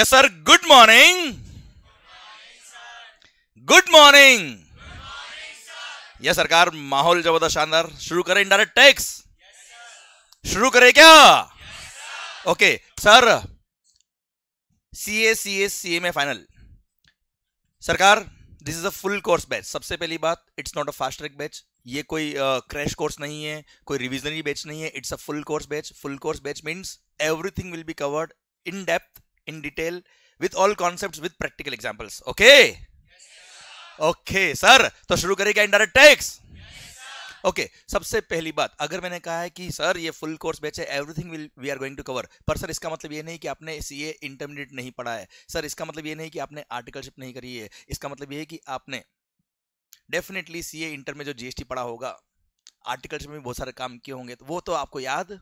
Yes sir good morning good morning yes सरकार माहौल ज़बरदस्त शानदार शुरू करें इंडायरेक्ट टैक्स शुरू करें क्या okay sir C A C S C A में फाइनल सरकार this is a full course batch सबसे पहली बात it's not a fast track batch ये कोई क्रैश uh, कोर्स नहीं है कोई रिविजनरी बैच नहीं है. It's a full course batch full course batch means everything will be covered in depth in detail with all concept with practical examples okay okay sir तो शुरू करेगा indirect tax okay okay, सबसे पहली बात अगर मैंने कहा है कि सर ये फुल कोर्स बैच है everything will we are going to cover पर सर इसका मतलब ये नहीं कि आपने सीए इंटरमीडिएट नहीं पढ़ा है। सर इसका मतलब ये नहीं कि आपने आर्टिकलशिप नहीं करी है। इसका मतलब ये है कि आपने डेफिनेटली सीए इंटर में जो जीएसटी पढ़ा होगा आर्टिकलशिप में बहुत सारे काम किए होंगे। तो वो तो आपको याद?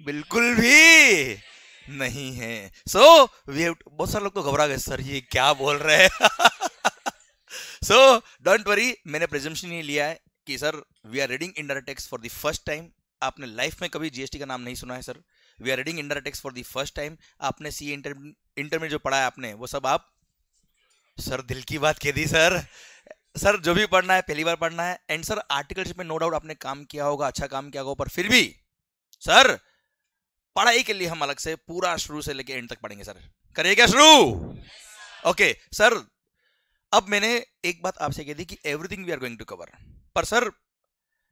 बिल्कुल भी! नहीं है। सो वी हैव बहुत सारे लोग तो घबरा गए, सर, ये क्या बोल रहे हैं? सो डोंट वरी मैंने प्रेजम्पशन नहीं लिया है कि, sir we are reading indirect for the first time आपने लाइफ में कभी जीएसटी का नाम नहीं सुना है, sir. We are reading indirect for the first time आपने सी इंटर इंटर जो पढ़ा है आपने, वो सब आप, सर, दिल की बात कह दी, सर। सर, जो भी पढ़ना है, पहली बार पढ़ना है. एंड सर आर्टिकलशिप में नो डाउट आपने काम किया होगा अच्छा काम किया होगा, पर फिर भी, सर पढ़ाई के लिए हम अलग से पूरा शुरू से लेके एंड तक पढ़ेंगे, सर। करिए क्या शुरू? ओके सर, अब मैंने एक बात आपसे कह दी कि everything we are going to cover पर sir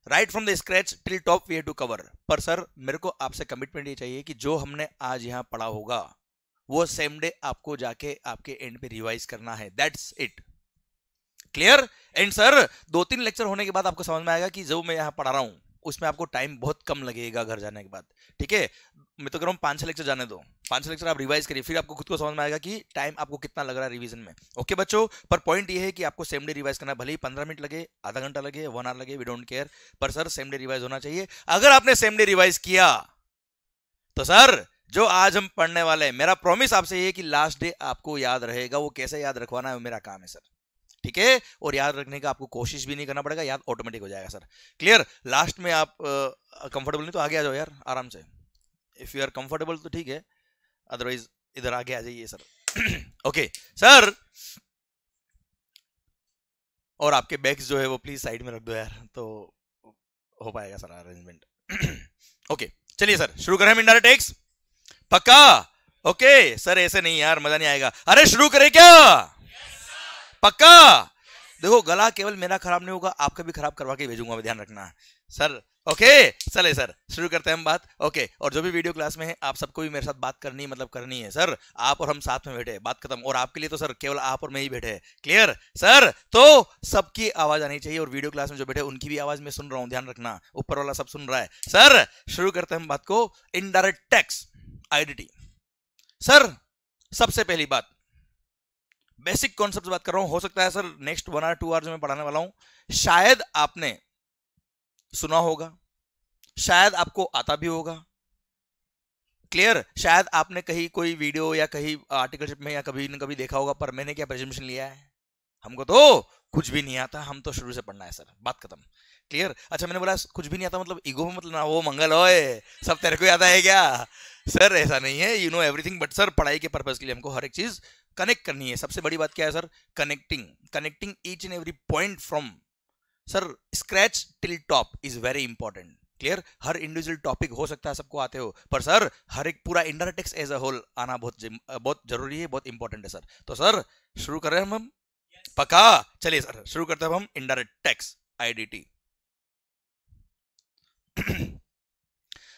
right from the scratch till top we have to cover पर सर, मेरे को आपसे कमिटमेंट ये चाहिए कि जो हमने आज यहाँ पढ़ा होगा, वो सेम डे आपको जाके आपके एंड पे रिवाइज करना है। That's it clear and sir दो तीन लेक्चर होने के बाद आपको समझ में आएगा कि जो मैं यहाँ पढ़ा रहा हूँ उसमें आपको टाइम बहुत कम लगेगा घर जाने के बाद, ठीक है? मैं तो कह रहा हूँ पाँच छह लेक्चर जाने दो। पाँच छह लेक्चर आप रिवाइज करिए, फिर आपको खुद को समझ में आएगा कि टाइम आपको कितना लग रहा है रिवीजन में। ओके बच्चों? पर पॉइंट ये है कि आपको सेम डे रिवाइज करना भले ही पंद्रह मिनट लगे, आधा घंटा लगे वन आवर लगे वी डोंट केयर पर सर सेम डे रिवाइज होना चाहिए। अगर आपने सेम डे रिवाइज किया तो सर जो आज हम पढ़ने वाले हैं, मेरा प्रॉमिस आपसे ये कि लास्ट डे आपको याद रहेगा, वो कैसे याद रखवाना है मेरा काम है सर ठीक है? और याद रखने का आपको कोशिश भी नहीं करना पड़ेगा, याद ऑटोमेटिक हो जाएगा सर क्लियर लास्ट में आप कंफर्टेबल नहीं तो आगे आ जाओ यार, आराम से। इफ़ यू आर कंफर्टेबल तो ठीक है अदरवाइज़ इधर आगे आ जाइए सर ओके सर और आपके बैग्स जो है वो प्लीज़ साइड में रख दो यार तो हो पाएगा सर अरेंजमेंट ओके चलिए सर शुरू करें हम इंडायरेक्ट टेक्स पक्का? ओके सर ऐसे नहीं यार, मज़ा नहीं आएगा। अरे, शुरू करें क्या? पक्का? देखो, गला केवल मेरा खराब नहीं होगा, आपका भी खराब करवा के भेजूँगा, ध्यान रखना। Sir, okay? चले, सर, शुरू करते हैं हम बात। ओके, और जो भी वीडियो क्लास में है, आप सबको भी मेरे साथ बात करनी है मतलब करनी है। सर, आप और हम साथ में बैठे बात खत्म। और आपके लिए तो सर, केवल आप और मैं ही बैठे क्लियर? सर तो सबकी आवाज़ आनी चाहिए, और वीडियो क्लास में जो बैठे उनकी भी आवाज़ मैं सुन रहा हूँ, ध्यान रखना। ऊपर वाला सब सुन रहा है। सर, शुरू करते हैं हम बात को। इनडायरेक्ट टैक्स आइडेंटिटी सर, सबसे पहली बात बेसिक कॉन्सेप्ट बात कर रहा हूँ। हो सकता है sir next one or two hour जो मैं पढ़ाने वाला हूँ। शायद आपने सुना होगा, शायद आपको आता भी होगा। क्लियर शायद आपने कहीं कोई वीडियो या कहीं आर्टिकलशिप में या कभी न कभी देखा होगा, पर मैंने क्या प्रेजम्पशन लिया है? हमको तो कुछ भी नहीं आता। हम तो शुरू से पढ़ना है सर बात खत्म। क्लियर अच्छा मैंने बोला, कुछ भी नहीं आता मतलब ईगो मतलब ना वो मंगल होए। सब तेरे को आता है क्या? सर ऐसा नहीं है। You know everything but sir पढ़ाई के पर्पज के लिए हमको हर एक चीज़ कनेक्ट करनी है। सबसे बड़ी बात क्या है sir? Connecting connecting each and every point from sir scratch till top is very important clear her individual topic हो सकता है सबको आते हो। पर सर हर एक पूरा इंडायरेक्ट एज अ होल आना बहुत बहुत ज़रूरी है बहुत इंपॉर्टेंट है सर। तो सर शुरू कर रहे हैं हम yes. पक्का? चलिए सर शुरू करते हैं हम इंडायरेक्ट टैक्स आईडीटी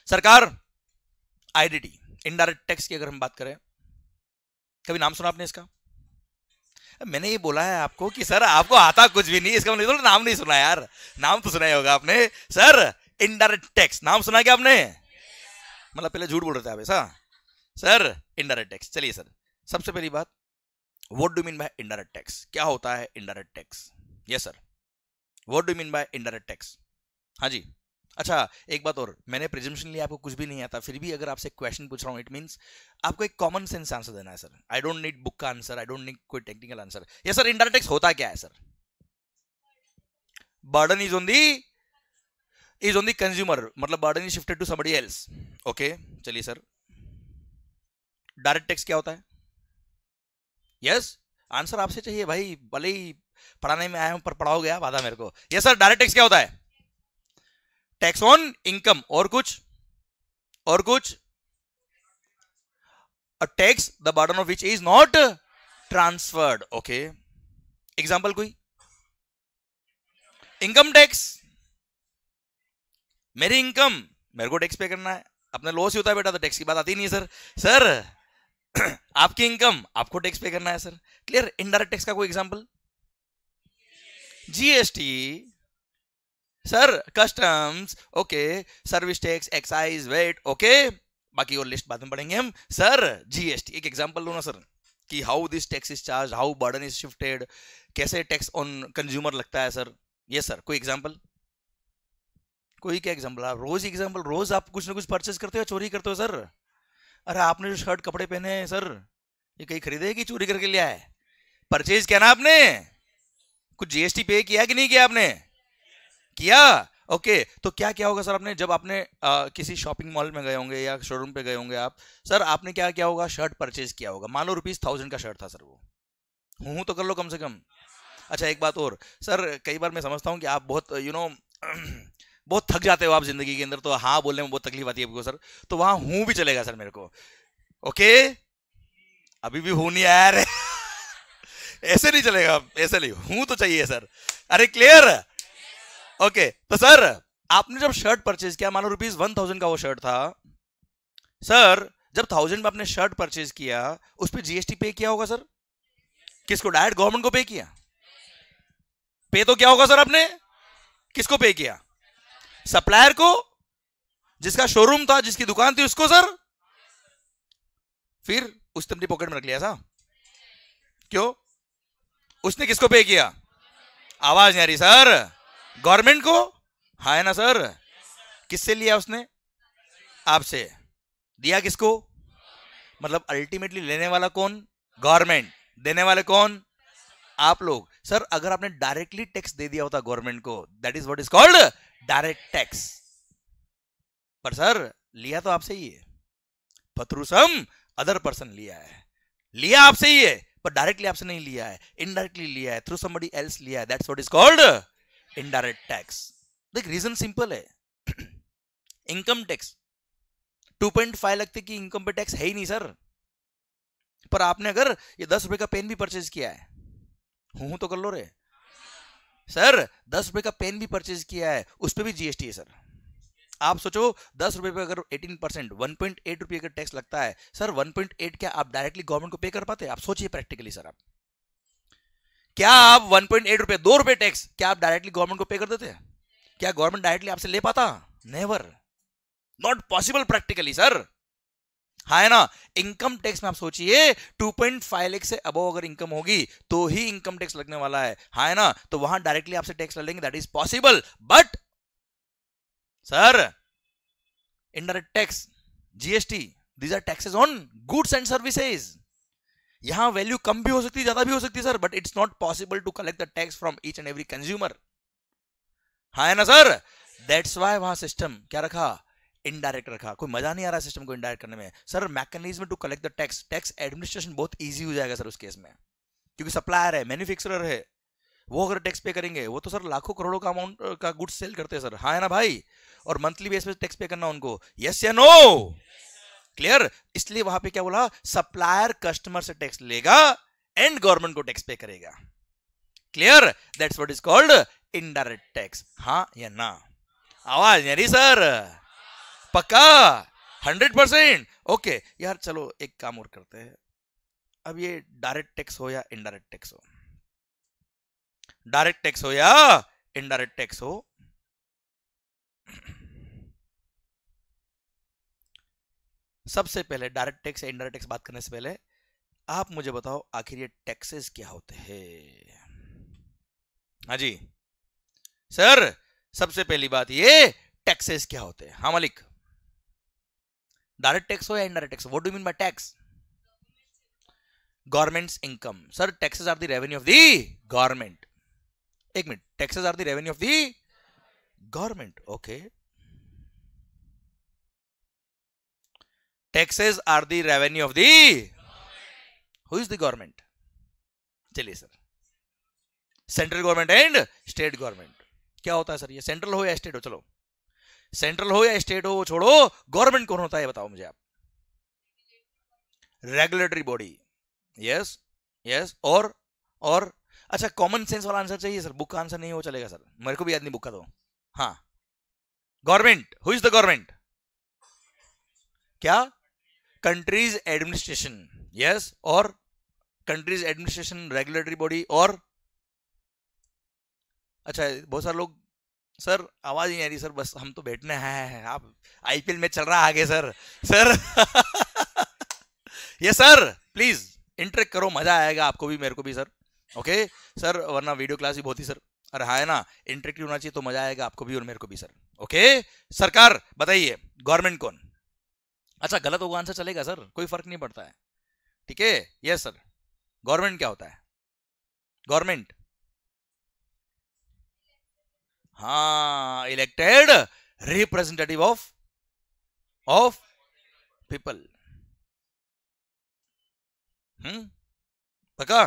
सरकार आईडीटी इनडायरेक्ट टैक्स की अगर हम बात करें कभी नाम सुना आपने इसका? मैंने ये बोला है आपको कि, सर, आपको आता कुछ भी नहीं, इसका मतलब नाम नहीं सुना यार। नाम तो सुना ही होगा आपने। सर इनडायरेक्ट टैक्स नाम सुना क्या आपने? मतलब पहले झूठ बोल रहे थे आप ऐसा? सर इनडायरेक्ट टैक्स चलिए सर। सबसे पहली बात what do mean by indirect tax क्या होता है indirect tax yes sir what do mean by indirect tax हाँ जी। अच्छा एक बात और, मैंने प्रिजम्पशन लिया, आपको कुछ भी नहीं आता, फिर भी अगर आपसे क्वेश्चन पूछ रहा हूँ इट मींस आपको एक कॉमन सेंस आंसर देना है sir I don't need book का आंसर आई डोंट नीड कोई टेक्निकल आंसर ये सर इंडायरेक्ट होता क्या है sir burden is on the is on the consumer मतलब burden is shifted to somebody else okay चलिए सर डायरेक्ट टैक्स क्या होता है? यस आंसर आपसे चाहिए, भाई, भले ही पढ़ाने में आया हूँ, पर पढ़ाओगे आप आधा मेरे को. यस सर डायरेक्ट टैक्स क्या होता है? टैक्स ऑन इनकम और कुछ और कुछ। Tax the burden of which is not transferred okay example कोई? इनकम टैक्स मेरी इनकम मेरे को टैक्स पे करना है। अपने लॉस ही होता है बेटा तो टैक्स की बात आती नहीं है सर सर आपकी इनकम आपको टैक्स पे करना है सर क्लियर इनडायरेक्ट टैक्स का कोई example GST sir customs okay service tax excise VAT okay बाकी और लिस्ट बाद में पढ़ेंगे हम. सर जीएसटी एक एग्जांपल लो ना सर कि how this tax is charge how burden is shifted कैसे टैक्स ऑन कंज्यूमर लगता है सर ये सर कोई एग्जांपल कोई क्या एग्जांपल आप रोज एग्जांपल रोज आप कुछ ना कुछ परचेस करते हो चोरी करते हो सर अरे, आपने जो शर्ट कपड़े पहने हैं सर ये कहीं खरीदे कि चोरी करके लिया है परचेज किया ना आपने? कुछ जीएसटी पे किया कि नहीं किया आपने? किया। ओके okay, तो क्या क्या होगा सर आपने? जब आपने आ, किसी शॉपिंग मॉल में गए होंगे या शोरूम पे गए होंगे आप सर आपने क्या क्या होगा? शर्ट परचेज किया होगा। मान लो रुपीज़ थाउज़ेंड का शर्ट था सर वो। हूँ तो कर लो कम से कम। अच्छा एक बात और। सर कई बार मैं समझता हूँ कि आप बहुत यू नो बहुत थक जाते हो आप ज़िंदगी के अंदर तो हाँ बोलने में बहुत तकलीफ़ आती है आपको सर। तो वहाँ हूँ भी चलेगा सर मेरे को। ओके? अभी भी हूँ नहीं आया ऐसे नहीं चलेगा ऐसे नहीं। हूँ तो चाहिए सर। अरे क्लियर? ओके तो सर, आपने जब शर्ट परचेज किया, मानो रुपीज़ वन थाउज़ेंड का वो शर्ट था, सर, जब थाउज़ेंड में आपने शर्ट परचेज किया, उस पर जीएसटी पे किया होगा, सर? किसको डायरेक्ट गवर्नमेंट को पे किया? पे तो क्या होगा, सर, आपने? किसको पे किया? सप्लायर को? जिसका शोरूम था, जिसकी दुकान थी, उसको, सर? फिर उसने अपनी पॉकेट में रख लिया था। क्यों? उसने किसको पे किया? आवाज़ नहीं आ रही, सर। गवर्नमेंट को? हाँ है ना, सर? किससे लिया उसने? आपसे। दिया किसको? मतलब अल्टीमेटली लेने वाला कौन? गवर्नमेंट। देने वाले कौन? आप लोग। सर, अगर आपने डायरेक्टली टैक्स दे दिया होता गवर्नमेंट को that is what is called direct tax पर सर, लिया तो आपसे ही है। पथरू सम अदर पर्सन लिया है। लिया आपसे ही है, पर डायरेक्टली आपसे नहीं लिया है। इनडायरेक्टली लिया है। थ्रू समबडी एल्स लिया है। That's what is called indirect tax देख रीजन सिंपल है इनकम टैक्स 2.5 लगते कि इनकम पे टैक्स है ही नहीं सर पर आपने अगर ये दस रुपए का पेन भी परचेज किया है। हूँ तो कर लो रे। सर दस रुपए का पेन भी परचेज किया है, उस पर भी जीएसटी है सर आप सोचो, दस रुपए पे अगर 18 परसेंट वन पॉइंट एट रुपये का टैक्स लगता है सर 1.8 क्या आप डायरेक्टली गवर्नमेंट को पे कर पाते? आप सोचिए प्रैक्टिकली सर आप। क्या आप 1.8 रुपए, दो रुपए टैक्स क्या आप डायरेक्टली गवर्नमेंट को पे कर देते क्या गवर्नमेंट डायरेक्टली आपसे ले पाता? Never not possible practically sir हाँ है ना? इनकम टैक्स में आप सोचिए 2.5 लाख से अब अगर इनकम होगी तो ही इनकम टैक्स लगने वाला है। हाँ है ना? तो वहाँ डायरेक्टली आपसे टैक्स ले लेंगे that is possible but sir indirect tax GST these are taxes on goods and services यहाँ वैल्यू कम भी हो सकती है, ज़्यादा भी हो सकती है sir but it's not possible to collect the tax from each and every consumer हाँ है ना सर दैट्स वाई वहाँ सिस्टम क्या रखा? इनडायरेक्ट रखा। कोई मज़ा नहीं आ रहा सिस्टम को इनडायरेक्ट करने में। Sir mechanism to collect the tax tax administration बहुत ईजी हो जाएगा सर उस केस में। क्योंकि सप्लायर है मैन्युफैक्चरर है। वो अगर टैक्स पे करेंगे, वो तो सर लाखों करोड़ों का अमाउंट का गुड्स सेल करते हैं सर हाँ है ना, भाई? और मंथली बेस पे टैक्स पे करना उनको। यस या नो क्लियर इसलिए वहाँ पे क्या बोला? सप्लायर कस्टमर से टैक्स लेगा एंड गवर्नमेंट को टैक्स पे करेगा। Clear that's what is called indirect tax हाँ या ना? आवाज़ नहीं सर पक्का? हंड्रेड परसेंट ओके यार चलो एक काम और करते हैं। अब ये डायरेक्ट टैक्स हो या इनडायरेक्ट टैक्स हो? डायरेक्ट टैक्स हो या इनडायरेक्ट टैक्स हो? सबसे पहले डायरेक्ट टैक्स या इनडायरेक्ट टैक्स बात करने से पहले, आप मुझे बताओ आखिर ये टैक्सेस क्या होते हैं? हाँ जी। सर सबसे पहली बात ये टैक्सेस क्या होते हैं? हाँ मालिक। डायरेक्ट टैक्स हो या indirect tax what do mean by tax government's income sir taxes are the revenue of the government एक minute taxes are the revenue of the government okay taxes are the revenue of the who is the government? चलिए sir. Central government and state government क्या होता है sir ये? Central हो या state हो? चलो। सेंट्रल हो या स्टेट हो छोड़ो। गवर्नमेंट कौन होता है बताओ मुझे आप। रेगुलेटरी बॉडी यस यस और और। अच्छा कॉमन सेंस वाला आंसर चाहिए सर। बुक का आंसर नहीं हो चलेगा सर। मेरे को भी याद नहीं बुक का दो हाँ। Government who is the government क्या? कंट्रीज़ एडमिनिस्ट्रेशन यस और कंट्रीज़ एडमिनिस्ट्रेशन रेगुलेटरी बॉडी और अच्छा बहुत सारे लोग, सर, आवाज़ नहीं आ रही, सर, बस हम तो बैठने हैं, आप आईपीएल में चल रहा है आगे, सर सर। ये सर प्लीज़ इंटरेक्ट करो, मज़ा आएगा आपको भी, मेरे को भी, सर ओके सर, वरना वीडियो क्लास भी बहुत ही, सर, अरे हाँ है ना इंटरेक्टिव होना चाहिए तो मज़ा आएगा आपको भी और मेरे को भी, सर ओके सरकार, बताइए गवर्नमेंट कौन? अच्छा गलत होगा आंसर चलेगा सर कोई फ़र्क नहीं पड़ता है। ठीक है? यस सर गवर्नमेंट क्या होता है? गवर्नमेंट हाँ elected representative of of people hmm? पका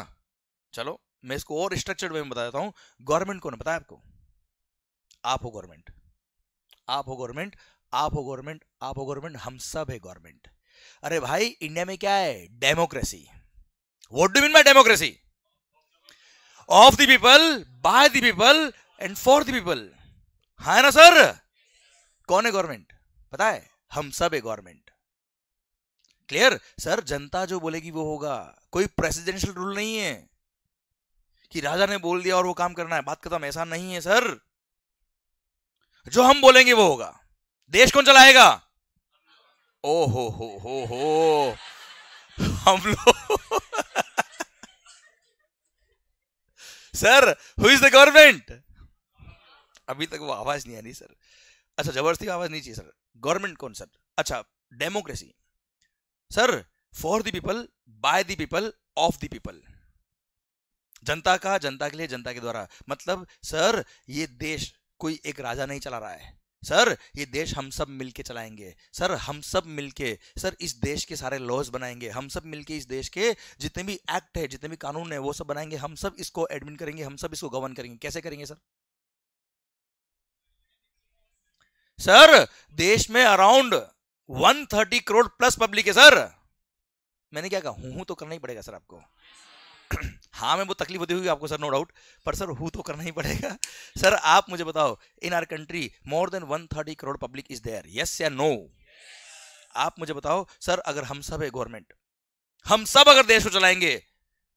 चलो, मैं इसको और स्ट्रक्चर्ड वे में बता देता हूँ। गवर्नमेंट कौन है? आपको? आप हो गवर्नमेंट आप हो गवर्नमेंट आप हो गवर्नमेंट, आप हो गवर्नमेंट, हम सब है गवर्नमेंट। अरे भाई, इंडिया में क्या है? Democracy. What do mean by democracy? Of the people by the people and for the people है ना, सर? कौन है गवर्नमेंट? पता है? हम सब है गवर्नमेंट। क्लियर सर, जनता जो बोलेगी वो होगा। कोई प्रेसिडेंशियल रूल नहीं है। कि राजा ने बोल दिया और वो काम करना है। बात खत्म, ऐसा नहीं है, सर। जो हम बोलेंगे वो होगा। देश कौन चलाएगा? ओ हो हो हो। हो हम लोग sir who is the government अभी तक वो आवाज़ नहीं आ रही, सर। अच्छा ज़बरदस्ती आवाज़ नहीं चाहिए, सर। गवर्नमेंट कौन, सर? अच्छा democracy sir for the people by the people of the people जनता का, जनता के लिए, जनता के द्वारा। मतलब सर, ये देश कोई एक राजा नहीं चला रहा है। सर, ये देश हम सब मिलके चलाएँगे। सर, हम सब मिलके, सर, इस देश के सारे लॉज बनाएँगे। हम सब मिलके इस देश के जितने भी एक्ट है, जितने भी कानून है, वो सब बनाएँगे। हम सब इसको एडमिन करेंगे, हम सब इसको गवर्न करेंगे। कैसे करेंगे, सर? सर, देश में अराउंड 130 करोड़ प्लस पब्लिक है, सर। मैंने क्या कहा? हूँ तो करना ही पड़ेगा, सर, आपको। हाँ मैं वो तकलीफ़ होती होगी आपको, सर नो डाउट पर सर, हु तो करना ही पड़ेगा। सर, आप मुझे बताओ in our country more than 130 crore public is there yes या नो आप मुझे बताओ, सर, अगर हम सब है गवर्नमेंट हम सब अगर देश को चलाएँगे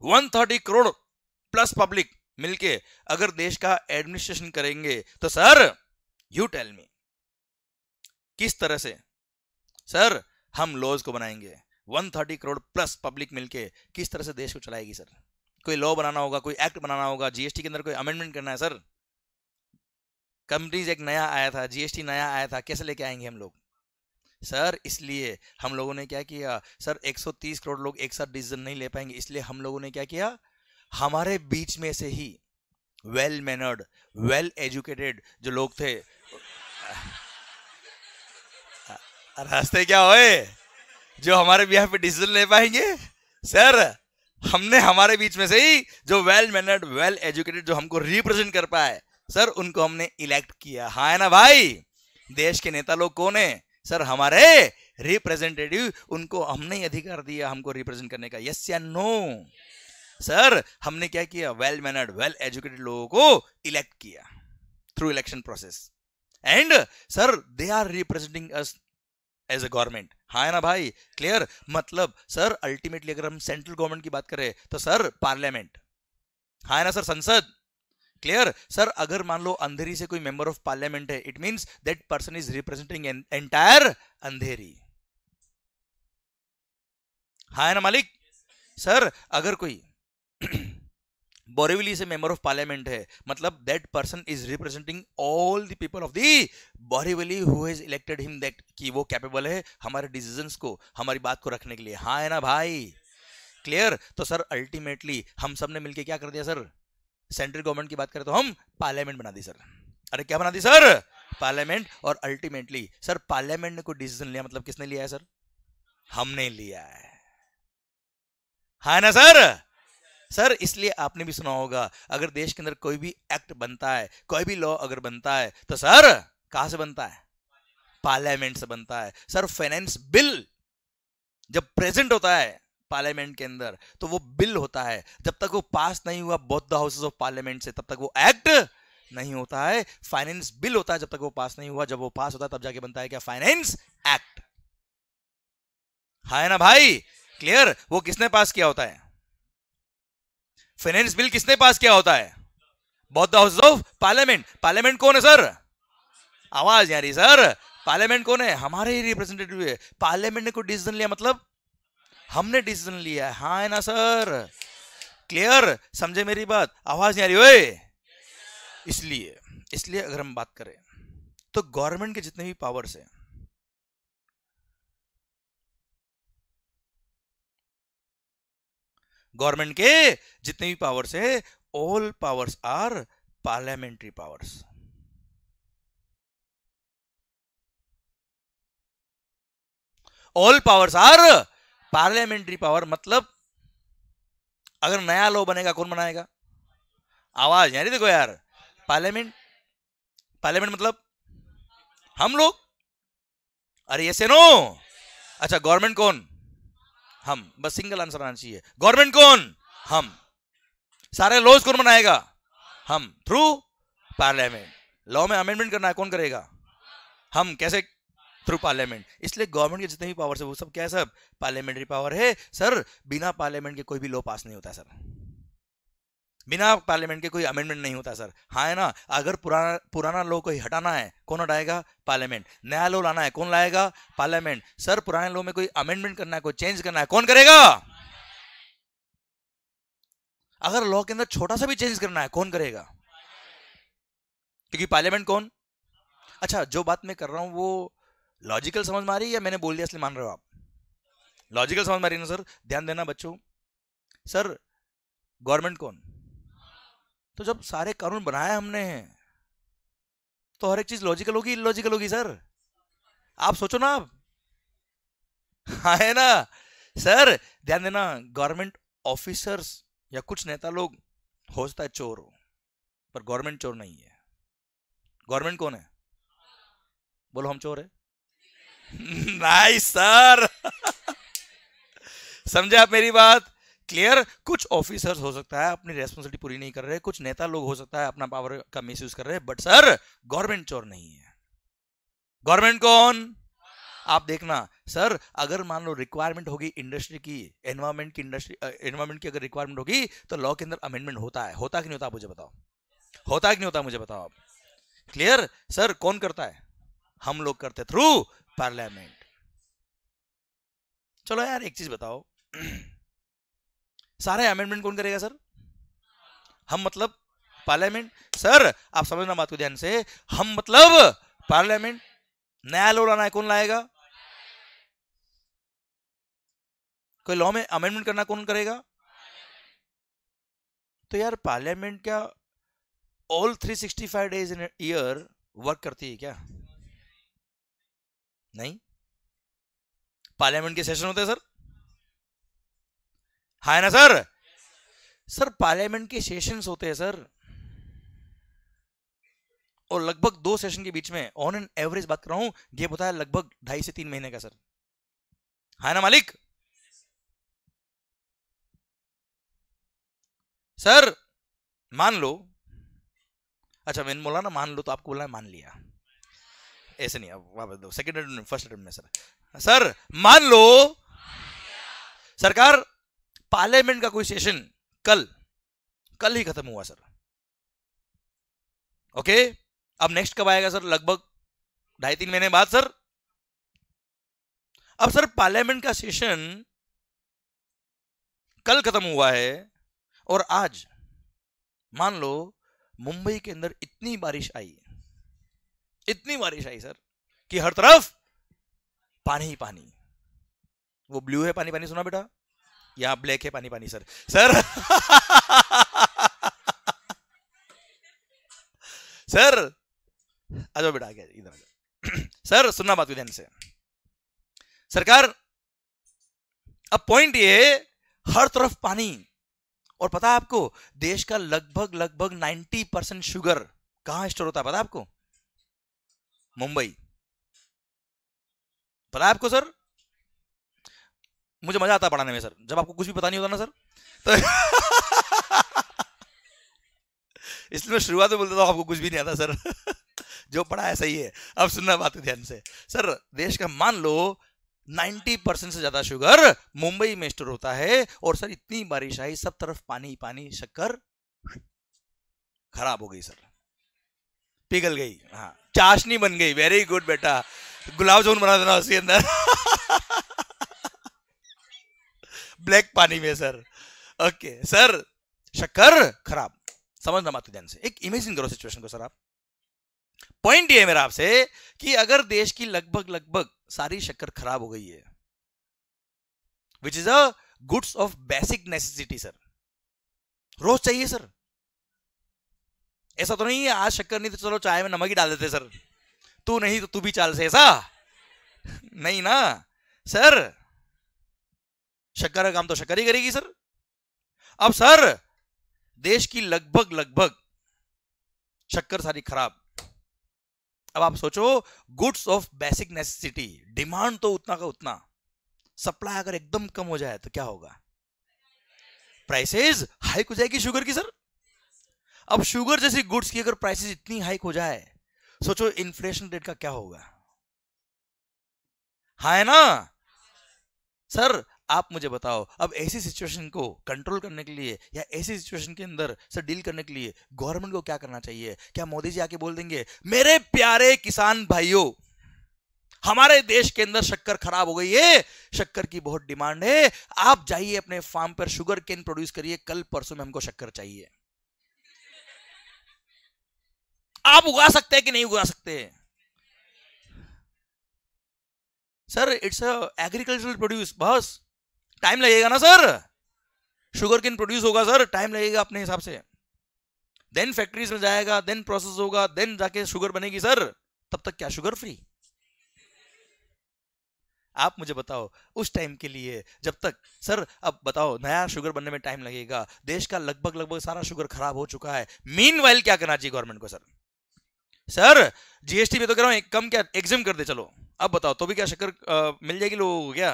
130 करोड़ प्लस पब्लिक मिलके अगर देश का एडमिनिस्ट्रेशन करेंगे तो सर यू टेल मी किस तरह से? सर, हम लॉज को बनाएँगे 130 करोड़ प्लस पब्लिक मिलके किस तरह से देश को चलाएगी, सर? कोई लॉ बनाना होगा, कोई एक्ट बनाना होगा जीएसटी के अंदर कोई अमेंडमेंट करना है सर कंपनीज़ एक नया आया था जीएसटी नया आया था, कैसे लेके आएँगे हम लोग? सर इसलिए हम लोगों ने क्या किया? सर 130 करोड़ लोग एक साथ डिसीज़न नहीं ले पाएँगे, इसलिए हम लोगों ने क्या किया? हमारे बीच में से ही वेल मैनर्ड वेल एजुकेटेड जो लोग थे रास्ते क्या होए? जो हमारे बिहार पे डिसीज़न ले पाएँगे? सर हमने हमारे बीच में से ही जो वेल मैनर्ड वेल एजुकेटेड जो हमको रिप्रेजेंट कर पाए, सर, उनको हमने इलेक्ट किया। हाँ है ना भाई? देश के नेता लोग कौन है? सर, हमारे रिप्रेजेंटेटिव उनको हमने ही अधिकार दिया हमको रिप्रेजेंट करने का। यस या नो सर, हमने क्या किया? वेल मैनर्ड वेल एजुकेटेड लोगों को इलेक्ट किया through election process and sir they are representing us as a government हाँ है ना भाई? क्लियर मतलब सर अल्टीमेटली अगर हम सेंट्रल गवर्नमेंट की बात करें तो सर पार्लियामेंट हाँ है ना सर संसद? क्लियर सर अगर मान लो अंधेरी से कोई मेंबर ऑफ़ पार्लियामेंट है it means that person is representing entire Andheri. हाँ है ना, मालिक? सर अगर कोई बोरीवली से मेंबर ऑफ़ पार्लियामेंट है मतलब that person is representing all the people of the Borivali who has elected him that कि वो कैपेबल है हमारे डिसीजंस को हमारी बात को रखने के लिए हाँ है ना भाई क्लियर तो सर अल्टीमेटली हम सबने मिलकर क्या कर दिया सर सेंट्रल गवर्नमेंट की बात करें तो हम पार्लियामेंट बना दी सर अरे क्या बना दी सर पार्लियामेंट और अल्टीमेटली सर पार्लियामेंट ने कोई डिसीज़न लिया मतलब किसने लिया है सर हमने लिया है हाँ ना सर सर, इसलिए आपने भी सुना होगा, अगर देश के अंदर कोई भी एक्ट बनता है, कोई भी लॉ अगर बनता है तो सर, कहाँ से बनता है? पार्लियामेंट से बनता है। सर, फाइनेंस बिल जब प्रेजेंट होता है पार्लियामेंट के अंदर तो वो बिल होता है। जब तक वो पास नहीं हुआ both the houses of parliament से, तब तक वो एक्ट नहीं होता है। फाइनेंस बिल होता है जब तक वो पास नहीं हुआ, जब वो पास होता है, तब जाके बनता है क्या? फाइनेंस एक्ट है ना भाई? क्लियर? वो किसने पास किया होता है? फाइनेंस बिल किसने पास किया होता है? Both the houses of parliament parliament कौन है सर आवाज़ यारी सर पार्लियामेंट कौन है? हमारे ही रिप्रेजेंटेटिव है पार्लियामेंट ने कोई डिसीज़न लिया मतलब? हमने डिसीज़न लिया है। हाँ है ना सर क्लियर समझे मेरी बात? आवाज़ नहीं आ रही ओए! इसलिए इसलिए अगर हम बात करें तो गवर्नमेंट के जितने भी पावर्स हैं गवर्नमेंट के जितने भी पावर्स है all powers are parliamentary powers all powers are parliamentary power मतलब अगर नया लॉ बनेगा, कौन बनाएगा? आवाज़ यानी देखो यार। पार्लियामेंट पार्लियामेंट मतलब हम लोग? अरे ऐसे नो अच्छा गवर्नमेंट कौन? हम, बस सिंगल आंसर आना चाहिए। गवर्नमेंट कौन? हम। सारे लॉज कौन बनाएगा? हम। थ्रू पार्लियामेंट लॉ में अमेंडमेंट करना है, कौन करेगा? हम। कैसे? थ्रू पार्लियामेंट इसलिए गवर्नमेंट के जितने भी पावर है, वो सब क्या है सब? पार्लियामेंट्री पावर है। सर बिना पार्लियामेंट के कोई भी लॉ पास नहीं होता सर बिना पार्लियामेंट के कोई अमेंडमेंट नहीं होता सर हाँ है ना? अगर पुराना पुराना लॉ कोई हटाना है, कौन हटाएगा? पार्लियामेंट. नया लॉ लाना है, कौन लाएगा? पार्लियामेंट. सर पुराने लॉ में कोई अमेंडमेंट करना है, कोई चेंज करना है, कौन करेगा? अगर लॉ के अंदर छोटा सा भी चेंज करना है, कौन करेगा? क्योंकि पार्लियामेंट कौन? अच्छा जो बात मैं कर रहा हूँ, वो लॉजिकल समझ में आ रही है या मैंने बोल दिया इसलिए मान रहे हो आप? लॉजिकल समझ में आ रही ना सर ध्यान देना बच्चों। सर गवर्नमेंट कौन? तो जब सारे कानून बनाए हमने हैं तो हर एक चीज़ लॉजिकल होगी इलॉजिकल होगी सर आप सोचो ना आप। हाँ है ना? सर ध्यान देना गवर्नमेंट ऑफिसर्स या कुछ नेता लोग हो सकता है चोर हो पर गवर्नमेंट चोर नहीं है। गवर्नमेंट कौन है? बोलो, हम चोर है। नाइस सर समझे आप मेरी बात? क्लियर? कुछ ऑफिसर्स हो सकता है अपनी रेस्पॉन्सिबिलिटी पूरी नहीं कर रहे, कुछ नेता लोग हो सकता है अपना पावर का मिस यूज़ कर रहे बट सर गवर्नमेंट चोर नहीं है। गवर्नमेंट कौन? आप देखना सर अगर मान लो रिक्वायरमेंट होगी इंडस्ट्री की एनवायरमेंट की इंडस्ट्री एनवायरमेंट की अगर रिक्वायरमेंट होगी तो लॉ के अंदर अमेंडमेंट होता है। होता कि नहीं होता मुझे बताओ? होता कि नहीं होता मुझे बताओ आप? क्लियर सर कौन करता है? हम लोग करते थ्रू पार्लियामेंट चलो यार, एक चीज़ बताओ। सारे अमेंडमेंट कौन करेगा सर हम मतलब पार्लियामेंट सर आप समझना बात को ध्यान से। हम मतलब पार्लियामेंट नया लॉ लाना है, कौन लाएगा? कोई लॉ में अमेंडमेंट करना कौन करेगा? तो यार पार्लियामेंट क्या all 365 days in year work करती है क्या? नहीं? पार्लियामेंट के सेशन होते हैं सर है ना, सर। सर, पार्लियामेंट के सेशंस होते हैं, सर। और लगभग दो सेशन के बीच में ऑन एन एवरेज बात कर रहा हूँ, ये बताया लगभग ढाई से तीन महीने का, सर। है ना, मालिक। सर, मान लो। अच्छा मैंने बोला ना, मान लो तो आपको बोला मान लिया। ऐसे नहीं, अब वापस दो सेकंड फ़र्स्ट में, सर। सर, मान लो। सरकार पार्लियामेंट का कोई सेशन कल कल ही खत्म हुआ सर। ओके? अब नेक्स्ट कब आएगा सर? लगभग ढाई तीन महीने बाद सर। अब सर पार्लियामेंट का सेशन कल खत्म हुआ है और आज, मान लो मुंबई के अंदर इतनी बारिश आई, इतनी बारिश आई सर, कि हर तरफ़ पानी ही पानी। वो ब्लू है पानी पानी सुना बेटा। या ब्लैक है पानी पानी, सर। सर। सर। आ जाओ बेटा, आ इधर सर, सुनना बात ध्यान से। सरकार, अब पॉइंट ये हर तरफ़ पानी। और पता है आपको, देश का लगभग लगभग 90 परसेंट शुगर कहाँ स्टोर होता है, पता आपको? मुंबई। पता है आपको, सर? मुझे मज़ा आता है पढ़ाने में, सर। जब आपको कुछ भी पता नहीं होता ना, सर तो इसलिए मैं शुरुआत में बोलता था, आपको कुछ भी नहीं आता, सर। जो पढ़ा है सही है। अब सुनना बात ध्यान से। सर, देश का मान लो 90 परसेंट से ज़्यादा शुगर मुंबई में स्टोर होता है और सर, इतनी बारिश आई, सब तरफ़ पानी पानी, शक्कर खराब हो गई, सर। पिघल गई हाँ। चाशनी बन गई वेरी गुड बेटा। गुलाब जामुन बना देना उसके अंदर। ब्लैक पानी में, सर। ओके, सर, शक्कर खराब। समझना मात्र ध्यान से। एक इमेजिन करो सिचुएशन को, सर आप। पॉइंट ये है मेरा आपसे कि अगर देश की लगभग लगभग सारी शक्कर खराब हो गई है which is a goods of basic necessity sir. रोज चाहिए, सर। ऐसा तो नहीं है, आज शक्कर नहीं तो चलो चाय में नमक ही डाल देते, सर। तू नहीं तो तू भी चाल से, ऐसा? नहीं ना? सर शक्कर का काम तो शक्कर ही करेगी, सर। अब, सर, देश की लगभग लगभग शक्कर सारी खराब। अब आप सोचो, goods of basic necessity, demand तो उतना का उतना। सप्लाई अगर एकदम कम हो जाए तो क्या होगा? प्राइसेस हाइक हो जाएगी शुगर की, सर। अब शुगर जैसी गुड्स की अगर प्राइसेस इतनी हाइक हो जाए, सोचो इन्फ्लेशन रेट का क्या होगा? हाँ है ना? सर आप मुझे बताओ, अब ऐसी सिचुएशन को कंट्रोल करने के लिए या ऐसी सिचुएशन के अंदर सर डील करने के लिए गवर्नमेंट को क्या करना चाहिए? क्या मोदी जी आके बोल देंगे, मेरे प्यारे किसान भाइयों, हमारे देश के अंदर शक्कर खराब हो गई है, शक्कर की बहुत डिमांड है, आप जाइए अपने फार्म पर शुगर केन प्रोड्यूस करिए, कल परसों में हमको शक्कर चाहिए। आप उगा सकते हैं कि नहीं उगा सकते? सर इट्स एग्रीकल्चरल प्रोड्यूस बस। टाइम लगेगा ना सर शुगर किन प्रोड्यूस होगा सर टाइम लगेगा अपने हिसाब से। देन फैक्ट्रीज में जाएगा देन प्रोसेस होगा देन जाके शुगर बनेगी सर तब तक क्या शुगर फ्री आप मुझे बताओ, उस टाइम के लिए जब तक सर अब बताओ, नया शुगर बनने में टाइम लगेगा, देश का लगभग लगभग सारा शुगर खराब हो चुका है। मीन क्या करना चाहिए गवर्नमेंट को सर सर जीएसटी में तो कह रहा हूँ कम क्या एग्जिम कर दे, चलो। अब बताओ तो भी क्या शक्कर मिल जाएगी लोगों को क्या?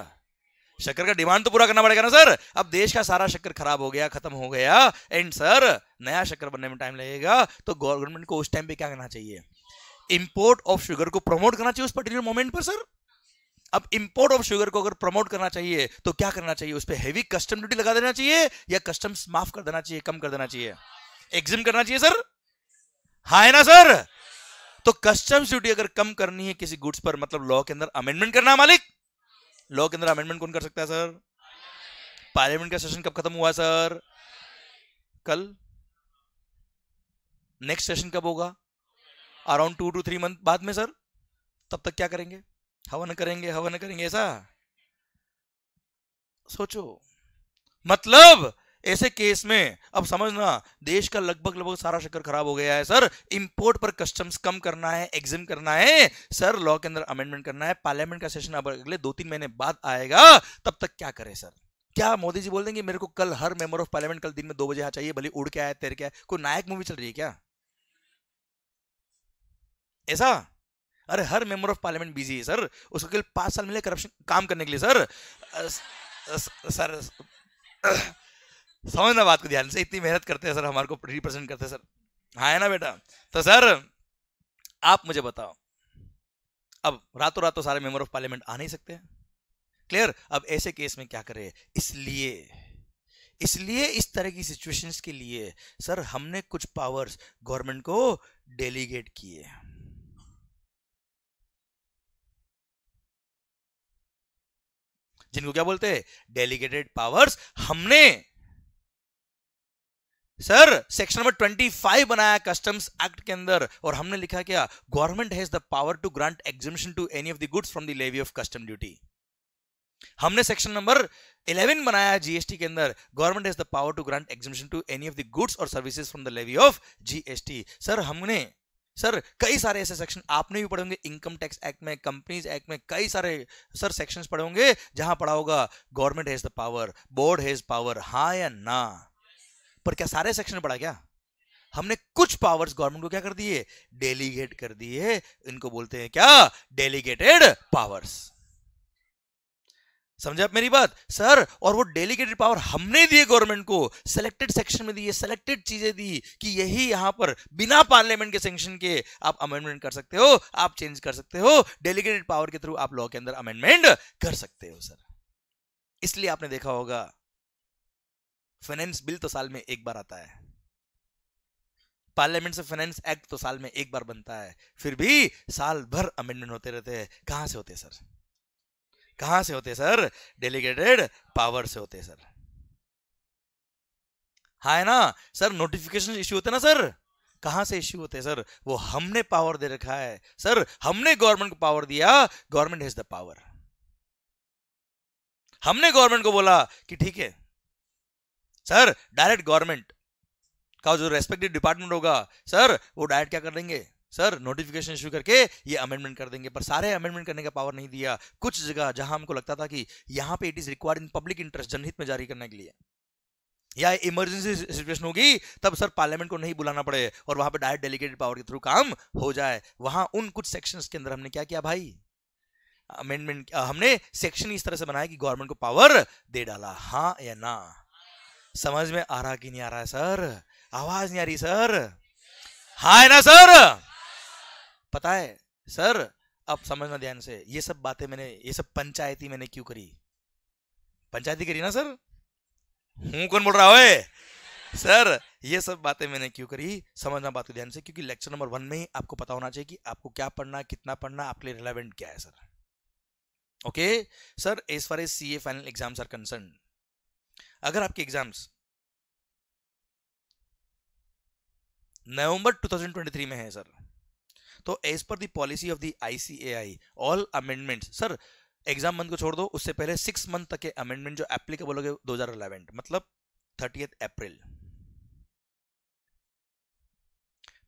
शक्कर का डिमांड तो पूरा करना पड़ेगा ना, सर? अब देश का सारा शक्कर खराब हो गया, खत्म हो गया। एंड, सर, नया शक्कर बनने में टाइम लगेगा। तो गवर्नमेंट को उस टाइम पे क्या करना चाहिए? इंपोर्ट ऑफ़ शुगर को प्रमोट करना चाहिए उस पर्टिकुलर मोमेंट पर, सर? अब इंपोर्ट ऑफ़ शुगर को अगर प्रमोट करना चाहिए तो क्या करना चाहिए? उस पर हैवी कस्टम ड्यूटी लगा देना चाहिए या कस्टम्स माफ़ कर देना चाहिए, कम कर देना चाहिए? एग्जिम करना चाहिए, सर? हाँ है ना, सर? तो कस्टम्स ड्यूटी अगर कम करनी है किसी गुड्स पर मतलब लॉ के अंदर अमेंडमेंट करना, मालिक। लॉ के अंदर अमेंडमेंट कौन कर सकता है, सर? पार्लियामेंट का सेशन कब खत्म हुआ, सर? कल? नेक्स्ट सेशन कब होगा? Around two two three month बाद में, सर? तब तक क्या करेंगे? हवन करेंगे हवन करेंगे, ऐसा? सोचो। मतलब ऐसे केस में, अब समझना, देश का लगभग लगभग सारा शक्कर खराब हो गया है, सर। इंपोर्ट पर कस्टम्स कम करना है एग्जिम करना है, सर। लॉ के अंदर अमेंडमेंट करना है पार्लियामेंट का सेशन अब अगले दो तीन महीने बाद आएगा। तब तक क्या करे, सर? क्या मोदी जी बोल देंगे, मेरे को कल हर मेंबर ऑफ़ पार्लियामेंट कल दिन में दो बजे यहाँ चाहिए, भले उड़ के आया तेरे क्या कोई नायक मूवी चल रही है क्या? ऐसा? अरे, हर मेंबर ऑफ़ पार्लियामेंट बिज़ी है, सर। उसको केवल पाँच साल मिले करप्शन काम करने के लिए, सर। सर समझना बात को ध्यान से, इतनी मेहनत करते हैं सर, हमारे को रिप्रेजेंट करते हैं सर। हाँ है ना बेटा? तो सर, आप मुझे बताओ, अब रातों रातों सारे मेंबर ऑफ़ पार्लियामेंट आ नहीं सकते क्लियर अब ऐसे केस में क्या करें इसलिए इसलिए इस तरह की सिचुएशंस के लिए, सर, हमने कुछ पावर्स गवर्नमेंट को डेलीगेट किए। जिनको क्या बोलते हैं? डेलीगेटेड पावर्स हमने सर सेक्शन नंबर 25 बनाया कस्टम्स एक्ट के अंदर, और हमने लिखा क्या? Government has the power to grant exhibition to any of the goods from the levy of custom duty हमने सेक्शन नंबर 11 बनाया जीएसटी के अंदर government has the power to grant exhibition to any of the goods और services from the levy of GST sir, हमने, sir, कई सारे ऐसे section आपने भी पढ़े होंगे इनकम टैक्स एक्ट में कंपनीज़ एक्ट में, कई सारे, सर सेक्शंस पढ़े होंगे, जहाँ पढ़ा होगा government has the power board has power हाँ या ना। पर क्या सारे सेक्शन पढ़ा क्या? हमने कुछ पावर्स गवर्नमेंट को क्या कर दिए? डेलीगेट कर दिए। इनको बोलते हैं क्या? डेलीगेटेड पावर्स समझे आप मेरी बात? सर और वो डेलीगेटेड पावर हमने दिए गवर्नमेंट को। सिलेक्टेड सेक्शन में दिए सिलेक्टेड चीज़ें दी कि यही यहाँ पर बिना पार्लियामेंट के सेंक्शन के आप अमेंडमेंट कर सकते हो, आप चेंज कर सकते हो। डेलीगेटेड पावर के थ्रू आप लॉ के अंदर अमेंडमेंट कर सकते हो सर इसलिए आपने देखा होगा फाइनेंस बिल तो साल में एक बार आता है। पार्लियामेंट से फाइनेंस एक्ट तो साल में एक बार बनता है। फिर भी साल भर अमेंडमेंट होते रहते हैं। कहाँ से होते सर कहाँ से होते सर डेलीगेटेड पावर से होते सर हाँ है ना? सर नोटिफिकेशन इश्यू होते ना सर कहाँ से इश्यू होते सर वो हमने पावर दे रखा है। सर हमने गवर्नमेंट को पावर दिया। गवर्नमेंट हैज़ द पावर हमने गवर्नमेंट को बोला कि ठीक है सर डायरेक्ट गवर्नमेंट का जो रेस्पेक्टिव डिपार्टमेंट होगा सर वो डायरेक्ट क्या कर देंगे? सर नोटिफिकेशन इशू करके ये अमेंडमेंट कर देंगे। पर सारे अमेंडमेंट करने का पावर नहीं दिया। कुछ जगह जहाँ हमको लगता था कि यहाँ पे it is required in public interest जनहित में जारी करने के लिए। या इमरजेंसी सिचुएशन होगी, तब सर पार्लियामेंट को नहीं बुलाना पड़े और वहाँ पे डायरेक्ट डेलीगेटेड पावर के थ्रू काम हो जाए। वहाँ उन कुछ सेक्शंस के अंदर हमने क्या किया भाई? अमेंडमेंट हमने सेक्शन इस तरह से बनाया कि गवर्नमेंट को पावर दे डाला। हाँ या ना? समझ में आ रहा कि नहीं आ रहा है, सर? आवाज़ नहीं आ रही, सर? हाँ है ना, सर? पता है, सर, अब समझना ध्यान से, ये सब बातें मैंने, ये सब पंचायती मैंने क्यों करी? पंचायती करी ना, सर? हूँ, कौन बोल रहा है सर, ये सब बातें मैंने क्यों करी? समझना बात को ध्यान से, क्योंकि लेक्चर नंबर वन में ही आपको पता होना चाहिए कि आपको क्या पढ़ना, कितना पढ़ना, आपके लिए रिलेवेंट क्या है, sir? Okay sir as far as C A final exams are concern अगर आपके एग्ज़ाम्स नवंबर 2023 में है, सर तो as per policy of the ICAI all amendments sir, exam month को छोड़ दो, उससे पहले सिक्स मंथ तक के अमेंडमेंट जो एप्लीकेबल हो गए दो हज़ार मतलब थर्टी अप्रैल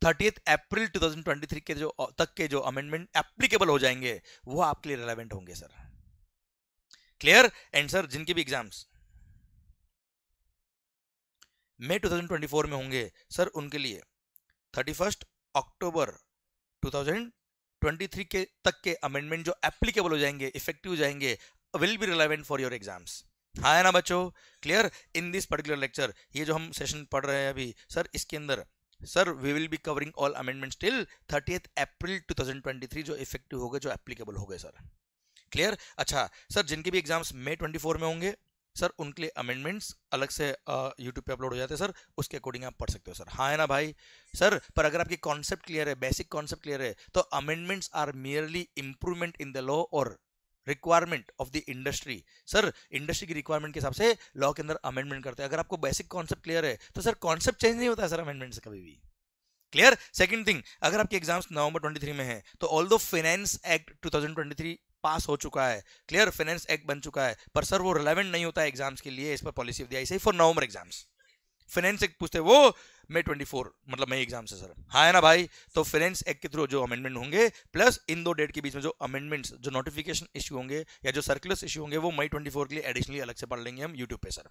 थर्टी अप्रैल 2023 के जो, तक के जो अमेंडमेंट एप्लीकेबल हो जाएँगे, वो आपके लिए रिलेवेंट होंगे, सर। क्लियर एंड सर जिनके भी एग्ज़ाम्स मई 2024 में होंगे सर उनके लिए। थर्टी फ़र्स्ट अक्टूबर 2023 के तक के अमेंडमेंट जो एप्लीकेबल हो जाएँगे इफ़ेक्टिव हो जाएँगे will be relevant for your exams हाँ है ना बच्चों? Clear in this particular lecture ये जो हम सेशन पढ़ रहे हैं अभी, सर इसके अंदर, sir we will be covering all amendments till thirty April 2023 जो इफ़ेक्टिव हो गए जो एप्लीकेबल हो गए सर। क्लियर अच्छा सर जिनके भी एग्ज़ाम्स मई 24 में होंगे सर, उनके लिए अमेंडमेंट्स अलग से यूट्यूब पे अपलोड हो जाते हैं, सर। उसके अकॉर्डिंग आप पढ़ सकते हो, सर। हाँ है ना भाई? सर, पर अगर आपकी कॉन्सेप्ट क्लियर है बेसिक कॉन्सेप्ट क्लियर है तो amendments are merely improvement in the law और requirement of the industry sir industry की रिक्वायरमेंट के हिसाब से लॉ के अंदर अमेंडमेंट करते हैं। अगर आपको बेसिक कॉन्सेप्ट क्लियर है तो सर कॉन्सेप्ट चेंज नहीं होता है सर अमेंडमेंट से कभी भी। क्लियर सेकंड थिंग अगर आपके एग्ज़ाम्स नवंबर 23 में है तो ऑल दो फाइनेंस एक्ट 2023 पास हो चुका है क्लियर फाइनेंस एक्ट बन चुका है, पर सर वो रिलेवेंट नहीं होता है एग्ज़ाम्स के लिए, इस पर policy of the for November exams finance act पूछते वो मे 24 मतलब मई एग्ज़ाम से सर हाँ है ना भाई? तो फाइनेंस एक्ट के थ्रू जो अमेंडमेंट होंगे प्लस इन दो डेट के बीच में जो अमेंडमेंट्स जो नोटिफिकेशन इश्यू होंगे, या जो सर्कुलर्स इश्यू होंगे, वो मई 24 के लिए एडिशनली अलग से पढ़ लेंगे हम यूट्यूब पे सर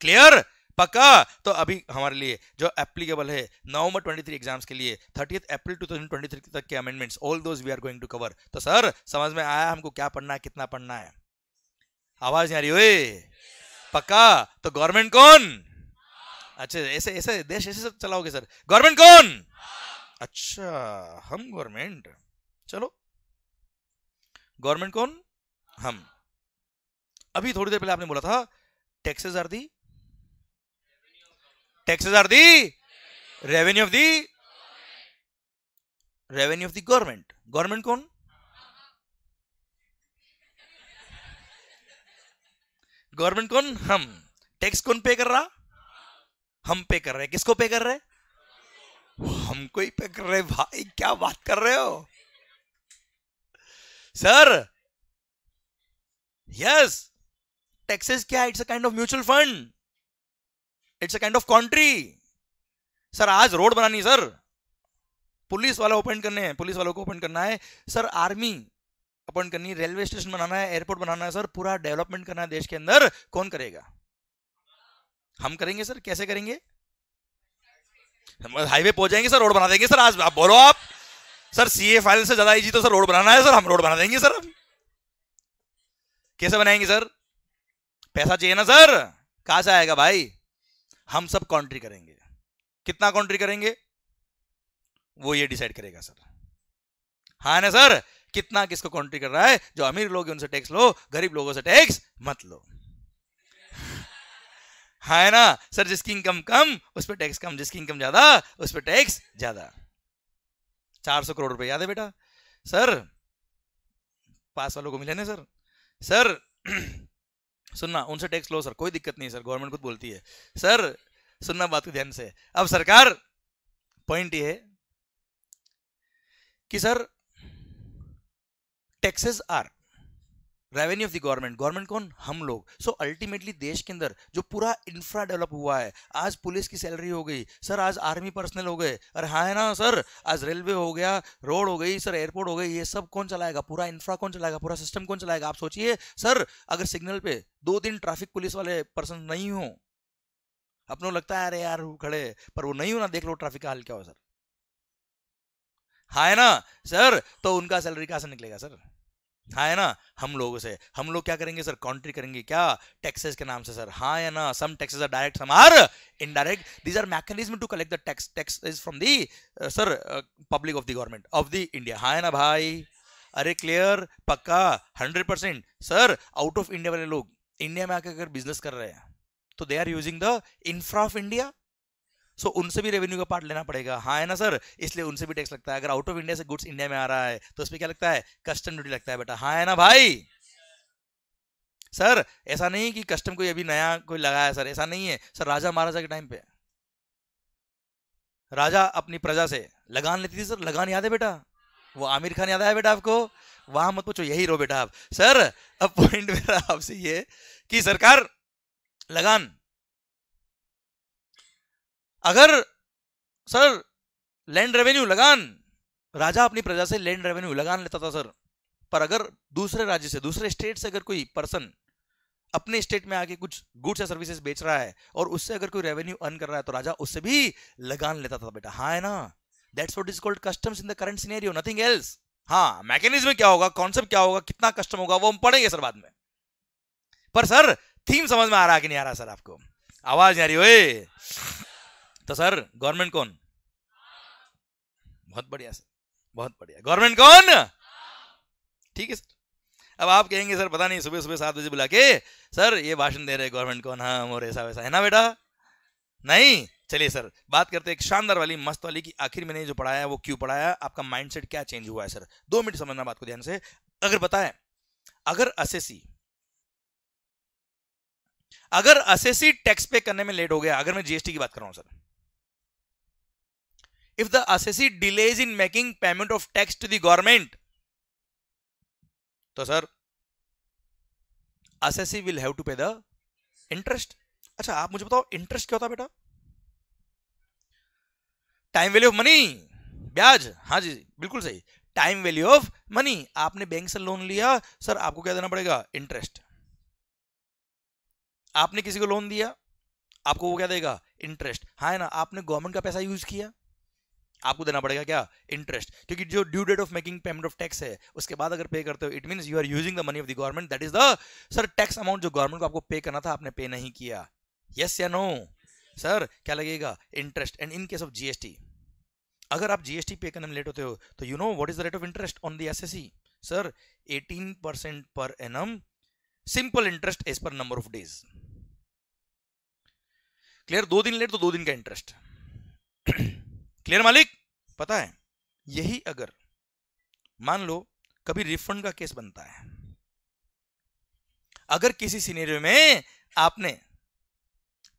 क्लियर पक्का? तो अभी हमारे लिए जो एप्लीकेबल है, नवंबर 23 एग्ज़ाम्स के लिए थर्टी अप्रैल 2023 तक के amendments all those we are going to cover तो सर समझ में आया हमको क्या पढ़ना है, कितना पढ़ना है? आवाज़ नहीं आ रही पक्का? तो गवर्नमेंट कौन? अच्छा ऐसे ऐसे, देश ऐसे सब चलाओगे सर गवर्नमेंट कौन? अच्छा हम गवर्नमेंट चलो। गवर्नमेंट कौन? हम। अभी थोड़ी देर पहले आपने बोला था taxes are the taxes are the revenue of the revenue of the government. Government कौन? गवर्नमेंट कौन? हम. टैक्स कौन पे कर रहा? हम पे कर रहे हैं. किसको पे कर रहे हमको ही पे कर रहे भाई, क्या बात कर रहे हो? सर यस टैक्सेस क्या? It's a kind of mutual fund it's a kind of country sir आज रोड बनानी सर पुलिस वाला ओपन करने हैं, पुलिस वालों को ओपन करना है। सर आर्मी अपॉइंट करनी है रेलवे स्टेशन बनाना है एयरपोर्ट बनाना है सर पूरा डेवलपमेंट करना है देश के अंदर। कौन करेगा? हम करेंगे सर कैसे करेंगे? हाईवे पहुँच जाएँगे सर रोड बना देंगे सर आज आप बोलो आप। सर सीए फ़ाइल से ज़्यादा तो सर रोड बनाना है सर हम रोड बना देंगे सर कैसे बनाएँगे सर पैसा चाहिए ना सर कहाँ से आएगा भाई? हम सब कॉन्ट्री करेंगे। कितना कॉन्ट्री करेंगे? वो ये डिसाइड करेगा सर हाँ ना सर कितना किसको कॉन्ट्री कर रहा है? जो अमीर लोग उनसे टैक्स लो, गरीब लोगों से टैक्स मत लो। हाँ है ना सर जिसकी इनकम कम, उस पर टैक्स कम, जिसकी इनकम ज़्यादा, उस पर टैक्स ज़्यादा। चार सौ करोड़ रुपए याद है बेटा? सर पास वालों को मिले ना सर सर सुनना, उनसे टैक्स लो सर कोई दिक्कत नहीं सर गवर्नमेंट खुद बोलती है। सर सुनना बात को ध्यान से। अब सरकार पॉइंट ये है कि sir taxes are revenue of the government government कौन? हम लोग। सो so, अल्टीमेटली देश के अंदर जो पूरा इंफ्रा डेवलप हुआ है आज पुलिस की सैलरी हो गई सर आज आर्मी पर्सनल हो गए अरे हाँ है ना सर आज रेलवे हो गया रोड हो गई सर एयरपोर्ट हो गई ये सब कौन चलाएगा? पूरा इंफ्रा कौन चलाएगा? पूरा सिस्टम कौन चलाएगा? आप सोचिए सर अगर सिग्नल पे दो दिन ट्रैफ़िक पुलिस वाले पर्सन नहीं हो अपनों लगता है अरे यार खड़े पर वो नहीं हो ना देख लो ट्रैफ़िक का हाल क्या हो सर हाँ है ना सर तो उनका सैलरी कहाँ से निकलेगा सर हाँ है ना? हम लोगों से। हम लोग क्या करेंगे सर? कॉन्ट्री करेंगे। क्या? टैक्सेस के नाम से सर। हाँ है ना? Some taxes are direct some are indirect these are mechanism to collect the tax tax is from the sir public of the government of the India हाँ है ना भाई? अरे क्लियर पक्का? Hundred percent sir out of India वाले लोग India में आकर अगर बिज़नेस कर रहे हैं तो they are using the infra of India so उनसे भी रेवेन्यू का पार्ट लेना पड़ेगा। हाँ है ना सर इसलिए उनसे भी टैक्स लगता है। अगर आउट ऑफ़ इंडिया से गुड्स इंडिया में आ रहा है तो उसमें क्या लगता है? कस्टम ड्यूटी लगता है, बेटा। हाँ है ना, भाई? सर ऐसा नहीं कि कस्टम कोई अभी नया कोई लगाया सर ऐसा नहीं है। सर राजा महाराजा के टाइम पे। राजा अपनी प्रजा से लगान लेती थी सर लगान याद है, बेटा? वो आमिर खान याद आया, बेटा, आपको? वहाँ मत पूछो, यही रो, बेटा, आप। सर अब पॉइंट मेरा आपसे ये कि सरकार लगान अगर, सर लैंड रेवेन्यू लगान, राजा अपनी प्रजा से लैंड रेवेन्यू लगान लेता था, सर। पर अगर दूसरे राज्य से, दूसरे स्टेट से अगर कोई पर्सन अपने स्टेट में आके कुछ गुड्स या सर्विसेज़ बेच रहा है और उससे अगर कोई रेवेन्यू अर्न कर रहा है तो राजा उससे भी लगान लेता था, बेटा। हाँ है ना? That's what is called customs in the current scenario nothing else हाँ मैकेनिज्म क्या होगा कॉन्सेप्ट क्या होगा, कितना कस्टम होगा, वो हम पढ़ेंगे, सर, बाद में। पर, सर थीम समझ में आ रहा कि नहीं आ रहा, सर, आपको? आवाज़ नहीं आ रही, ओए। तो सर, गवर्नमेंट कौन? बहुत बढ़िया सर, बहुत बढ़िया। गवर्नमेंट कौन? ठीक है सर। अब आप कहेंगे, सर, पता नहीं सुबह सुबह सात बजे बुला के, सर, ये भाषण दे रहे गवर्नमेंट कौन? हाँ और ऐसा वैसा है ना बेटा? नहीं? चलिए सर, बात करते एक शानदार वाली, मस्त वाली की आखिर मैंने जो पढ़ाया, वो क्यों पढ़ाया? आपका माइंडसेट क्या चेंज हुआ है सर? दो मिनट समझना बात को ध्यान से। अगर बताए, अगर असेसी अगर असेसी टैक्स पे करने में लेट हो गया, अगर मैं जीएसटी की बात कर रहा हूँ sir if the assessee delays in making payment of tax to the government. तो sir, assessee will have to pay the interest. अच्छा आप मुझे बताओ इंटरेस्ट क्या होता है बेटा? टाइम वैल्यू ऑफ़ मनी ब्याज। हाँ जी, बिल्कुल सही। टाइम वैल्यू ऑफ़ मनी आपने बैंक से लोन लिया, सर आपको क्या देना पड़ेगा? इंटरेस्ट आपने किसी को लोन दिया, आपको वो क्या देगा? इंटरेस्ट हाँ है ना, आपने गवर्नमेंट का पैसा यूज़ किया। आपको देना पड़ेगा क्या? इंटरेस्ट क्योंकि जो due date of making payment of tax है, उसके बाद अगर पे करते हो it mean you are using the money of the government that is the sir tax amount जो गवर्नमेंट को आपको पे करना था, आपने पे नहीं किया. यस या नो सर क्या लगेगा? Interest and in case of GST अगर आप जीएसटी पे करने में लेट होते हो तो you know what is the rate of interest on the SSC sir 18 percent per annum simple interest as per number of days clear दो दिन लेट तो दो दिन का इंटरेस्ट क्लियर मालिक? पता है, यही अगर मान लो कभी रिफंड का केस बनता है। अगर किसी सीनेरियो में आपने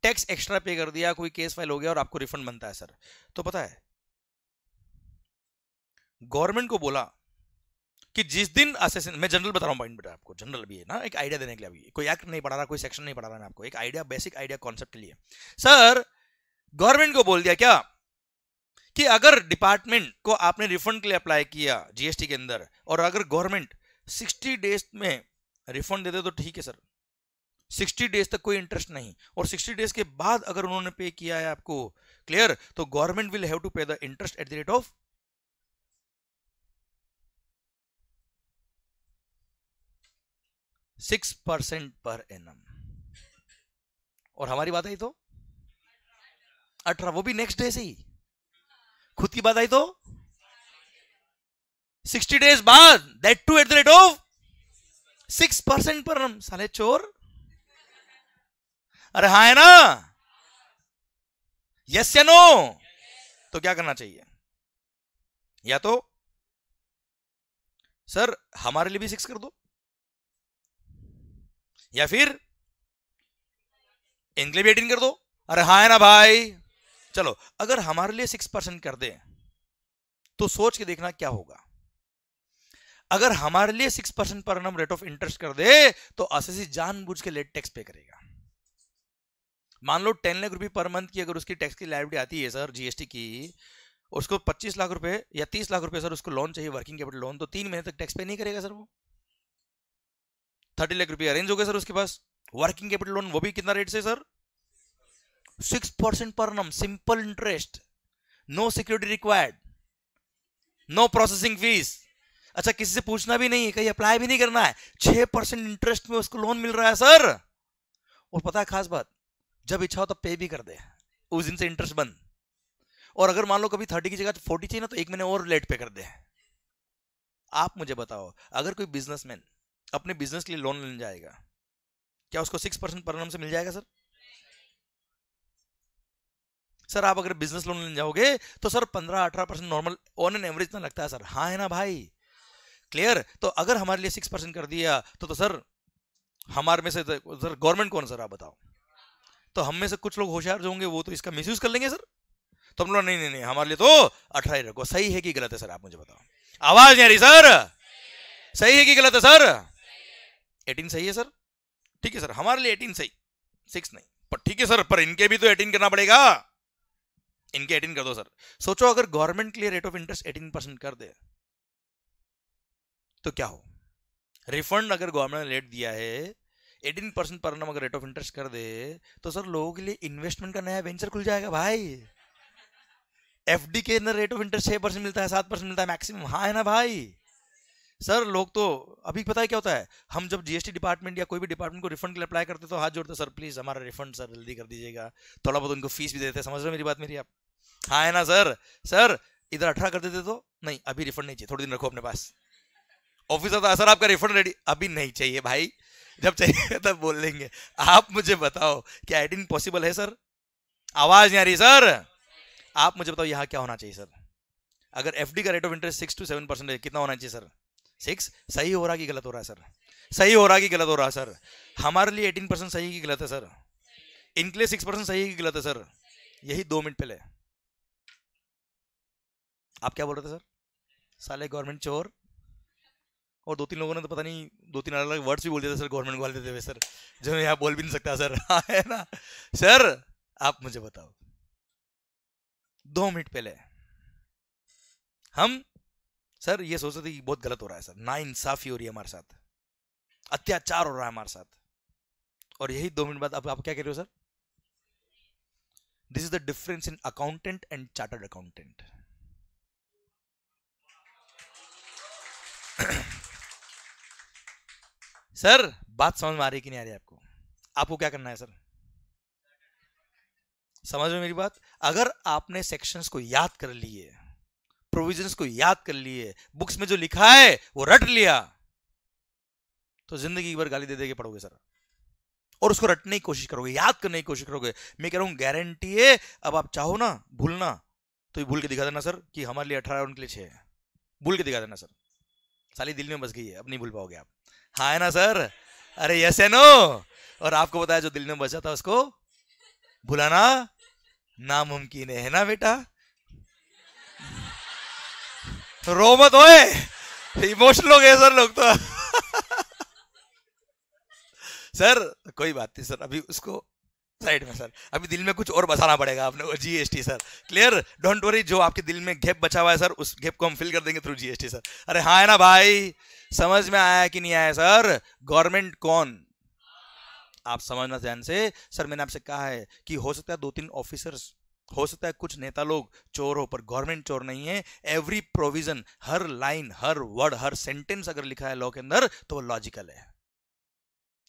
टैक्स एक्स्ट्रा पे कर दिया, कोई केस फ़ाइल हो गया और आपको रिफंड बनता है सर तो पता है गवर्नमेंट को बोला कि जिस दिन असेसन मैं जनरल बता रहा हूँ पॉइंट बेटा आपको जनरल भी है ना, एक आइडिया देने के लिए अभी, कोई एक्ट नहीं पढ़ा रहा, कोई सेक्शन नहीं पढ़ा रहा मैं आपको, एक आइडिया बेसिक आइडिया कॉन्सेप्ट के लिए। सर गवर्नमेंट को बोल दिया क्या? कि अगर डिपार्टमेंट को आपने रिफंड के लिए अप्लाई किया जीएसटी के अंदर, और अगर गवर्नमेंट 60 डेज़ में रिफंड दे दे तो ठीक है सर। 60 डेज़ तक कोई इंटरेस्ट नहीं, और 60 डेज़ के बाद अगर उन्होंने पे किया है आपको क्लियर तो government will have to pay the interest at the rate of six percent per annum. और हमारी बात आई तो? अठारह, वो भी नेक्स्ट डे से ही। खुद की बात आई तो? सिक्सटी डेज़ बाद that to at the rate of six percent per annum साले चोर। अरे हाँ है ना? यस या नो तो क्या करना चाहिए? या तो सर, हमारे लिए भी सिक्स कर दो। या फिर, इनके लिए भी एटीन कर दो। अरे हाँ है ना भाई? चलो, अगर हमारे लिए सिक्स परसेंट कर दे तो सोच के देखना क्या होगा। अगर हमारे लिए six percent per annum rate of interest कर दे तो एसएससी जानबूझ के लेट टैक्स पे करेगा। मान लो टेन लाख रुपए पर मंथ की अगर उसकी टैक्स की लाइबिलिटी आती है सर जीएसटी की, उसको पच्चीस लाख रुपए या तीस लाख रुपए सर, उसको लोन चाहिए वर्किंग कैपिटल लोन तो तीन महीने तक टैक्स पे नहीं करेगा सर वो। थर्टी लाख रुपए अरेंज हो गए सर उसके पास। वर्किंग कैपिटल लोन वो भी कितना रेट से sir? Six percent per annum simple interest no security required no processing fees अच्छा किसी से पूछना भी नहीं है, कहीं अप्लाई भी नहीं करना है। छह परसेंट इंटरेस्ट में उसको लोन मिल रहा है सर और पता है खास बात, जब इच्छा हो तब पे भी कर दे। उस दिन से इंटरेस्ट बंद। और अगर मान लो कभी थर्टी की जगह तो फोर्टी चाहिए ना तो एक महीने और लेट पे कर दे। आप मुझे बताओ, अगर कोई बिजनेसमैन अपने बिज़नेस के लिए लोन लेने जाएगा, क्या उसको सिक्स परसेंट पर से मिल जाएगा सर सर आप अगर बिज़नेस लोन लेने जाओगे तो सर पंद्रह अठारह percent normal on an average ना लगता है सर। हाँ है ना भाई? क्लियर तो अगर हमारे लिए सिक्स परसेंट कर दिया तो, तो सर हमारे में से तो, सर गवर्नमेंट कौन सर आप बताओ? तो हम में से कुछ लोग होशियार जो होंगे वो तो इसका मिसयूज कर लेंगे सर। तो हम लोग नहीं नहीं नहीं हमारे लिए तो अठारह रखो। सही है कि गलत है सर आप मुझे बताओ। आवाज़ नहीं आ रही सर? सही है कि गलत है सर? एटीन सही है सर। ठीक है सर हमारे लिए एटीन सही। सिक्स नहीं। पर ठीक है सर पर इनके भी तो एटीन करना पड़ेगा। इनके एटीन कर दो सर सोचो अगर गवर्नमेंट के लिए rate of interest eighteen percent कर दे तो क्या हो? रिफंड अगर गवर्नमेंट ने लेट दिया है एटीन परसेंट पर अगर रेट ऑफ़ इंटरेस्ट कर दे तो सर लोगों के लिए इन्वेस्टमेंट का नया वेंचर खुल जाएगा, भाई. एफडी के अंदर रेट ऑफ़ इंटरेस्ट छह परसेंट मिलता है, सात परसेंट मिलता है मैक्सिमम हाँ है ना, भाई? सर लोग तो अभी पता है क्या होता है? हम जब जीएसटी डिपार्टमेंट या कोई भी डिपार्टमेंट को रिफंड के लिए अप्लाई करते तो हाथ जोड़ते सर प्लीज़ हमारा रिफंड सर जल्दी कर दीजिएगा. थोड़ा बहुत उनको फ़ीस भी देते समझ रहे मेरी बात मेरी आप? हाँ है ना, सर। सर, इधर अठारह कर देते तो? नहीं, अभी रिफंड नहीं चाहिए, थोड़ी दिन रखो अपने पास। ऑफिसर था सर, आपका रिफंड रेडी अभी नहीं चाहिए, भाई। जब चाहिए तब बोल लेंगे। आप मुझे बताओ, क्या एटीन पॉसिबल है, सर? आवाज़ नहीं आ रही, सर। आप मुझे बताओ, यहाँ क्या होना चाहिए, सर? अगर एफडी का rate of interest six to seven percent कितना होना चाहिए, सर? सिक्स सही हो रहा कि गलत हो रहा है, सर? सही हो रहा कि गलत हो रहा है सर? हमारे लिए एटीन परसेंट सही कि गलत है, सर। इनके लिए सिक्स परसेंट सही कि गलत है, सर। यही दो मिनट पहले। आप क्या बोल रहे थे, सर? साले गवर्नमेंट चोर। और दो तीन लोगों ने तो पता नहीं दो तीन अलग अलग वर्ड्स भी बोल देते सर गवर्नमेंट बोल देते हुए, सर। जो मैं यहाँ बोल भी नहीं सकता, सर हाँ है ना? सर, आप मुझे बताओ। दो मिनट पहले, हम, सर, ये सोच रहे थे बहुत गलत हो रहा है, सर। ना इंसाफी हो रही है हमारे साथ। अत्याचार हो रहा है हमारे साथ। और यही दो मिनट बाद अब आप क्या कह रहे हो, sir? This is the difference in accountant and chartered accountant sir, बात समझ में आ रही कि नहीं आ रही आपको? आपको क्या करना है, सर? समझ में मेरी बात? अगर आपने सेक्शंस को याद कर लिए प्रोविजंस को याद कर लिए बुक्स में जो लिखा है, वो रट लिया तो ज़िंदगी भर गाली दे दे के पढ़ोगे सर। और उसको रटने की कोशिश करोगे, याद करने की कोशिश करोगे। मैं कह रहा हूँ गारंटी है, अब आप चाहो ना, भूलना तो भूल के दिखा देना, सर, कि हमारे लिए अठारह उनके लिए छह है। भूल के दिखा देना, सर। साली दिल में बस गई है, अब नहीं भूल पाओगे आप। हाँ है ना, सर? अरे यस है नो और आपको बताया जो दिल में बचा था उसको, भुलाना नामुमकिन है ना बेटा? रो मत होए इमोशनल हो गए सर लोग तो। सर, कोई बात नहीं, सर, अभी उसको साइड में, सर। अभी दिल में कुछ और बसाना पड़ेगा आपने GST sir. Clear don't worry जो आपके दिल में गैप बचा हुआ है, सर, उस गैप को हम फिल कर देंगे थ्रू जीएसटी सर। अरे हाँ है ना भाई? समझ में आया कि नहीं आया, सर? गवर्नमेंट कौन? आप समझना ध्यान से। सर, मैंने आपसे कहा है कि हो सकता है दो तीन ऑफिसर्स हो सकता है कुछ नेता लोग चोर हो, पर गवर्नमेंट चोर नहीं है। एवरी प्रोविज़न हर लाइन हर वर्ड हर सेंटेंस अगर लिखा है लॉ के अंदर तो वो लॉजिकल है।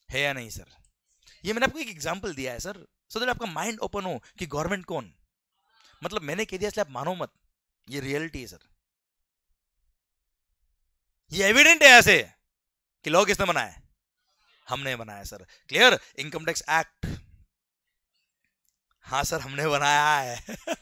है या नहीं, सर? ये मैंने आपको एक एग्ज़ाम्पल दिया है सर सो दैट आपका माइंड ओपन हो कि गवर्नमेंट कौन? मतलब मैंने कह दिया, इसलिए आप मानो मत। ये रियलिटी है सर ये एविडेंट है ऐसे कि लॉ किसने बनाया? हमने बनाया sir clear income tax act हाँ सर, हमने बनाया है।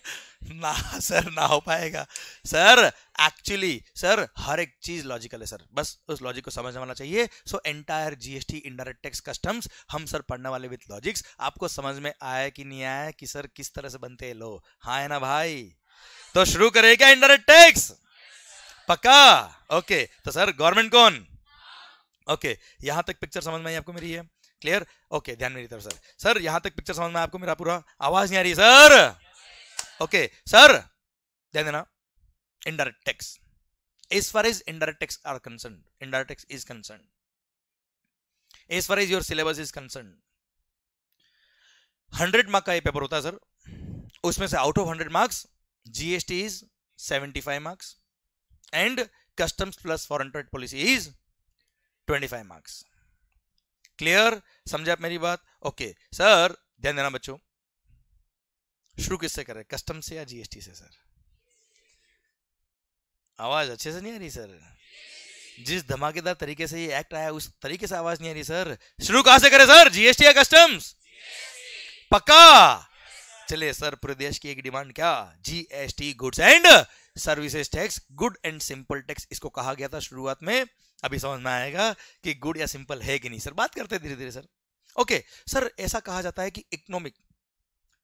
ना सर, ना हो पाएगा। सर एक्चुअली सर, हर एक चीज़ लॉजिकल है, सर। बस उस लॉजिक को समझने वाला चाहिए। So entire GST indirect tax customs हम सर पढ़ने वाले विद लॉजिक्स आपको समझ में आया कि नहीं आया कि सर किस तरह से बनते हैं लो हाँ है ना भाई? तो शुरू करें क्या इनडायरेक्ट टैक्स पक्का? ओके तो सर गवर्नमेंट कौन? ओके यहाँ तक पिक्चर समझ में आई आपको मेरी है क्लियर ओके ध्यान मेरी तरफ़ सर। सर, यहाँ तक पिक्चर समझ में आपको? मेरा पूरा आवाज़ नहीं आ रही, सर। ओके सर, ध्यान देना। Indirect tax. As far as indirect tax are concerned, indirect tax is concerned, as far as your syllabus is concerned 100 mark का ये पेपर होता है, सर। उसमें से out of 100 marks GST is 75 marks and customs plus foreign trade policy is 25 marks clear समझे आप मेरी बात? ओके सर ध्यान देना बच्चों। शुरू किससे करें कस्टम से या जीएसटी से सर आवाज़ अच्छे से नहीं आ रही सर जिस धमाकेदार तरीके से ये एक्ट आया, उस तरीके से आवाज़ नहीं आ रही सर शुरू कहाँ से करें सर जीएसटी या कस्टम्स पक्का? चले सर पूरे देश की एक डिमांड क्या? GST goods and services tax good and simple tax इसको कहा गया था शुरुआत में। अभी समझ में आएगा कि गुड या सिंपल है कि नहीं। सर, बात करते धीरे धीरे सर। ओके, सर, ऐसा कहा जाता है कि इकोनॉमिक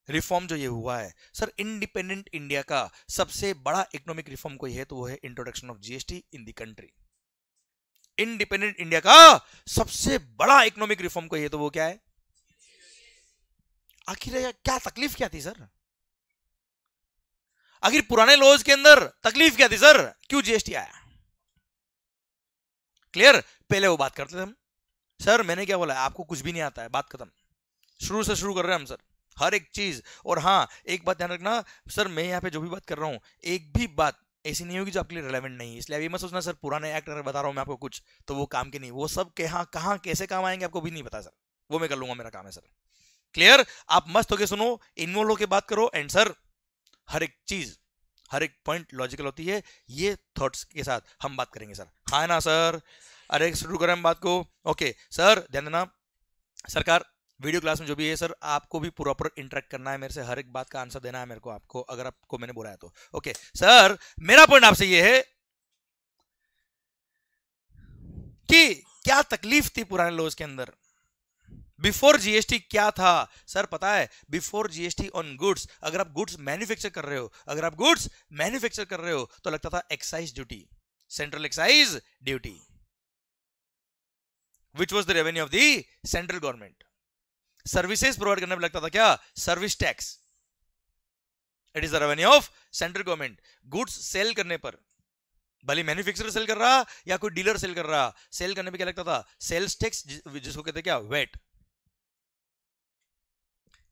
रिफॉर्म जो ये हुआ है, सर, इंडिपेंडेंट इंडिया का सबसे बड़ा इकोनॉमिक रिफॉर्म कोई है तो वो है introduction of GST in the country. Independent India का सबसे बड़ा इकोनॉमिक रिफॉर्म कोई है तो वो क्या है? आखिर क्या तकलीफ़ क्या थी, सर? आखिर पुराने लॉज के अंदर तकलीफ़ क्या थी, सर? क्यों जीएसटी आया? क्लियर पहले वो बात करते थे हम। सर मैंने क्या बोला? आपको कुछ भी नहीं आता है। बात खत्म। शुरू से शुरू कर रहे हैं हम सर हर एक चीज़। और हाँ एक बात ध्यान रखना सर मैं यहाँ पे जो भी बात कर रहा हूँ, एक भी बात ऐसी नहीं होगी जो आपके लिए रिलेवेंट नहीं इसलिए अभी मत सोचना सर पुराने एक्ट अगर बता रहा हूँ मैं आपको कुछ तो वो काम के नहीं। वो सब के हाँ कहाँ, कैसे काम आएँगे आपको भी नहीं पता सर वो मैं कर लूँगा, मेरा काम है सर क्लियर आप मस्त होके सुनो इन्वॉल्व होके बात करो एंड सर हर एक चीज़, हर एक पॉइंट लॉजिकल होती है। ये थॉट्स के साथ हम बात करेंगे सर हाँ ना, सर? अरे, शुरू करें हम बात को। ओके, सर, ध्यान देना, सरकार, वीडियो क्लास में जो भी है, सर, आपको भी प्रॉपर इंटरेक्ट करना है, मेरे से हर एक बात का आंसर देना है मेरे को आपको, अगर आपको मैंने बोला है तो। ओके, सर, मेरा पॉइंट आपसे ये है कि क्या तकलीफ़ थी पुराने लॉज के अंदर? बिफोर जीएसटी क्या था? सर, पता है बिफोर जीएसटी ऑन गुड्स अगर आप गुड्स मैन्युफैक्चर कर रहे हो, अगर आप गुड्स मैन्युफैक्चर कर रहे हो तो लगता था excise duty central excise duty which was the revenue of the central government services provide करने में लगता था क्या? Service tax it is the revenue of central government goods sale करने पर, भले मैन्युफैक्चरर सेल कर रहा या कोई डीलर सेल कर रहा सेल करने पे क्या लगता था? सेल्स टैक्स जिसको कहते क्या? वेट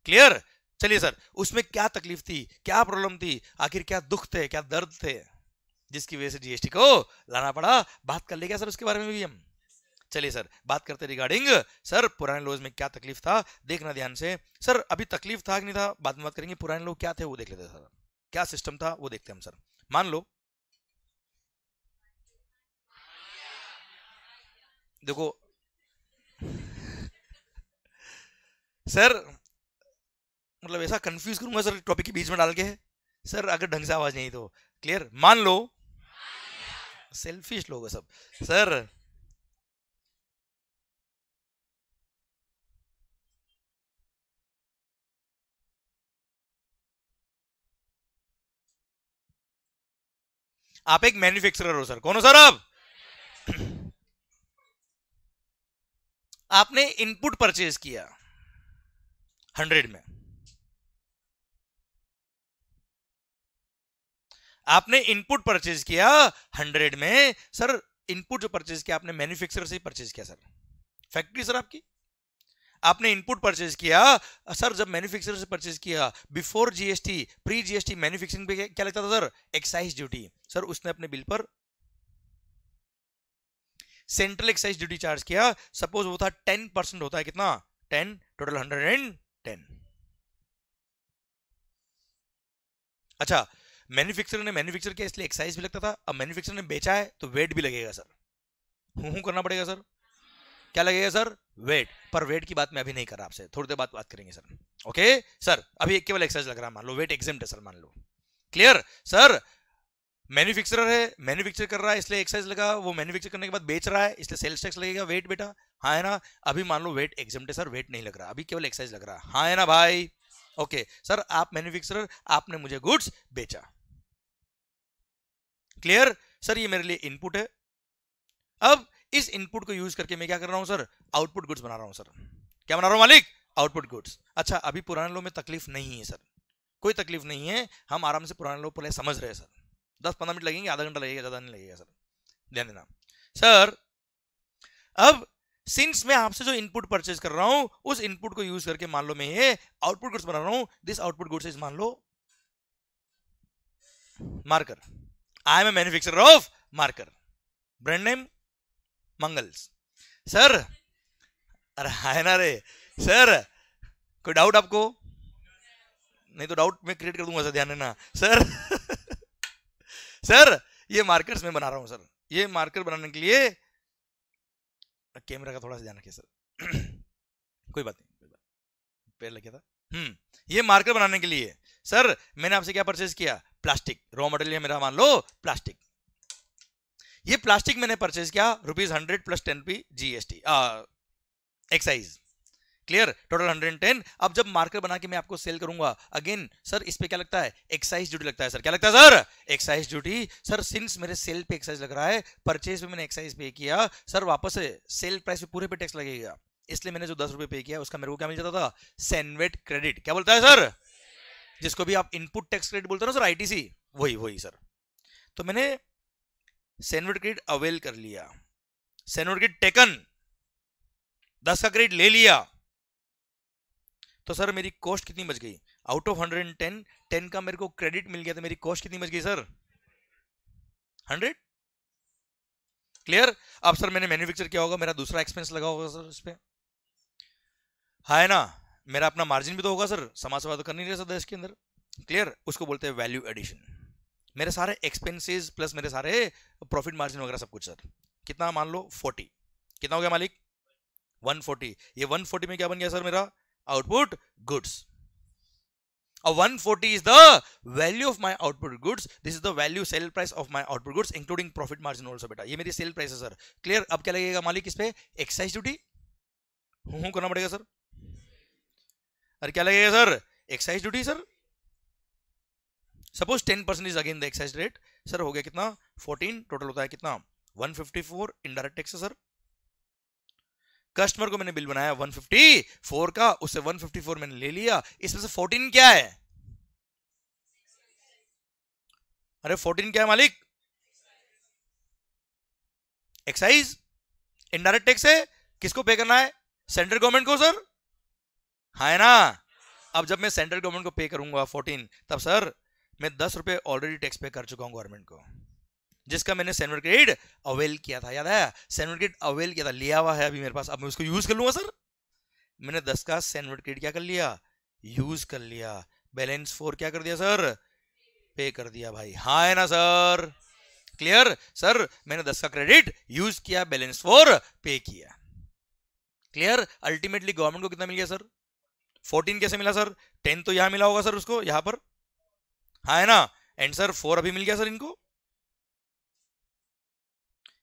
क्लियर चलिए सर उसमें क्या तकलीफ़ थी? क्या प्रॉब्लम थी? आखिर क्या दुख थे? क्या दर्द थे? जिसकी वजह से जीएसटी को लाना पड़ा। बात कर ले क्या सर उसके बारे में भी हम? चलिए सर, बात करते रिगार्डिंग सर पुराने लोग में क्या तकलीफ़ था, देखना ध्यान से। सर, अभी तकलीफ़ था कि नहीं था? बात में बात करेंगे, पुराने लोग क्या थे वो देख लेते सर। क्या सिस्टम था वो देखते हम सर। मान लो। देखो। सर मतलब ऐसा कंफ्यूज करूँगा सर टॉपिक के बीच में डाल के। सर, अगर ढंग से आवाज़ नहीं तो। क्लियर मान लो। सेल्फिश लोग सब। सर। आप एक मैन्युफैक्चरर हो, सर। कौन हो, सर, आप? आपने इनपुट परचेज किया हंड्रेड में। आपने इनपुट परचेज किया हंड्रेड में सर इनपुट जो परचेज किया आपने मैन्युफैक्चरर से ही परचेज किया सर फैक्ट्री सर आपकी? आपने इनपुट परचेज किया सर जब मैन्युफैक्चरर से परचेज किया before GST pre GST manufacturing पे क्या लगता था सर एक्साइज ड्यूटी सर उसने अपने बिल पर सेंट्रल एक्साइज ड्यूटी चार्ज किया. सपोज़ वो था टेन परसेंट होता है कितना? Ten total hundred and ten अच्छा मैन्युफैक्चरर ने मैन्युफैक्चर किया इसलिए एक्साइज भी लगता था, अब मैन्युफैक्चरर ने बेचा है तो वेट भी लगेगा सर हूँ हूँ करना पड़ेगा सर क्या लगेगा सर वेट पर वेट की बात मैं अभी नहीं कर रहा आपसे, थोड़ी देर बाद बात करेंगे सर ओके सर अभी एक केवल एक्साइज लग रहा है, मान लो वेट एग्ज़ाम है सर मान लो. क्लियर सर मैन्युफैक्चरर है, मैन्युफैक्चर कर रहा है, इसलिए एक्साइज लगा, वो मैन्युफैक्चर करने के बाद बेच रहा है, इसलिए सेल्स टैक्स लगेगा वेट बेटा. हाँ है ना? अभी मान लो वेट एग्ज़ाम है सर वेट नहीं लग रहा, अभी केवल एक्साइज लग रहा है. हाँ है ना भाई? ओके सर आप मैन्युफैक्चरर, आपने मुझे गुड्स बेचा. क्लियर सर ये मेरे लिए इनपुट है। अब इस इनपुट को यूज़ करके मैं क्या कर रहा हूँ सर आउटपुट गुड्स बना रहा हूँ सर क्या बना रहा हूँ, मालिक? आउटपुट गुड्स अच्छा अभी पुराने लो में तकलीफ़ नहीं है सर कोई तकलीफ़ नहीं है। हम आराम से पुराने लो पहले समझ रहे हैं सर दस पंद्रह मिनट लगेंगे, आधा घंटा लगेगा, ज़्यादा नहीं लगेगा सर ध्यान देना। सर अब सिंस मैं आपसे जो इनपुट परचेज कर रहा हूँ, उस इनपुट को यूज़ करके मान लो मैं ये आउटपुट गुड्स बना रहा हूँ। दिस आउटपुट गुड्स इज़ मान लो marker I am a manufacturer of marker brand name Mangal's sir अरे है ना रे। सर कोई डाउट आपको? नहीं तो डाउट मैं क्रिएट कर दूँगा सर, ध्यान देना। सर सर ये मार्कर्स मैं बना रहा हूँ सर ये मार्कर बनाने के लिए कैमरा का थोड़ा सा ध्यान रखिए सर कोई बात नहीं, कोई बात पैर लग गया था? हम्म ये मार्कर बनाने के लिए सर, मैंने आपसे क्या परचेज किया? प्लास्टिक रॉ मटेरियल मेरा, मान लो प्लास्टिक ये प्लास्टिक मैंने परचेज किया rupees hundred plus ten P GST excise clear total hundred ten अब जब मार्कर बना के मैं आपको सेल करूँगा अगेन सर इस पे क्या लगता है? एक्साइज ड्यूटी लगता है सर क्या लगता है sir excise duty sir since मेरे सेल पे एक्साइज लग रहा है परचेज पे मैंने एक्साइज पे किया सर वापस सेल प्राइस पे पूरे पे टैक्स लगेगा. इसलिए मैंने जो दस रुपए पे किया, उसका मेरे को क्या मिल जाता था? सेनवेट क्रेडिट क्या बोलता है सर जिसको भी आप इनपुट टैक्स क्रेडिट बोलते हो ना, सर आईटीसी वही वही, सर। तो मैंने सेनवेट क्रेडिट अवेल कर लिया। सेनवेट क्रेडिट टेकन दस का क्रेडिट ले लिया। तो सर, मेरी कॉस्ट कितनी बच गई? Out of hundred and ten ten का मेरे को क्रेडिट मिल गया तो मेरी कॉस्ट कितनी बच गई, सर? हंड्रेड क्लियर अब सर, मैंने मैन्युफैक्चर किया होगा, मेरा दूसरा एक्सपेंस लगा होगा, सर, इस पर है ना? मेरा अपना मार्जिन भी तो होगा सर समाज सेवा तो कर नहीं रहे सर देश के अंदर. क्लियर उसको बोलते हैं वैल्यू एडिशन मेरे सारे एक्सपेंसेस प्लस मेरे सारे प्रॉफिट मार्जिन वगैरह सब कुछ सर कितना मान लो? फोर्टी कितना हो गया मालिक? 140 ये 140 में क्या बन गया सर मेरा? आउटपुट गुड्स और 140 is the value of my output goods this is the value sale price of my output goods including profit margin also, बेटा. ये मेरी सेल प्राइस है सर क्लियर अब क्या लगेगा मालिक इस पे? एक्साइज ड्यूटी हूँ करना पड़ेगा सर अरे क्या लगेगा sir? Excise duty sir? Suppose ten percent is again the excise rate sir, हो गया कितना? फोर्टीन टोटल होता है कितना? One fifty four indirect tax sir. Customer को मैंने बिल बनाया 154 का, उससे 154 मैंने ले लिया। इसमें से 14 क्या है? अरे 14 क्या है, मालिक? एक्साइज इनडायरेक्ट टैक्स है। किसको पे करना है? सेंट्रल गवर्नमेंट को, सर? हाँ है ना? अब जब मैं सेंट्रल गवर्नमेंट को पे करूँगा 14 तब सर मैं दस रुपए ऑलरेडी टैक्स पे कर चुका हूँ गवर्नमेंट को। जिसका मैंने सैनवर्ड क्रेडिट अवेल किया था, याद है? सैनवर्ड क्रेडिट अवेल किया था, लिया हुआ है अभी मेरे पास। अब मैं उसको यूज़ कर लूँगा सर। मैंने दस का सैनवर्ड क्रेडिट क्या कर लिया? यूज़ कर लिया। बैलेंस फोर क्या कर दिया सर? पे कर दिया भाई। हाँ है ना सर? क्लियर सर, मैंने दस का क्रेडिट यूज़ किया बैलेंस फोर पे किया। क्लियर अल्टीमेटली गवर्नमेंट को कितना मिल गया सर? फोर्टीन कैसे मिला, सर? टेन तो यहाँ मिला होगा, सर, उसको, यहाँ पर। हाँ है ना? एंड सर फोर अभी मिल गया, सर, इनको।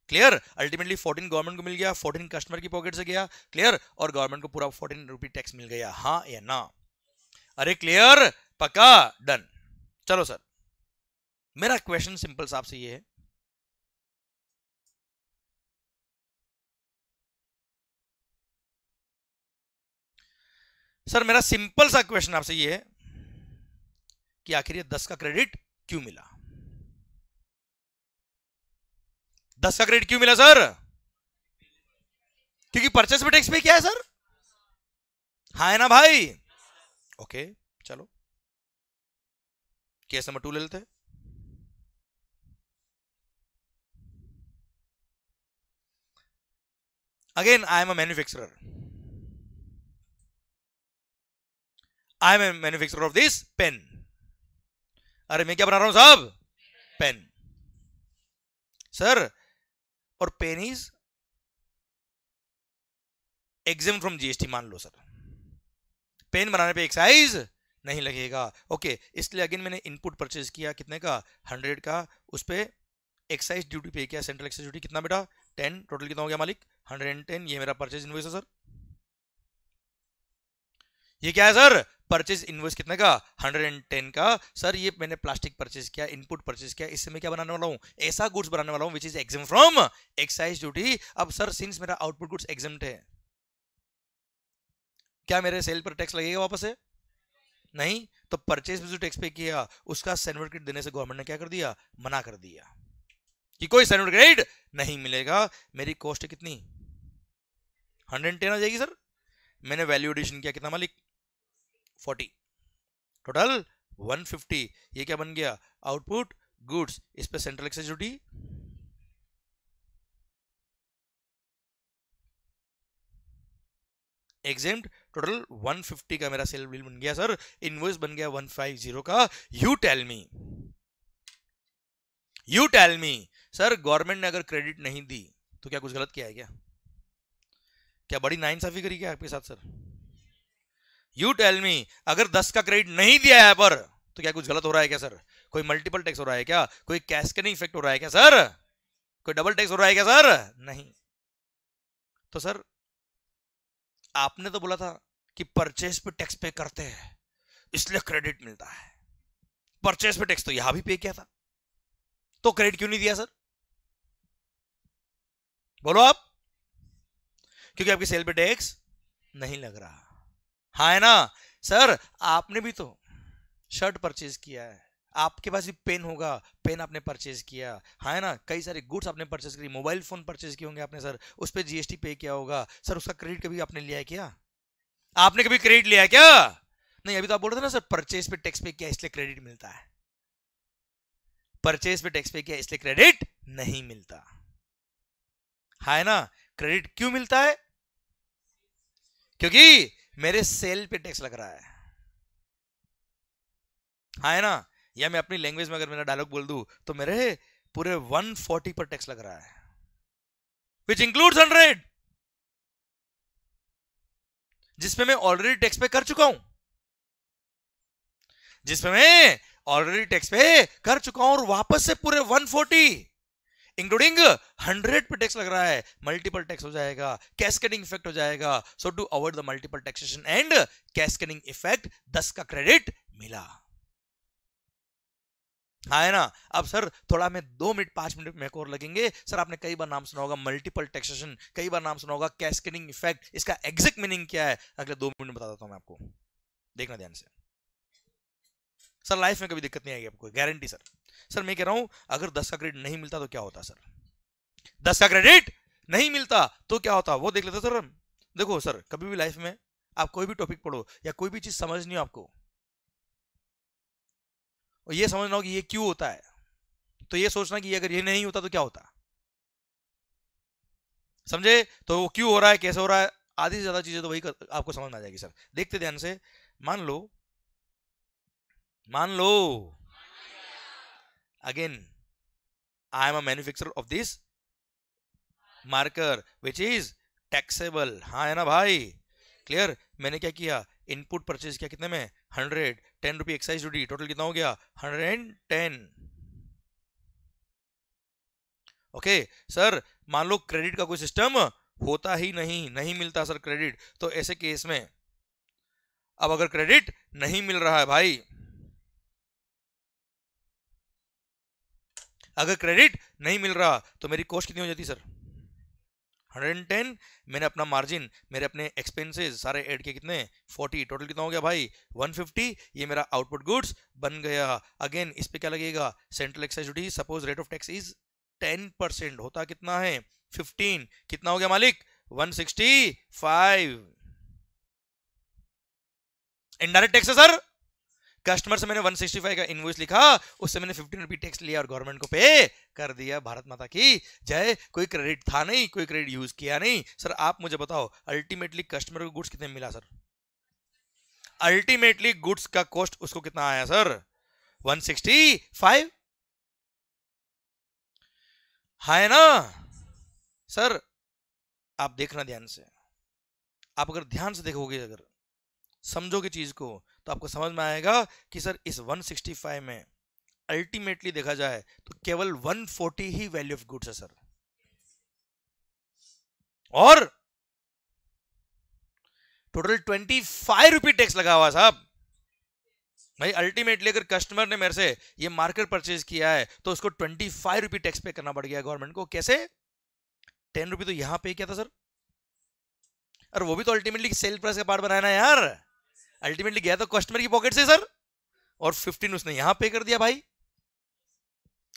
क्लियर अल्टीमेटली 14 गवर्नमेंट को मिल गया 14 कस्टमर की पॉकेट से गया क्लियर और गवर्नमेंट को पूरा 14 रुपी टैक्स मिल गया। हाँ या ना? अरे क्लियर पक्का? डन चलो सर मेरा क्वेश्चन सिंपल साहब से ये है। सर, मेरा सिंपल सा क्वेश्चन आपसे ये है कि आखिर ये दस का क्रेडिट क्यों मिला? दस का क्रेडिट क्यों मिला सर? क्योंकि परचेस पे टैक्स पे क्या है सर? हाँ है ना भाई? ओके, चलो। केस नंबर टू ले लेते again I am a manufacturer I am manufacturer of this pen अरे मैं क्या बना रहा हूँ साहब? पेन सर और pen is exempt from GST मान लो सर पेन बनाने पे एक्साइज नहीं लगेगा। ओके इसलिए अगेन मैंने इनपुट परचेज किया। कितने का? हंड्रेड का। उस पर एक्साइज ड्यूटी पे किया। सेंट्रल एक्साइज ड्यूटी कितना बेटा? टेन टोटल कितना हो गया मालिक? हंड्रेड एंड टेन ये मेरा परचेज इनवॉइस है सर ये क्या है, सर? परचेज इनवॉइस कितने का? 110 का। सर, ये मैंने प्लास्टिक परचेज किया इनपुट परचेज किया, इससे मैं क्या बनाने वाला हूँ? ऐसा गुड्स बनाने वाला हूँ which is exempt from excise duty अब सर सिंस मेरा आउटपुट गुड्स एग्ज़ाम है, क्या मेरे सेल पर टैक्स लगेगा वापस से? नहीं। तो परचेज में जो टैक्स पे किया, उसका सर्टिफिकेट देने से गवर्नमेंट ने क्या कर दिया? मना कर दिया। कि कोई सर्टिफिकेट नहीं मिलेगा। मेरी कॉस्ट कितनी? हंड्रेड टेन आ जाएगी, सर। मैंने वैल्यू एडिशन किया कितना, मालिक? फोर्टी टोटल वन फिफ्टी ये क्या बन गया? आउटपुट गुड्स इस पे central excise duty exempted total 150 का मेरा सेल बिल बन गया सर इनवॉइस बन गया 150 का। You tell me you tell me sir government ने अगर क्रेडिट नहीं दी तो क्या कुछ गलत किया है क्या? क्या बड़ी नाइंसाफी करी क्या आपके साथ सर यू टेल मी अगर दस का क्रेडिट नहीं दिया है पर तो क्या कुछ गलत हो रहा है क्या सर कोई मल्टीपल टैक्स हो रहा है क्या? कोई कैस्केनिंग इफ़ेक्ट हो रहा है क्या सर कोई डबल टैक्स हो रहा है क्या सर नहीं। तो सर आपने तो बोला था कि परचेस पे टैक्स पे करते हैं, इसलिए क्रेडिट मिलता है। परचेस पे टैक्स तो यहाँ भी पे किया था। तो क्रेडिट क्यों नहीं दिया सर बोलो आप। क्योंकि आपकी सेल पे टैक्स नहीं लग रहा। हाँ है ना? सर, आपने भी तो शर्ट परचेज किया है। आपके पास भी पेन होगा। पेन आपने परचेज किया। हाँ है ना? कई सारे गुड्स आपने परचेज करी। मोबाइल फ़ोन परचेज किए होंगे आपने, सर। उस पर जीएसटी पे किया होगा। सर, उसका क्रेडिट कभी आपने लिया है क्या? आपने कभी क्रेडिट लिया है क्या? नहीं, अभी तो आप बोल रहे थे ना, सर, परचेज पे टैक्स पे किया इसलिए क्रेडिट मिलता है? परचेज पे टैक्स पे किया इसलिए क्रेडिट नहीं मिलता? है ना? क्रेडिट क्यों मिलता है? क्योंकि मेरे सेल पे टैक्स लग रहा है। हाँ है ना? या मैं अपनी लैंग्वेज में अगर मेरा डायलॉग बोल दू तो मेरे पूरे 140 पर टैक्स लग रहा है। विच इंक्लूड्स हंड्रेड जिसपे मैं ऑलरेडी टैक्स पे कर चुका हूँ। जिसपे मैं ऑलरेडी टैक्स पे कर चुका हूँ और वापस से पूरे 140 इंक्लूडिंग हंड्रेड पे टैक्स लग रहा है मल्टीपल टैक्स हो जाएगा कैस्केडिंग इफ़ेक्ट हो जाएगा so to avoid the multiple taxation and cascading effect दस का क्रेडिट मिला। हाँ है ना? अब सर, थोड़ा मैं दो मिनट, पाँच मिनट में और लगेंगे। सर, आपने कई बार नाम सुना होगा मल्टीपल टैक्सेशन कई बार नाम सुना होगा कैस्केडिंग इफ़ेक्ट इसका एग्जैक्ट मीनिंग क्या है? अगले दो मिनट बता देता हूँ मैं आपको। देखना ध्यान से। सर लाइफ में कभी दिक्कत नहीं आएगी आपको गारंटी सर। सर मैं कह रहा हूँ अगर दस का क्रेडिट नहीं मिलता तो क्या होता सर? दस का क्रेडिट नहीं मिलता तो क्या होता? वो देख लेते सर देखो सर कभी भी लाइफ में आप कोई भी टॉपिक पढ़ो या कोई भी चीज़ समझ नहीं हो आपको और ये समझना हो कि ये क्यों होता है तो ये सोचना कि अगर ये नहीं होता तो क्या होता? समझे? तो वो क्यों हो रहा है कैसे हो रहा है आधी से ज़्यादा चीज़ें तो वही कर, आपको समझ में आ जाएगी सर। देखते ध्यान से मान लो मान लो। Again I am a manufacturer of this marker which is taxable हाँ है ना भाई? क्लियर मैंने क्या किया? इनपुट परचेज किया कितने में? Hundred ten rupee excise duty total कितना हो गया? Hundred and ten okay sir मान लो क्रेडिट का कोई सिस्टम होता ही नहीं नहीं मिलता सर क्रेडिट तो ऐसे केस में। अब अगर क्रेडिट नहीं मिल रहा है भाई अगर क्रेडिट नहीं मिल रहा तो मेरी कॉस्ट कितनी हो जाती सर 110 मैंने अपना मार्जिन मेरे अपने एक्सपेंसेस सारे ऐड किए कितने? 40 टोटल कितना हो गया भाई? 150 ये मेरा आउटपुट गुड्स बन गया। अगेन इस पे क्या लगेगा? Central excise duty suppose rate of tax is 10 percent होता कितना है? 15 कितना हो गया मालिक? 165 इनडायरेक्ट टैक्स है सर कस्टमर से मैंने 165 का इनवॉइस लिखा, उससे मैंने 15 रुपी टैक्स लिया और गवर्नमेंट को पे कर दिया भारत माता की। जय, कोई क्रेडिट था नहीं, कोई क्रेडिट यूज़ किया नहीं। सर, आप मुझे बताओ अल्टीमेटली कस्टमर को गुड्स कितने मिला, सर? अल्टीमेटली गुड्स का कॉस्ट उसको कितना आया, सर? 165 है ना? सर, आप देखना ध्यान से। आप अगर ध्यान से देखोगे, अगर समझोगे चीज़ को तो आपको समझ में आएगा कि सर इस 165 में अल्टीमेटली देखा जाए तो केवल 140 ही वैल्यू ऑफ़ गुड्स है सर। और टोटल 25 रुपी टैक्स लगा हुआ साहब। भाई, अल्टीमेटली अगर कस्टमर ने मेरे से ये मार्कर परचेज किया है तो उसको 25 रुपी टैक्स पे करना पड़ गया गवर्नमेंट को। कैसे? टेन रुपी तो यहाँ पे किया था सर। और वो भी तो अल्टीमेटली सेल प्राइस का पार्ट बनाया ना यार। अल्टीमेटली गया तो कस्टमर की पॉकेट से सर और फिफ्टीन उसने यहाँ पे कर दिया, भाई।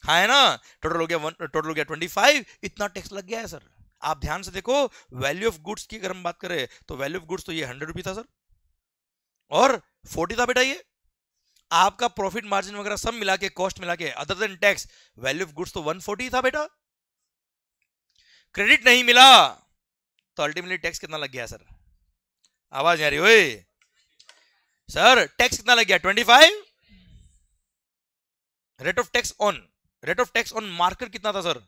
हाँ है ना? टोटल हो गया टोटल हो गया ट्वेंटी फाइव इतना टैक्स लग गया है सर आप ध्यान से देखो वैल्यू ऑफ़ गुड्स की अगर हम बात करें तो वैल्यू ऑफ़ गुड्स तो ये हंड्रेड रुपी था सर और फोर्टी था बेटा ये। आपका प्रॉफिट मार्जिन वगैरह सब मिला के कॉस्ट मिला के other than tax value of goods तो 140 था बेटा। क्रेडिट नहीं मिला। तो अल्टीमेटली टैक्स कितना लग गया सर आवाज़ आ रही, ओए। सर टैक्स कितना लग गया? 25 rate of tax on rate of tax on market कितना था सर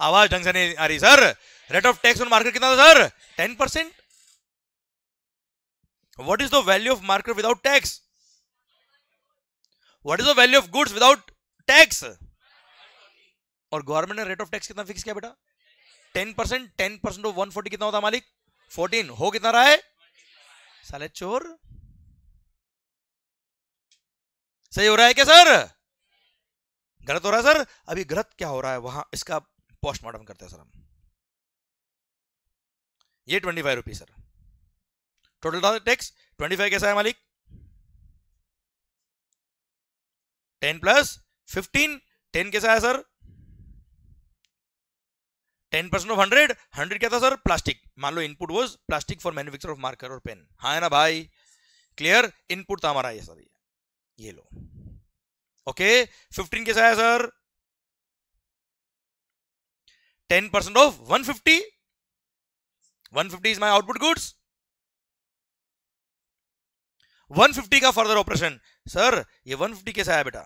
आवाज़ ढंग से नहीं आ रही sir rate of tax on market कितना था sir ten percent what is the value of market without tax? What is the value of goods without tax? और गवर्नमेंट ने रेट ऑफ़ टैक्स कितना फिक्स किया, बेटा? Ten percent ten percent of one forty कितना होता, मालिक? Fourteen हो कितना रहा है? साले चोर। सही हो रहा है क्या, सर? गलत हो रहा है, सर? अभी गलत क्या हो रहा है? वहाँ इसका पोस्टमार्टम करते हैं, सर हम। ये ट्वेंटी फाइव रुपीज़ सर। टोटल टैक्स ट्वेंटी फाइव कैसा है, मालिक? टेन प्लस फिफ्टीन टेन कैसा है, sir? Ten percent of hundred hundred क्या था, सर? प्लास्टिक मान लो input was plastic for manufacture of marker और पेन हाँ है ना, भाई? क्लियर इनपुट था हमारा ये, सर, ये। ये लो। ओके? फिफ्टीन कैसा है sir ten percent of one fifty one fifty is my output goods 150 का फर्दर ऑपरेशन सर ये 150 कैसा है बेटा?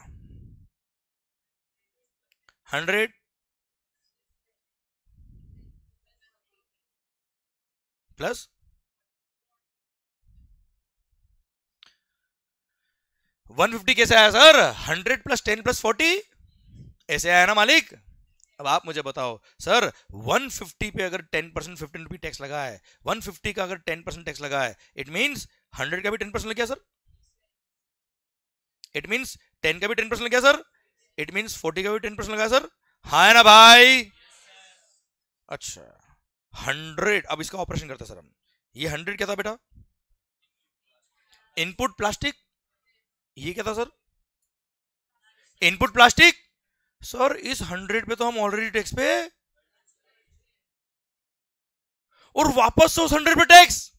100 प्लस वन फिफ्टी कैसे आया, sir? Hundred plus ten plus forty? ऐसे आया ना मालिक? अब आप मुझे बताओ, सर 150 पे अगर 10 परसेंट फिफ्टीन रुपी टैक्स लगा है 150 का अगर 10 परसेंट टैक्स लगा है इट मींस 100 का भी 10 परसेंट लग गया, सर। इट मींस 10 का भी 10 परसेंट लग गया, सर। इट मींस 40 का भी 10 परसेंट लगा, सर। हाँ ना भाई? अच्छा 100 अब इसका ऑपरेशन करते सर हम। ये 100 क्या था बेटा? इनपुट प्लास्टिक ये क्या था सर इनपुट प्लास्टिक सर इस हंड्रेड पे तो हम ऑलरेडी टैक्स पे और वापस से उस हंड्रेड पे टैक्स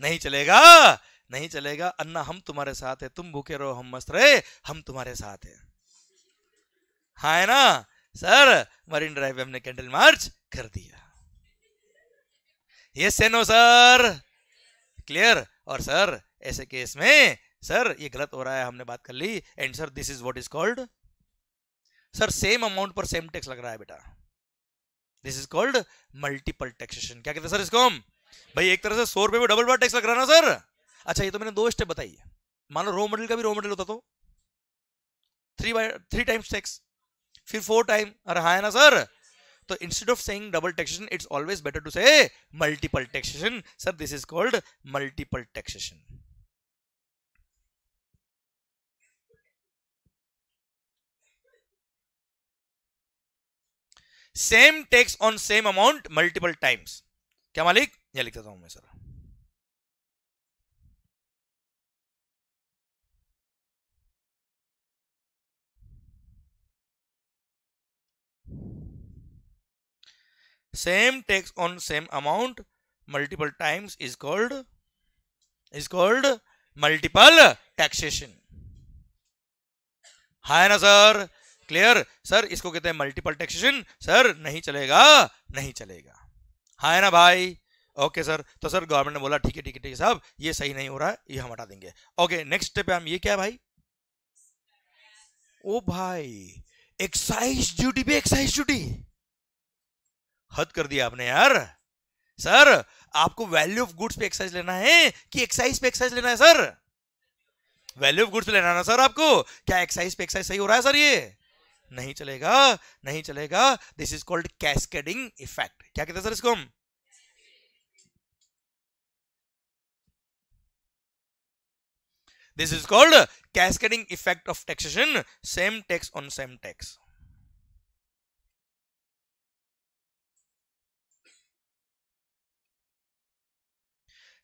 नहीं चलेगा नहीं चलेगा। अन्ना, हम तुम्हारे साथ है। तुम भूखे रहो, हम मस्त रहे। हम तुम्हारे साथ है। हाँ है ना? सर मरीन ड्राइव हमने कैंडल मार्च कर दिया। ये सेनो सर क्लियर और सर ऐसे केस में, सर, ये गलत हो रहा है, हमने बात कर ली and sir this is what is called sir same amount पर सेम टैक्स लग रहा है, बेटा। This is called multiple taxation क्या कहते हैं सर इसको हम? भाई, एक तरह से सौ रुपए में डबल बार टैक्स लग रहा है ना, सर? अच्छा ये तो मैंने दो स्टेप बताई है। मान लो का भी रो मटेरियल होता तो। Three by three times tax फिर फोर टाइम अरे हाँ है ना, सर? तो instead of saying double taxation it's always better to say multiple taxation sir this is called multiple taxation same tax on same amount multiple times क्या मालिक? यह लिख देता हूँ मैं sir. Same text on same amount multiple times is called is called multiple taxation है ना sir clear sir इसको कहते हैं मल्टीपल टैक्सेशन सर नहीं चलेगा नहीं चलेगा। है ना भाई। ओके सर तो सर गवर्नमेंट ने बोला, ठीक है ठीक है ठीक है, साहब, ये सही नहीं हो रहा है, ये हम हटा देंगे। ओके नेक्स्ट स्टेप पे हम ये क्या भाई? ओ भाई एक्साइज ड्यूटी पे एक्साइज ड्यूटी हद कर दिया आपने यार। सर आपको वैल्यू ऑफ़ गुड्स पे एक्साइज लेना है कि एक्साइज पे एक्साइज लेना है सर वैल्यू ऑफ़ गुड्स पे लेना है ना सर आपको? क्या एक्साइज पे एक्साइज सही हो रहा है सर ये? नहीं चलेगा नहीं चलेगा। This is called cascading effect क्या कहते हैं सर इसको हम? This is called cascading effect of taxation same tax on same tax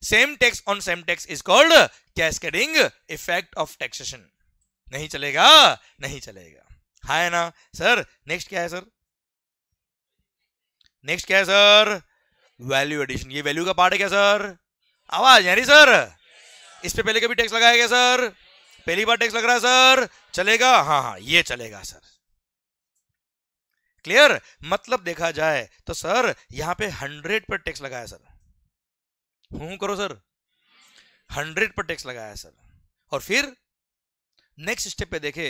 same tax on same tax is called cascading effect of taxation नहीं चलेगा नहीं चलेगा। है ना. सर नेक्स्ट क्या है, सर? नेक्स्ट क्या है, सर? वैल्यू एडिशन ये वैल्यू का पार्ट है क्या, सर? आवाज़, यानी सर? इस पे पहले कभी टैक्स लगाया गया सर? पहली बार टैक्स लग रहा है, सर? चलेगा? हाँ हाँ ये चलेगा, सर. क्लियर मतलब देखा जाए तो सर, यहाँ पे हंड्रेड पर टैक्स लगाया, सर. हूँ, करो, सर. हंड्रेड पर टैक्स लगाया, सर. और फिर नेक्स्ट स्टेप पे देखे.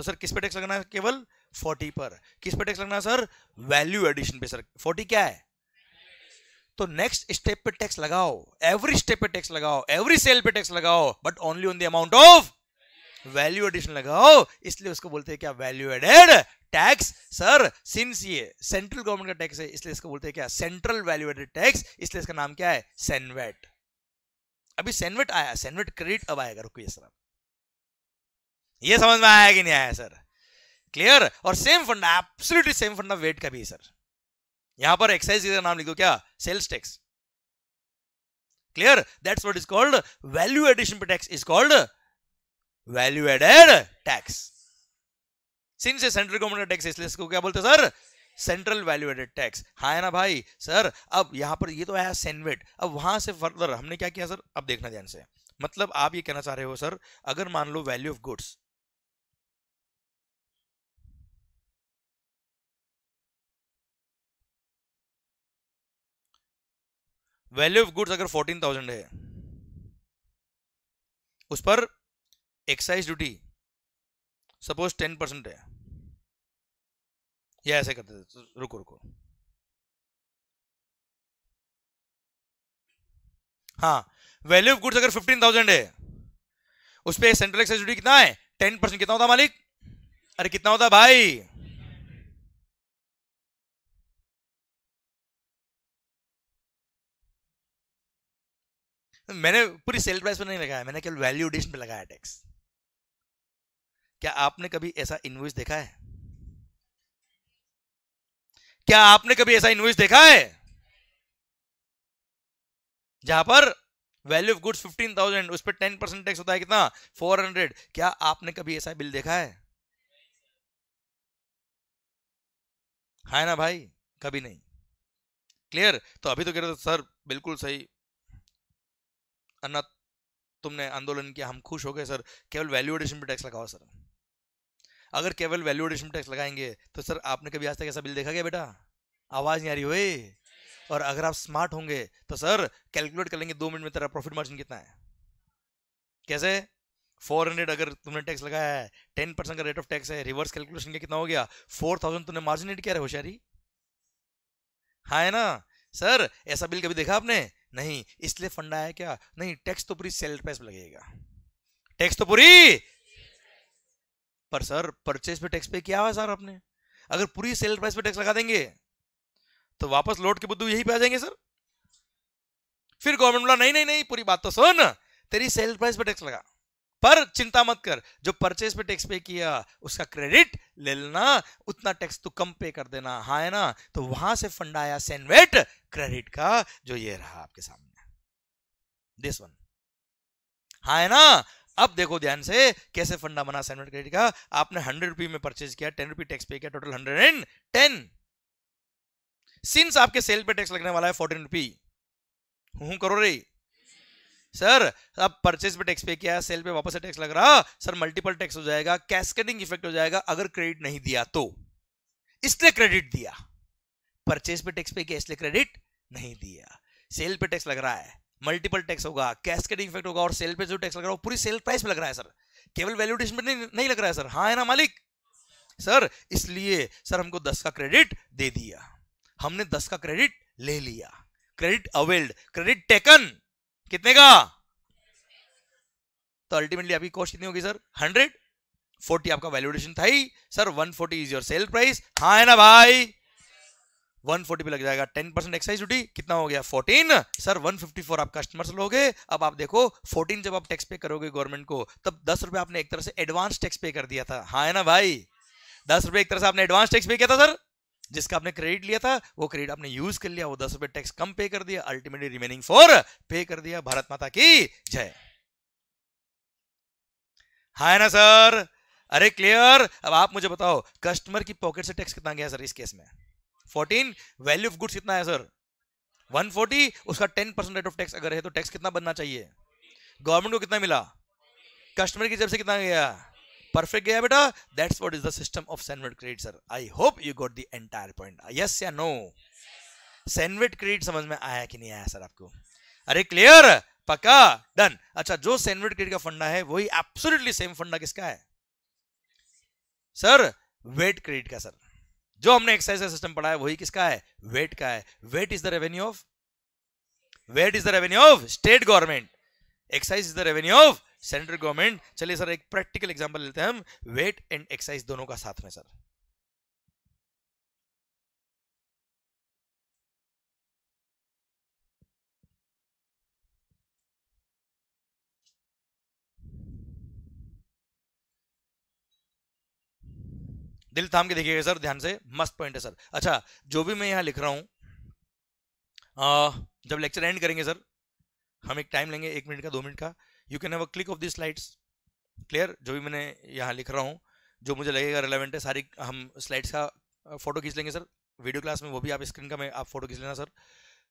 तो सर किस पे टैक्स लगना है? केवल फोर्टी पर। किस पे टैक्स लगना है सर? वैल्यू एडिशन पे सर। फोर्टी क्या है? तो नेक्स्ट स्टेप पे टैक्स लगाओ। एवरी स्टेप पे टैक्स लगाओ। एवरी सेल पे टैक्स लगाओ, but only on the amount of value addition लगाओ। इसलिए उसको बोलते हैं क्या? Value added tax. Sir since ये सेंट्रल गवर्नमेंट का टैक्स है, इसलिए इसको बोलते हैं क्या? सेंट्रल वैल्यू एडेड टैक्स इसलिए इसका नाम क्या है? सेनवेट अभी सेनवेट आया। सेनवेट क्रेडिट अब आएगा। रुकिए सर ये समझ में आया कि नहीं आया, सर? क्लियर और सेम फंडा एब्सोल्युटली सेम फंडा वेट का भी है सर। यहाँ पर एक्साइज का नाम लिख क्या? Sales tax clear that's what is called value addition पे tax is called value added tax since central government tax इसलिए इसको क्या बोलते sir? Central value added tax हाँ है ना भाई? सर, अब यहाँ पर ये तो आया सेनवेट अब वहाँ से फर्दर हमने क्या किया, सर? अब देखना ध्यान से। मतलब आप ये कहना चाह रहे हो, सर, अगर मान लो value of goods value of goods अगर फोर्टीन थाउज़ेंड है, उस पर excise duty suppose ten percent है। या ऐसे करते थे, रुको रुको। हाँ वैल्यू ऑफ़ गुड्स अगर फिफ्टीन थाउज़ेंड है, उस पर सेंट्रल एक्साइज ड्यूटी कितना है? टेन परसेंट कितना होता मालिक? अरे कितना होता भाई? मैंने पूरी सेल प्राइस पर नहीं लगाया, मैंने केवल वैल्यू एडिशन लगाया टैक्स क्या आपने कभी ऐसा इनवॉइस देखा है? क्या आपने कभी ऐसा इनवॉइस देखा है? जहाँ पर value of goods fifteen thousand उस पर टेन परसेंट टैक्स होता है कितना? फोर हंड्रेड क्या आपने कभी ऐसा बिल देखा है? है ना भाई, कभी नहीं. क्लियर तो अभी तो कह रहे थे, सर, बिल्कुल सही. अन्ना तुमने आंदोलन किया, हम खुश हो गए, सर। केवल वैल्यू एडिशन पर टैक्स लगाओ, सर। अगर केवल वैल्यू एडिशन टैक्स लगाएँगे तो सर, आपने कभी आज तक ऐसा बिल देखा गया बेटा? आवाज़ नहीं आ रही हुई और अगर आप स्मार्ट होंगे तो सर कैलकुलेट कर लेंगे दो मिनट में तेरा प्रॉफिट मार्जिन कितना है। कैसे? 400 अगर तुमने टैक्स लगाया है 10 परसेंट का रेट ऑफ़ टैक्स है रिवर्स कैलकुलेशन का कितना हो गया? 4000 तुमने मार्जिन क्या रहे होशियारी। हाँ है ना? सर, ऐसा बिल कभी देखा आपने? नहीं, इसलिए फंडा है क्या? नहीं टैक्स तो पूरी सेल प्राइस लगेगा। टैक्स तो पूरी पर सर परचेज पे टैक्स पे किया हुआ सर आपने? अगर पूरी सेल प्राइस पे टैक्स लगा देंगे तो वापस लौट के बुद्धू यही पे आ जाएँगे सर फिर गवर्नमेंट बोला, नहीं नहीं नहीं, पूरी बात तो सुन, तेरी सेल प्राइस पे टैक्स लगा। पर चिंता मत कर। जो परचेज पे टैक्स पे किया, उसका क्रेडिट ले लेना, उतना टैक्स तू कम पे कर देना। हाँ है ना? तो वहाँ से फंड आया सेनवेट क्रेडिट का, जो ये रहा आपके सामने। दिस वन हाँ है ना? अब देखो ध्यान से, कैसे फंडा बना सेनवेट क्रेडिट का। आपने हंड्रेड रुपी में परचेज किया टेन रुपी टैक्स पे किया total hundred and ten since आपके सेल पे टैक्स लगने वाला है फोर्टीन रुपी हूँ करो रे सर अब परचेज पे टैक्स पे किया सेल पे वापस से टैक्स लग रहा सर मल्टीपल टैक्स हो जाएगा कैस्केडिंग इफ़ेक्ट हो जाएगा अगर क्रेडिट नहीं दिया तो। इसलिए क्रेडिट दिया। परचेज पे टैक्स पे किया इसलिए क्रेडिट नहीं दिया। सेल पे टैक्स लग रहा है मल्टीपल टैक्स होगा कैस्केडिंग इफ़ेक्ट होगा और सेल पे जो टैक्स लग रहा है पूरी सेल प्राइस पे लग रहा है सर। केवल वैल्यूडेशन पे नहीं, नहीं लग रहा है सर। हाँ है ना मालिक? सर इसलिए सर हमको दस का क्रेडिट दे दिया। हमने दस का क्रेडिट ले लिया। क्रेडिट अवेल्ड क्रेडिट टेकन कितने का? तो अल्टीमेटली आपकी कॉस्ट कितनी होगी सर हंड्रेड फोर्टी आपका वैल्यूडेशन था ही। Sir one forty is your sale price हाँ है ना भाई? 140 पे लग जाएगा। 10 परसेंट एक्साइज ड्यूटी कितना हो गया? 14 सर 154 आप कस्टमर से लोगे। अब आप देखो 14 जब आप टैक्स पे करोगे गवर्नमेंट को, तब दस रुपए आपने एक तरह से एडवांस टैक्स पे कर दिया था। हाँ है ना भाई? दस रुपए एक तरह से आपने एडवांस टैक्स पे किया था सर जिसका आपने क्रेडिट लिया था, वो क्रेडिट आपने यूज़ कर लिया, वो दस रुपए टैक्स कम पे कर दिया अल्टीमेटली रिमेनिंग फोर पे कर दिया, भारत माता की जय। हाँ ना सर अरे क्लियर अब आप मुझे बताओ कस्टमर की पॉकेट से टैक्स कितना गया सर इस केस में? 14 वैल्यू ऑफ़ गुड्स कितना है सर 140 उसका 10 परसेंट रेट ऑफ़ टैक्स अगर है तो टैक्स कितना बनना चाहिए? गवर्नमेंट को कितना मिला? कस्टमर की जेब से कितना गया? परफेक्ट गया बेटा. That's what is the system of CENVAT credit sir I hope you got the entire point yes या नो सैनवेट क्रेडिट समझ में आया कि नहीं आया सर आपको? अरे क्लियर पक्का? डन अच्छा जो सैनवेट क्रेडिट का फंडा है, वही एब्सोल्युटली सेम फंडा किसका है? सर वेट क्रेडिट का सर जो हमने एक्साइज का सिस्टम पढ़ा है, वही किसका है? वेट का है. VAT is the revenue of VAT is the revenue of state government excise is the revenue of central government, चलिए सर, एक प्रैक्टिकल एग्जांपल लेते हैं हम। वेट एंड एक्साइज दोनों का साथ में, सर। दिल थाम के देखिएगा सर, ध्यान से। मस्त पॉइंट है, सर। अच्छा जो भी मैं यहाँ लिख रहा हूँ जब लेक्चर एंड करेंगे, सर, हम एक टाइम लेंगे, एक मिनट का, दो मिनट का। You can have a click of the slides clear जो भी मैंने यहाँ लिख रहा हूँ, जो मुझे लगेगा रिलेवेंट है, सारी हम स्लाइड्स का फ़ोटो खींच लेंगे सर वीडियो क्लास में वो भी आप स्क्रीन का मैं आप फ़ोटो खींच लेना सर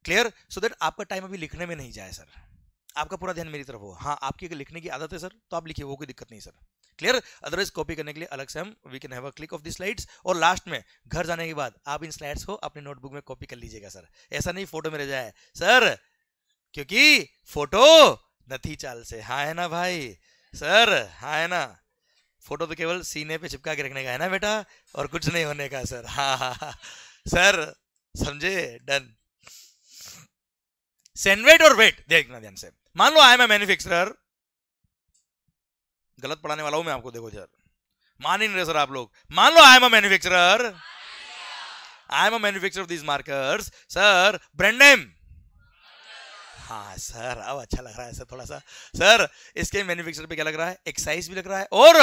क्लियर सो दैट आपका टाइम अभी लिखने में नहीं जाए सर आपका पूरा ध्यान मेरी तरफ़ हो। हाँ आपकी अगर लिखने की आदत है सर तो आप लिखिए, वो कोई दिक्कत नहीं सर क्लियर अदरवाइज़ कॉपी करने के लिए अलग से हम we can have a click of the slides और लास्ट में, घर जाने के बाद आप इन स्लाइड्स को अपने नोटबुक में कॉपी कर लीजिएगा सर ऐसा नहीं फ़ोटो में रह जाए। सर क्योंकि फ़ोटो नथी चाल से। हाँ है ना भाई? सर हाँ है ना? फ़ोटो तो केवल सीने पे चिपका के रखने का है ना बेटा? और कुछ नहीं होने का, सर। हाँ हाँ हाँ। सर, समझे? डन। सेनवेट और वेट देखना ध्यान से। मान लो आई ए मैन्युफैक्चरर गलत पढ़ाने वाला हूँ मैं आपको, देखो सर। मान ही नहीं रहे सर आप लोग। मान लो I am a manufacturer I am a manufacturer of these markers sir brand name हाँ सर, अब अच्छा लग रहा है, सर थोड़ा सा सर, इसके मैन्युफैक्चर पे क्या लग रहा है? एक्साइज भी लग रहा है और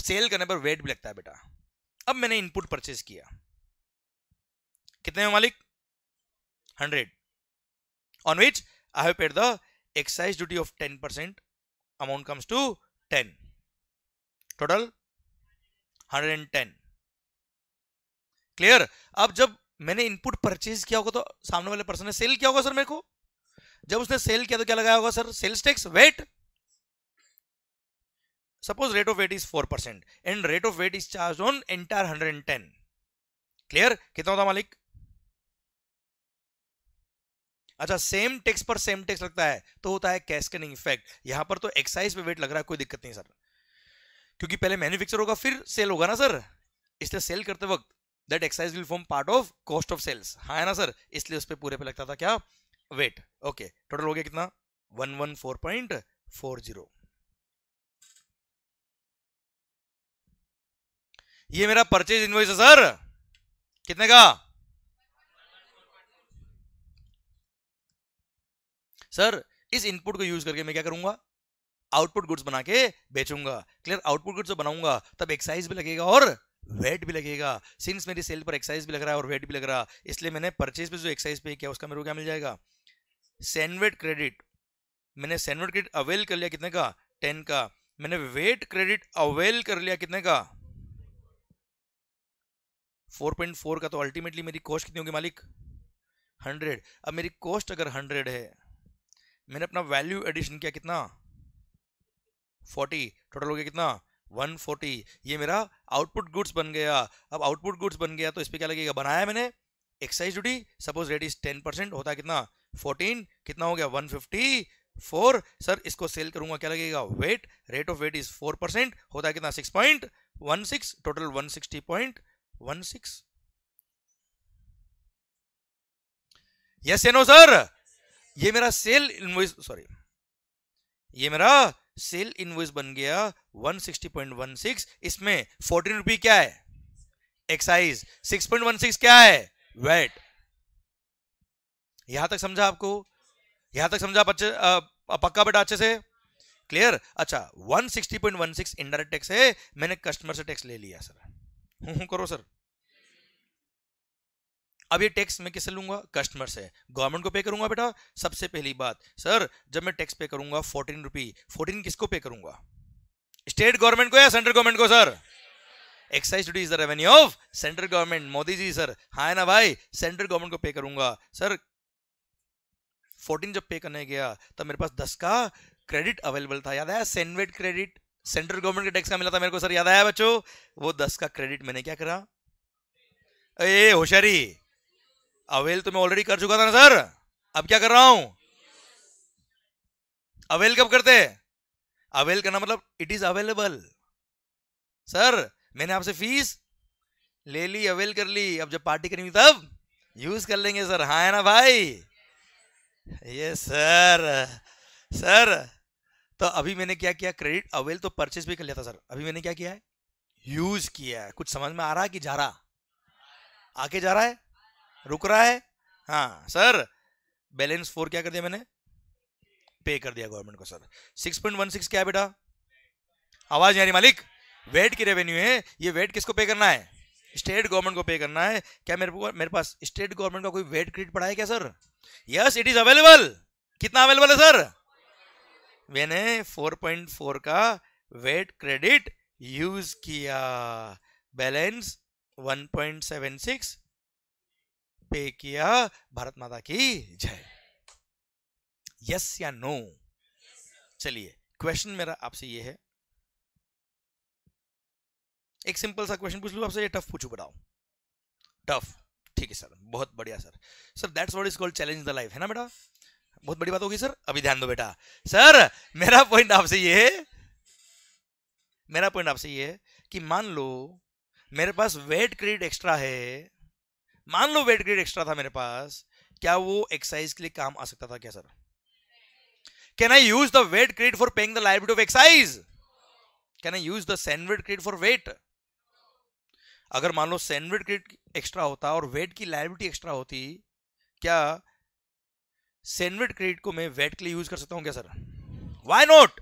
सेल करने पर वेट भी लगता है बेटा। अब मैंने इनपुट परचेज किया। कितने मालिक? Hundred on which I have paid the excise duty of ten percent amount comes to ten total hundred and ten clear अब जब मैंने इनपुट परचेज किया होगा तो सामने वाले पर्सन ने सेल किया होगा सर मेरे को। जब उसने सेल किया तो क्या लगाया होगा sir sales tax VAT suppose rate of VAT is four percent and rate of VAT is charge on entire hundred and ten clear कितना होता मालिक? अच्छा सेम टैक्स पर सेम टैक्स लगता है तो होता है कैस्कनिंग इफ़ेक्ट यहाँ पर तो एक्साइज पे वेट लग रहा है, कोई दिक्कत नहीं सर क्योंकि पहले मैन्युफैक्चर होगा, फिर सेल होगा ना सर इसलिए सेल करते वक्त that excise will form part of cost of sales हाँ है ना सर इसलिए उस पर पूरे पे लगता था क्या? वेट, ओके टोटल हो गया कितना? One one four point four zero ये मेरा परचेज इनवॉइस है सर कितने का? सर इस इनपुट को यूज़ करके मैं क्या करूँगा? आउटपुट गुड्स बना के बेचूँगा। क्लियर आउटपुट गुड्स बनाऊँगा, तब एक्साइज भी लगेगा और वेट भी लगेगा। सिंस मेरी सेल पर एक्साइज भी लग रहा है और वेट भी लग रहा है इसलिए मैंने परचेज पे जो एक्साइज पे किया, उसका मेरे को क्या मिल जाएगा? सैनवेट क्रेडिट मैंने सैनवेट क्रेडिट अवेल कर लिया कितने का? टेन का। मैंने वेट क्रेडिट अवेल कर लिया कितने का? 4.4 का तो अल्टीमेटली मेरी कॉस्ट कितनी होगी मालिक? 100 अब मेरी कॉस्ट अगर 100 है, मैंने अपना वैल्यू एडिशन किया कितना? 40 टोटल हो गया कितना? 140 ये मेरा आउटपुट गुड्स बन गया। अब आउटपुट गुड्स बन गया तो इस पर क्या लगेगा? बनाया मैंने। Excise duty suppose rate is ten percent होता है कितना? 14 कितना हो गया? 154 सर, इसको सेल करूँगा, क्या लगेगा? VAT rate of VAT is 4 percent होता है कितना? 6.16 टोटल 160.16 यस नो सर ये मेरा सेल इनवॉइस सॉरी ये मेरा सेल इनवॉइस बन गया 160.16 इसमें 14 रुपी क्या है? एक्साइज 6.16 क्या है? वेट यहाँ तक समझा आपको? यहाँ तक समझा अच्छे पक्का बेटा अच्छे से? क्लियर अच्छा 160.16 इनडायरेक्ट टैक्स है। मैंने कस्टमर से टैक्स ले लिया सर हूँ करो सर अब ये टैक्स मैं किससे लूँगा? कस्टमर से. गवर्नमेंट को पे करूँगा बेटा? सबसे पहली बात. सर जब मैं टैक्स पे करूँगा फोर्टीन रुपी फोर्टीन किसको पे करूँगा? स्टेट गवर्नमेंट को या सेंट्रल गवर्नमेंट को sir excise duty is the revenue of central government Modi ji sir हाँ ना भाई? सेंट्रल गवर्नमेंट को पे करूँगा. सर फोर्टीन जब पे करने गया, तब मेरे पास दस का क्रेडिट अवेलेबल था। याद आया सेनवेट क्रेडिट सेंट्रल गवर्नमेंट के टैक्स का मिला था मेरे को, सर याद आया बच्चों? वो दस का क्रेडिट मैंने क्या करा? ए, होशियारी अवेल तो मैं ऑलरेडी कर चुका था ना, सर। अब क्या कर रहा हूँ? अवेल कब करते? अवेल करना मतलब इट इज़ अवेलेबल सर, मैंने आपसे फ़ीस ले ली अवेल कर ली। अब जब पार्टी करेंगे तब यूज़ कर लेंगे, सर। हाँ है ना भाई? ये सर सर तो अभी मैंने क्या किया? क्रेडिट अवेल तो परचेज भी कर लिया था, सर। अभी मैंने क्या किया है? यूज़ किया है। कुछ समझ में आ रहा है कि जा रहा? आके जा रहा है? रुक रहा है? हाँ सर। बैलेंस फोर क्या कर दिया मैंने? पे कर दिया गवर्नमेंट को, sir. Six point one six क्या है बेटा? आवाज़ नहीं मालिक। वेट की रेवेन्यू है। ये वेट किसको पे करना है? स्टेट गवर्नमेंट को पे करना है। क्या मेरे मेरे पास स्टेट गवर्नमेंट का कोई वेट क्रेडिट पड़ा है क्या sir? Yes it is available कितना अवेलेबल है सर? मैंने 4.4 का वेट क्रेडिट यूज़ किया। बैलेंस 1.76 पे किया। भारत माता की जय। यस या नो चलिए क्वेश्चन मेरा आपसे ये है। एक सिंपल सा क्वेश्चन पूछ लू, आपसे ये टफ पूछू, बताओ। टफ ठीक है, सर। बहुत बढ़िया, sir. Sir that's what is called challenge the life है ना बेटा? बहुत बड़ी बात होगी, सर। अभी ध्यान दो बेटा। सर, मेरा पॉइंट आपसे ये है, मेरा पॉइंट आपसे ये है कि मान लो, मेरे पास वेट क्रेडिट एक्स्ट्रा है, मान लो वेट ग्रेड एक्स्ट्रा था मेरे पास, क्या वो एक्साइज के लिए काम आ सकता था क्या, sir? Can I use the VAT credit for paying the liability of excise can I use the CENVAT credit for VAT अगर मान लो सैनवेट क्रेडिट एक्स्ट्रा होता और वेट की लाइबिलिटी एक्स्ट्रा होती, क्या सैनवेट क्रेडिट को मैं वेट के लिए यूज़ कर सकता हूँ क्या, sir? Why not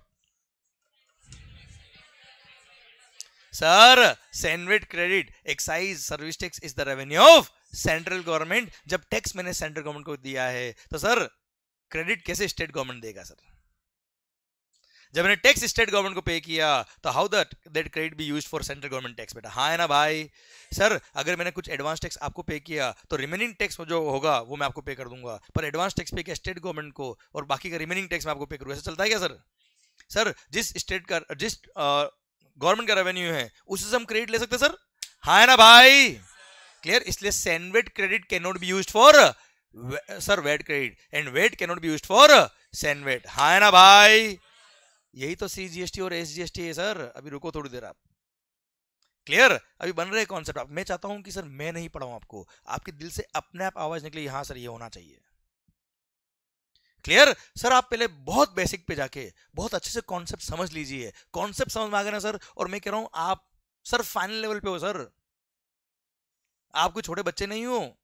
sir CENVAT credit excise service tax is the revenue of central government. जब टैक्स मैंने सेंट्रल गवर्नमेंट को दिया है तो सर, क्रेडिट कैसे स्टेट गवर्नमेंट देगा, सर? जब मैंने टैक्स स्टेट गवर्नमेंट को पे किया तो how that that credit be used for central government tax बेटा? हाँ है ना भाई? सर अगर मैंने कुछ एडवांस टैक्स आपको पे किया तो रिमेनिंग टैक्स जो होगा, वो मैं आपको पे कर दूँगा। पर एडवांस टैक्स पे किया स्टेट गवर्नमेंट को, और बाकी का रिमेनिंग टैक्स मैं आपको पे करूँ ऐसा चलता है क्या सर सर जिस स्टेट का, जिस गवर्नमेंट का रेवेन्यू है, उससे हम क्रेडिट ले सकते सर हाँ है ना भाई? क्लियर इसलिए CENVAT credit can not be use for sir VAT credit and VAT can not be use for CENVAT हाँ है ना भाई? यही तो सी जीएसटी और एस जीएसटी है, सर। अभी रुको थोड़ी देर आप। क्लियर अभी बन रहे कॉन्सेप्ट आप मैं चाहता हूँ कि, सर, मैं नहीं पढ़ाऊं आपको। आपके दिल से अपने आप आवाज़ निकले हाँ सर, ये होना चाहिए। क्लियर सर, आप पहले बहुत बेसिक पे जाके बहुत अच्छे से कॉन्सेप्ट समझ लीजिए। कॉन्सेप्ट समझ में आ गया ना, सर? और मैं कह रहा हूँ, आप, सर फाइनल लेवल पे हो, सर। आप कोई छोटे बच्चे नहीं हो।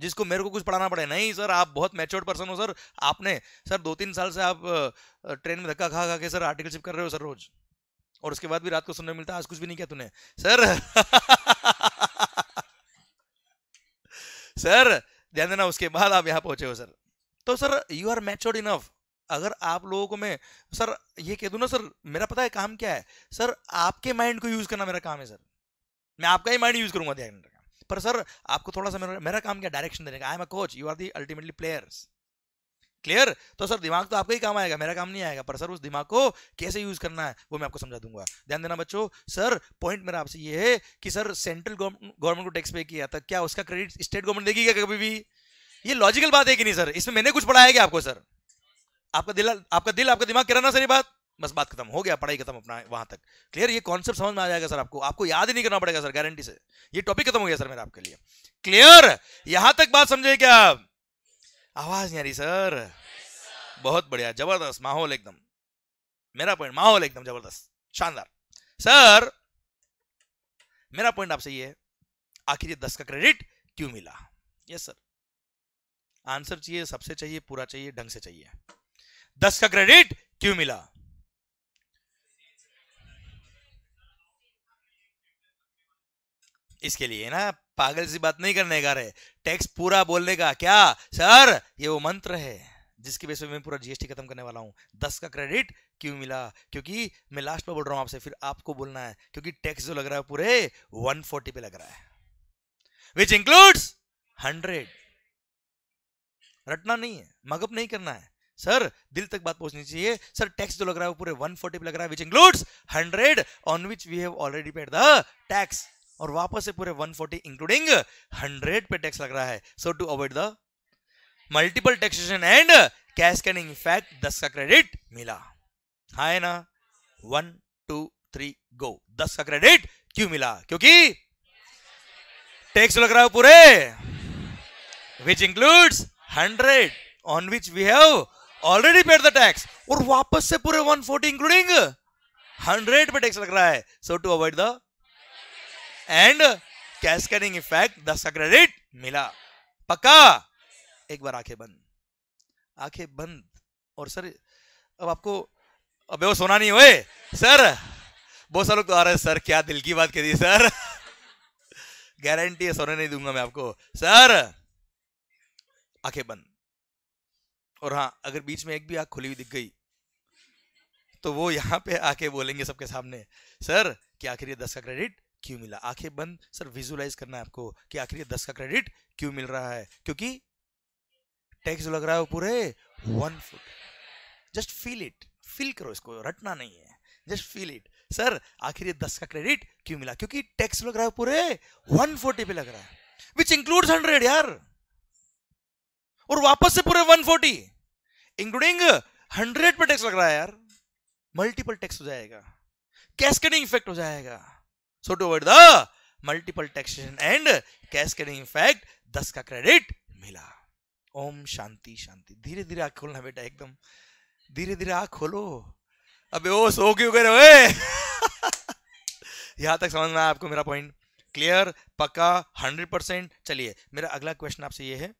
जिसको मेरे को कुछ पढ़ाना पड़े। नहीं, सर, आप बहुत मैच्योर्ड पर्सन हो, सर। आपने, सर दो तीन साल से आप ट्रेन में धक्का खा खा के, सर आर्टिकलशिप कर रहे हो, सर, रोज। और उसके बाद भी रात को सुनने मिलता आज कुछ भी नहीं किया तूने। सर सर, ध्यान देना, उसके बाद आप यहाँ पहुँचे हो, सर। तो sir you are matured enough अगर आप लोगों को मैं, सर, ये कह दू ना, सर, मेरा पता है काम क्या है। सर, आपके माइंड को यूज़ करना मेरा काम है, सर। मैं आपका ही माइंड यूज़ करूँगा, ध्यान पर सर, आपको थोड़ा सा मेरा मेरा काम क्या? डायरेक्शन देने का। I am a coach you are the ultimately players clear तो सर, दिमाग तो आपका ही काम आएगा। मेरा काम नहीं आएगा। पर सर, उस दिमाग को कैसे यूज़ करना है, वो मैं आपको समझा दूँगा। ध्यान देना बच्चों, सर पॉइंट मेरा आपसे ये है कि सर सेंट्रल गवर्नमेंट को टैक्स पे किया था। क्या उसका क्रेडिट स्टेट गवर्नमेंट देगी क्या कभी भी? ये लॉजिकल बात है कि नहीं, सर? इसमें मैंने कुछ पढ़ाया क्या आपको, सर? आपका दिल आपका दिल, आपका दिमाग कह रहा ना सर ये बात? बस बात खत्म, हो गया, पढ़ाई खत्म अपना, वहाँ तक। क्लियर ये कॉन्सेप्ट समझ में आ जाएगा, सर, आपको। आपको याद ही नहीं करना पड़ेगा, सर गारंटी से। ये टॉपिक खत्म हो गया, सर, मेरा आपके लिए। क्लियर यहाँ तक बात समझे क्या? आवाज़ नहीं आ रही, सर। बहुत बढ़िया, ज़बरदस्त, माहौल एकदम। मेरा पॉइंट माहौल एकदम ज़बरदस्त, शानदार। सर, मेरा पॉइंट आपसे ये आखिर ये दस का क्रेडिट क्यों मिला? यस सर आंसर चाहिए, सबसे चाहिए, पूरा चाहिए, ढंग से चाहिए। दस का क्रेडिट क्यों मिला? इसके लिए, ना? पागल सी बात नहीं करने का रहे। टैक्स पूरा बोलने का। क्या? सर, ये वो मंत्र है, जिसकी वजह से मैं पूरा जीएसटी खत्म करने वाला हूँ। दस का क्रेडिट क्यों मिला? क्योंकि मैं लास्ट में बोल रहा हूँ आपसे, फिर आपको बोलना है, क्योंकि टैक्स जो लग रहा है पूरे 140 पे लग रहा है। विच इंक्लूड्स 100 रटना नहीं है मगअप नहीं करना है। सर, दिल तक बात पहुंचनी चाहिए। सर टैक्स जो लग रहा है पूरे 140 पे लग रहा है which includes 100 on which we have already paid the tax और वापस से पूरे 140 इंक्लूडिंग 100 पे टैक्स लग रहा है। So to avoid the multiple taxation and cascading effect दस का क्रेडिट मिला। हाँ है ना? वन टू थ्री गो दस का क्रेडिट क्यों मिला? क्योंकि टैक्स लग रहा है पूरे। Which includes hundred on which we have already paid the tax और वापस से पूरे 140 इंक्लूडिंग हंड्रेड पे टैक्स लग रहा है। So to avoid the and cascading effect दस का क्रेडिट मिला पक्का? एक बार आँखें बंद। आँखें बंद। और सर, अब आपको, अब वो सोना नहीं हुए। सर, बहुत सारे लोग तो आ रहे हैं। सर, क्या दिल की बात दी सर? गारंटी है, सोने नहीं दूँगा मैं आपको। सर, आँखें बंद। और हाँ अगर बीच में एक भी आँख खुली हुई दिख गई तो वो यहाँ पे आके बोलेंगे सबके सामने, सर, क्या आखिर ये दस का क्रेडिट क्यों मिला? आँखें बंद, सर विजुलाइज करना है आपको कि आखिर ये दस का क्रेडिट क्यों मिल रहा है? क्योंकि टैक्स लग रहा है पूरे one foot just feel it feel करो इसको, रटना नहीं है। जस्ट फील इट सर आखिर ये दस का क्रेडिट क्यों मिला? क्योंकि टैक्स लग रहा है पूरे वन फोर्टी पे लग रहा है विच इंक्लूड हंड्रेड यार। और वापस से पूरे वन फोर्टी इंक्लूडिंग हंड्रेड पे टैक्स लग रहा है, यार। मल्टीपल टैक्स हो जाएगा। कैस्केडिंग इफ़ेक्ट हो जाएगा। So to avoid the multiple taxation and cascading effect, दस का क्रेडिट मिला ओम शांति शांति धीरे धीरे आँख खोलना बेटा एकदम धीरे धीरे आँख खोलो अबे ओ सो क्यों कर रहे यहाँ तक समझ में आपको मेरा पॉइंट क्लियर पक्का हंड्रेड परसेंट चलिए मेरा अगला क्वेश्चन आपसे ये है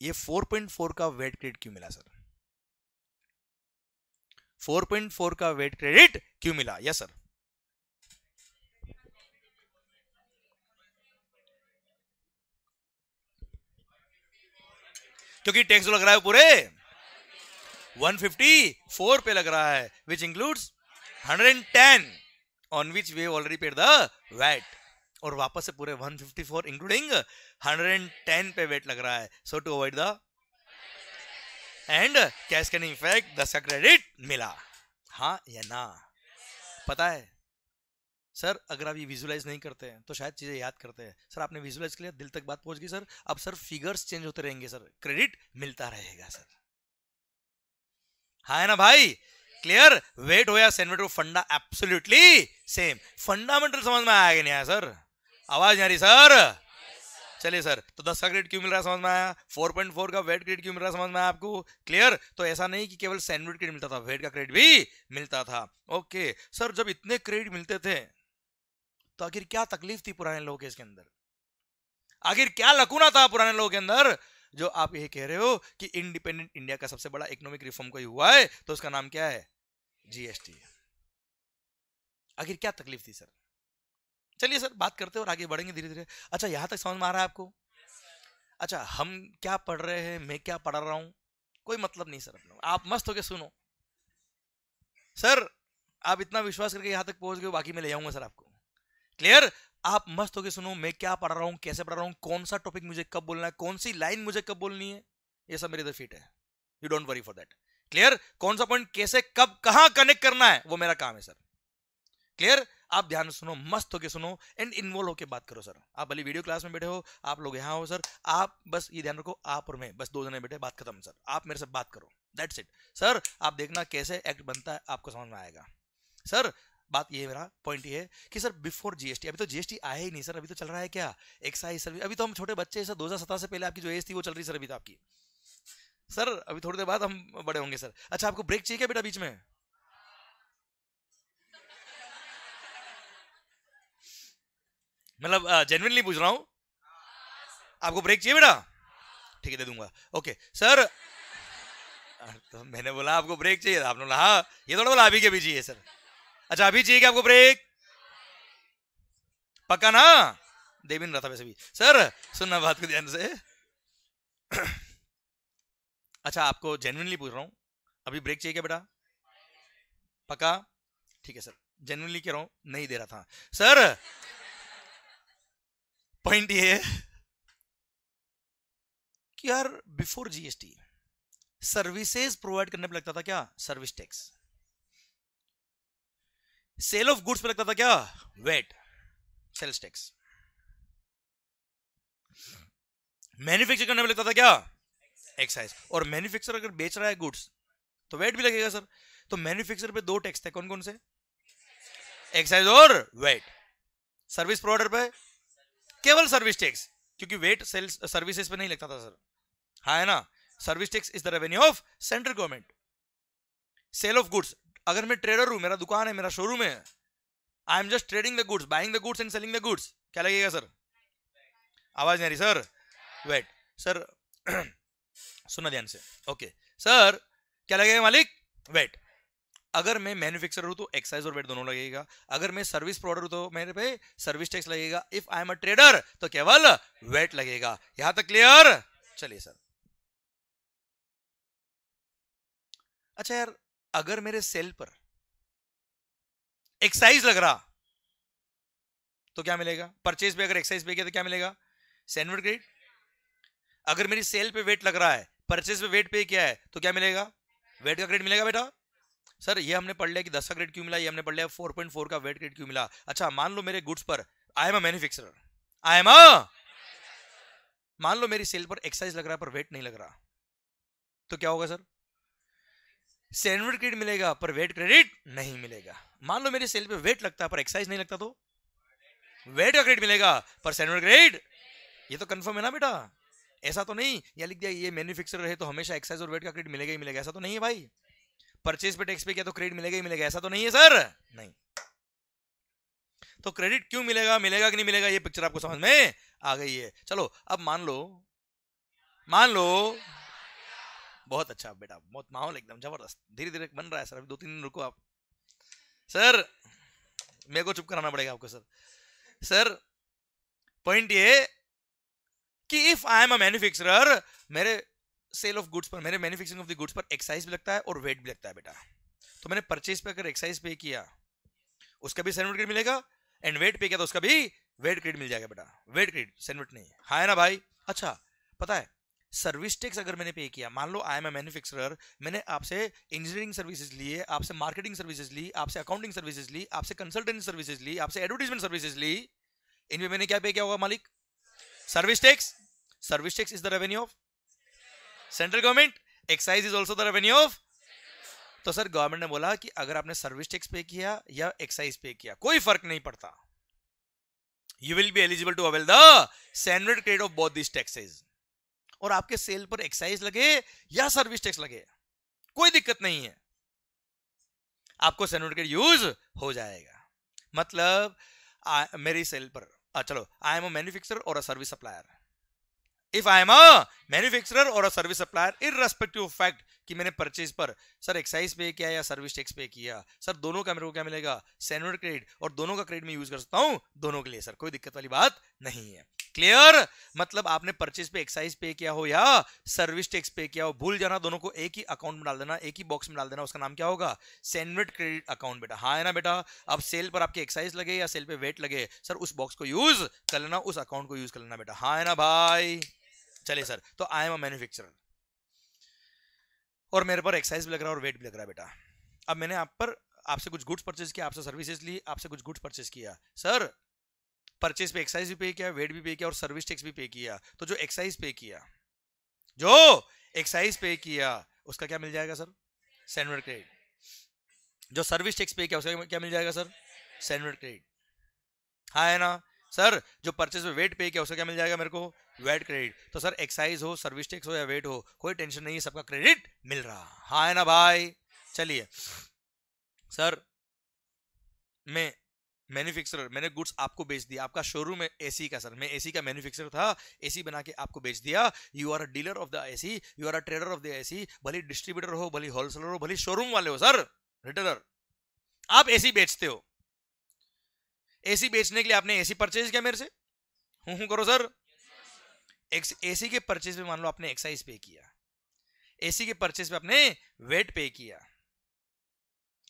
ये 4.4 का वेट क्रेडिट क्यों मिला सर 4.4 का वेट क्रेडिट क्यों मिला यस सर क्योंकि टैक्स लग रहा है पूरे। 154 पे लग रहा है which includes 110 on which we already paid the VAT और वापस से पूरे 154 इंक्लूडिंग 110 पे वेट लग रहा है। So to avoid the and cascading effect दस का क्रेडिट मिला। हाँ या ना? पता है? सर, अगर आप ये विजुलाइज नहीं करते हैं तो शायद चीज़ें याद करते हैं। सर, आपने विजुलाइज किया दिल तक बात पहुँच गई, सर। अब सर फिगर्स चेंज होते रहेंगे, सर। क्रेडिट मिलता रहेगा, सर। हाँ है ना भाई? क्लियर वेट हो या सेनवेट फंडा एब्सोल्युटली सेम फंडामेंटल समझ में आया नहीं आया, सर? आवाज़ नहीं आ रही, सर? चलिए, सर तो दस का क्रेडिट क्यों मिल रहा है समझ में आया? 4.4 का वेट क्रेडिट क्यों मिल रहा है समझ में आया आपको? क्लियर तो ऐसा नहीं कि केवल सैंडविच क्रेडिट मिलता था वेट का क्रेडिट भी मिलता था। ओके सर, जब इतने क्रेडिट मिलते थे तो आखिर क्या तकलीफ़ थी पुराने लोगों के इसके अंदर? आखिर क्या लकुना था पुराने लोगों के अंदर? जो आप ये कह रहे हो कि इंडिपेंडेंट इंडिया का सबसे बड़ा इकोनॉमिक रिफॉर्म कोई हुआ है तो उसका नाम क्या है? जीएसटी आखिर क्या तकलीफ़ थी सर? चलिए सर बात करते हो और आगे बढ़ेंगे धीरे धीरे अच्छा यहाँ तक समझ में आ रहा है आपको? अच्छा हम क्या पढ़ रहे हैं मैं क्या पढ़ रहा हूँ? कोई मतलब नहीं सर आप मस्त होके सुनो। सर आप इतना विश्वास करके यहाँ तक पहुँच गए बाकी मैं ले आऊँगा सर आपको। क्लियर आप मस्त होके सुनो, मैं क्या पढ़ रहा हूँ, कैसे पढ़ रहा हूँ कौन सा टॉपिक मुझे कब बोलना है कौन सी लाइन मुझे कब बोलनी है, ये सब मेरे इधर फिट है। You don't worry for that clear कौन सा पॉइंट कैसे, कब, कहाँ कनेक्ट करना है, वो मेरा काम है सर क्लियर आप ध्यान सुनो, मस्त होके सुनो एंड इन्वॉल्व होके बात करो सर आप भले वीडियो क्लास में बैठे हो, आप लोग यहाँ हो सर आप बस ये ध्यान रखो, आप और मैं बस दो जने बैठे, बात खत्म सर आप मेरे से बात करो. दैट्स इट सर आप देखना कैसे एक्ट बनता है, आपको समझ में आएगा. सर बात ये मेरा पॉइंट ये है कि सर बिफोर जीएसटी अभी तो जीएसटी आया ही नहीं सर, अभी तो चल रहा है क्या? एक्साइज सर्विस अभी तो हम छोटे बच्चे सर, दो हज़ार सत्रह से पहले आपकी जो एज थी वो चल रही सर अभी तो आपकी। सर, अभी थोड़ी देर बाद हम बड़े होंगे सर। अच्छा आपको ब्रेक चाहिए क्या बेटा बीच में? मतलब जेनविनली पूछ रहा हूँ? आपको ब्रेक चाहिए बेटा? ठीक है, दे दूँगा। Okay sir. तो मैंने बोला आपको ब्रेक चाहिए आपने बोला हाँ ये थोड़ा बोला अभी के भी चाहिए सर। अच्छा अभी चाहिए क्या आपको ब्रेक पक्का ना? दे भी नहीं रहा था वैसे भी। सर सुनना बात को ध्यान से। अच्छा आपको जेन्युइनली पूछ रहा हूँ। अभी ब्रेक चाहिए क्या बेटा? पक्का? ठीक है, सर। जेन्युइनली कह रहा हूँ, नहीं दे रहा था। सर पॉइंट ये कि यार बिफोर जीएसटी सर्विसेज़ प्रोवाइड करने पे लगता था क्या? Service tax sale of goods पे लगता था क्या? वेट सेल्स टैक्स मैन्युफैक्चर करने में लगता था क्या? एक्साइज। और मैन्युफैक्चर अगर बेच रहा है गुड्स तो वेट भी लगेगा सर। तो मैन्युफैक्चर पे दो टैक्स थे कौन कौन से? एक्साइज और वेट। सर्विस प्रोवाइडर पे? केवल सर्विस टैक्स, क्योंकि वेट सेल्स, सर्विसेज़ पे नहीं लगता था सर। हाँ है ना? Service tax is the revenue of central government. Sale of goods अगर मैं ट्रेडर हूँ, मेरा दुकान है, मेरा शोरूम है I am just trading the goods buying the goods and selling the goods क्या लगेगा सर आवाज़ नहीं आ रही सर वेट सर सुना ध्यान से. ओके सर क्या लगेगा, मालिक? वेट अगर मैं मैन्युफैक्चरर हूँ तो एक्साइज और वेट दोनों लगेगा. अगर मैं सर्विस प्रोवाइडर हूँ तो मेरे पे सर्विस टैक्स लगेगा. If I am a trader तो केवल वेट लगेगा. यहाँ तक क्लियर चलिए सर अच्छा यार अगर मेरे सेल पर एक्साइज लग रहा तो क्या मिलेगा? परचेज पे अगर एक्साइज पे किया तो क्या मिलेगा? CENVAT credit. अगर मेरी सेल पे वेट लग रहा है, परचेज पे वेट पे किया है तो क्या मिलेगा? वेट का क्रेडिट मिलेगा बेटा? सर, ये हमने पढ़ लिया कि दस का ग्रेड क्यों मिला, ये हमने पढ़ लिया फोर पॉइंट फोर का वेट ग्रेड क्यों मिला। अच्छा मान लो मेरे गुड्स पर I am a manufacturer I am a मान लो मेरी सेल पर एक्साइज लग रहा है, पर वेट नहीं लग रहा तो क्या होगा सर? सैंडविच क्रेडिट मिलेगा, पर वेट क्रेडिट नहीं मिलेगा। मान लो मेरी सेल पे वेट लगता है, पर एक्साइज नहीं लगता तो? वेट का क्रेडिट मिलेगा, पर सैंडविच क्रेडिट ये तो कंफर्म है ना बेटा? ऐसा तो नहीं। या लिख दिया, ये मैन्युफैक्चरर है तो हमेशा एक्साइज और वेट का क्रेडिट मिलेगा ही मिलेगा। ऐसा तो नहीं है भाई। परचेज पे टैक्स पे किया तो क्रेडिट मिलेगा ही मिलेगा। ऐसा तो नहीं है सर नहीं। तो क्रेडिट क्यों मिलेगा? मिलेगा कि नहीं मिलेगा? ये पिक्चर आपको समझ में आ गई है। चलो, अब मान लो मान लो बहुत अच्छा बेटा, बहुत माहौल एकदम ज़बरदस्त। धीरे धीरे बन रहा है सर, अभी दो तीन दिन रुको आप। सर, मेरे को चुप कराना पड़ेगा आपको सर। सर पॉइंट ये कि if I am a manufacturer मेरे सेल ऑफ़ गुड्स पर, मेरे मैन्युफैक्चरिंग ऑफ़ द गुड्स पर एक्साइज भी लगता है और वेट भी लगता है बेटा। तो मैंने परचेज पे अगर एक्साइज पे किया, उसका भी सेनवेट क्रेडिट मिलेगा एंड वेट पे किया तो उसका भी वेट क्रेडिट मिल जाएगा बेटा। वेट क्रेडिट सेनवेट नहीं। हाँ ना भाई? अच्छा पता है सर्विस टैक्स अगर मैंने पे किया, मान लो आई एम ए मैन्युफैक्चरर मैंने आपसे इंजीनियरिंग सर्विसेज़ लिए आपसे मार्केटिंग सर्विसेज़ ली, आपसे अकाउंटिंग सर्विसेज़ ली, आपसे कंसल्टेंसी सर्विसेज़ ली, आपसे एडवर्टीजमेंट सर्विसेज़ ली इनमें मैंने क्या पे किया होगा मालिक? Service tax service tax is the revenue of central government excise is also the revenue of तो सर गवर्नमेंट ने बोला कि अगर आपने सर्विस टैक्स पे किया या एक्साइज पे किया, कोई फ़र्क नहीं पड़ता। You will be eligible to avail CENVAT credit of both this taxes और आपके सेल पर एक्साइज लगे या सर्विस टैक्स लगे कोई दिक्कत नहीं है। आपको क्रेडिट यूज़ हो जाएगा। मतलब आ, मेरी सेल पर आ, चलो आई एम अ मैन्युफैक्चरर और a service supplier if I am a manufacturer और a service supplier irrespective of fact कि मैंने परचेज पर सर एक्साइज पे किया या सर्विस टैक्स पे किया सर दोनों का मेरे को क्या मिलेगा? सैनवर्ड क्रेडिट और दोनों का क्रेडिट मैं यूज़ कर सकता हूँ? दोनों के लिए सर कोई दिक्कत वाली बात नहीं है। क्लियर? मतलब आपने परचेज पे एक्साइज पे किया हो या सर्विस टैक्स पे किया हो, भूल जाना, दोनों को एक ही अकाउंट में डाल देना, एक ही बॉक्स में डाल देना, उसका नाम क्या होगा? सैनवर्ड क्रेडिट अकाउंट बेटा। हाँ है ना बेटा? अब सेल पर आपके एक्साइज लगे या सेल पे वेट लगे सर उस बॉक्स को यूज़ कर लेना, उस अकाउंट को यूज़ कर लेना बेटा। हाँ है ना भाई? चलिए सर तो आई एम अ मैन्युफैक्चरर और मेरे पर एक्साइज भी लग रहा है और वेट भी लग रहा है बेटा। अब मैंने आप पर, आपसे कुछ गुड्स परचेज किया, आपसे सर्विसेज़ ली, आपसे कुछ गुड्स परचेज किया। सर परचेज पे एक्साइज भी पे किया वेट भी पे किया और सर्विस टैक्स भी पे किया। तो जो एक्साइज पे किया, जो एक्साइज पे किया, उसका क्या मिल जाएगा सर? सैंडवर्ड क्रेडिट जो सर्विस टैक्स पे किया, उसका क्या मिल जाएगा सर? सैंडवर्ड क्रेडिट हाँ है ना? सर, जो परचेज में वेट पे किया, उसका क्या मिल जाएगा मेरे को? वेट क्रेडिट तो सर एक्साइज हो सर्विस टैक्स हो या वेट हो, कोई टेंशन नहीं है, सबका क्रेडिट मिल रहा। हाँ है ना भाई? चलिए। सर, मैं मैन्युफैक्चरर, मैंने गुड्स आपको बेच दिया, आपका शोरूम है एसी का, सर। मैं एसी का मैन्युफैक्चरर था एसी बना के आपको बेच दिया। You are a dealer of the AC you are a trader of the AC भले डिस्ट्रीब्यूटर हो, भले होलसेलर हो, भले शोरूम वाले हो, सर रिटेलर आप एसी बेचते हो। एसी बेचने के लिए आपने एसी परचेज किया मेरे से? हूँ हूँ करो, सर। एसी के परचेज में मान लो आपने एक्साइज पे किया। एसी के परचेज पे आपने वेट पे किया।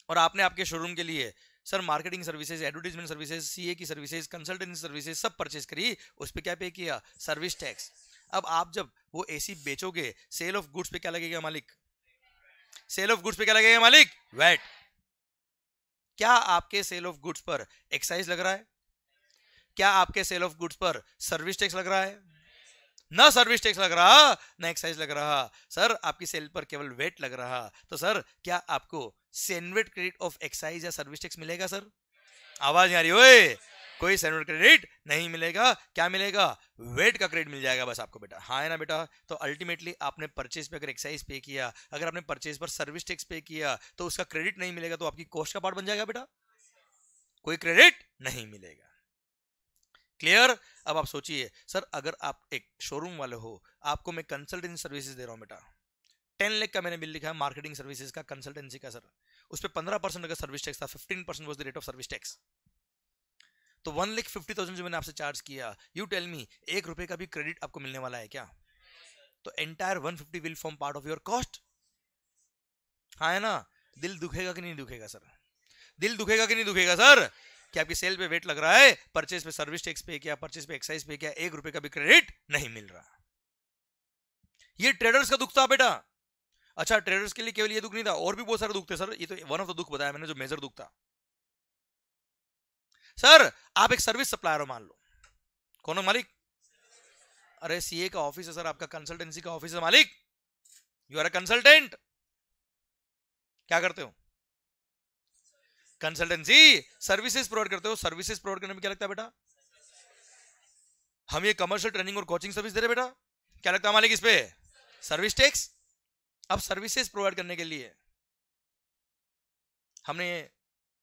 और आपने आपके शोरूम के लिए sir, marketing services, advertisement services CA की सर्विसेज़ कंसल्टेंसी सर्विसेज़ सब परचेज करी, उस पर क्या पे किया? सर्विस टैक्स अब आप जब वो एसी बेचोगे सेल ऑफ़ गुड्स पे क्या लगेगा मालिक? सेल ऑफ़ गुड्स पे क्या लगेगा मालिक? वैट क्या आपके सेल ऑफ़ गुड्स पर एक्साइज लग रहा है? क्या आपके सेल ऑफ़ गुड्स पर सर्विस टैक्स लग रहा है? ना सर्विस टैक्स लग रहा, ना एक्साइज लग रहा। सर, आपकी सेल पर केवल वेट लग रहा। तो सर, क्या आपको सेनवेट क्रेडिट ऑफ़ एक्साइज या सर्विस टैक्स मिलेगा सर आवाज़ आ रही, ओए! कोई सेनवेट क्रेडिट नहीं मिलेगा। क्या मिलेगा? वेट का क्रेडिट मिल जाएगा बस आपको बेटा। हाँ है ना बेटा? तो अल्टीमेटली आपने परचेज पे अगर एक्साइज पे किया, अगर आपने परचेज पर सर्विस टैक्स पे किया तो उसका क्रेडिट नहीं मिलेगा तो आपकी कॉस्ट का पार्ट बन जाएगा बेटा। कोई क्रेडिट नहीं मिलेगा। क्लियर अब आप सोचिए सर अगर आप एक शोरूम वाले हो, आपको मैं कंसल्टेंसी सर्विसेज़ दे रहा हूँ बेटा। टेन लेख का मैंने बिल लिखा है मार्केटिंग सर्विसेज़ का कंसल्टेंसी का सर उस पर पंद्रह परसेंट अगर सर्विस टैक्स था fifteen percent was the rate of service tax तो वन लेख फिफ्टी थाउज़ेंड जो मैंने आपसे चार्ज किया यू टेल मी एक रुपए का भी क्रेडिट आपको मिलने वाला है क्या? तो entire one fifty will form part of your cost हाँ है ना? दिल दुखेगा कि नहीं दुखेगा सर दिल दुखेगा कि नहीं दुखेगा सर क्या आपकी सेल पे वेट लग रहा है परचेज पे सर्विस टैक्स पे किया परचेज पे एक्साइज पे किया, एक रुपए का भी क्रेडिट नहीं मिल रहा। ये ट्रेडर्स का दुख था बेटा। अच्छा ट्रेडर्स के लिए केवल ये दुख नहीं था, और भी बहुत सारे दुख थे, सर। ये तो वन ऑफ़ द दुख बताया मैंने, जो मेजर दुख था। सर, आप एक सर्विस सप्लायर हो, मान लो। कौन हो, मालिक? अरे सीए का ऑफ़िस है, सर, आपका कंसल्टेंसी का ऑफ़िस है, मालिक। यू आर अ कंसल्टेंट क्या करते हो? कंसल्टेंसी सर्विसेज़ प्रोवाइड करते हो? सर्विसेज़ प्रोवाइड करने में क्या लगता है, बेटा? हम ये कमर्शियल ट्रेनिंग और कोचिंग सर्विस दे रहे बेटा। क्या लगता है, मालिक, इस पे? सर्विस टैक्स अब सर्विसेज़ प्रोवाइड करने के लिए हमने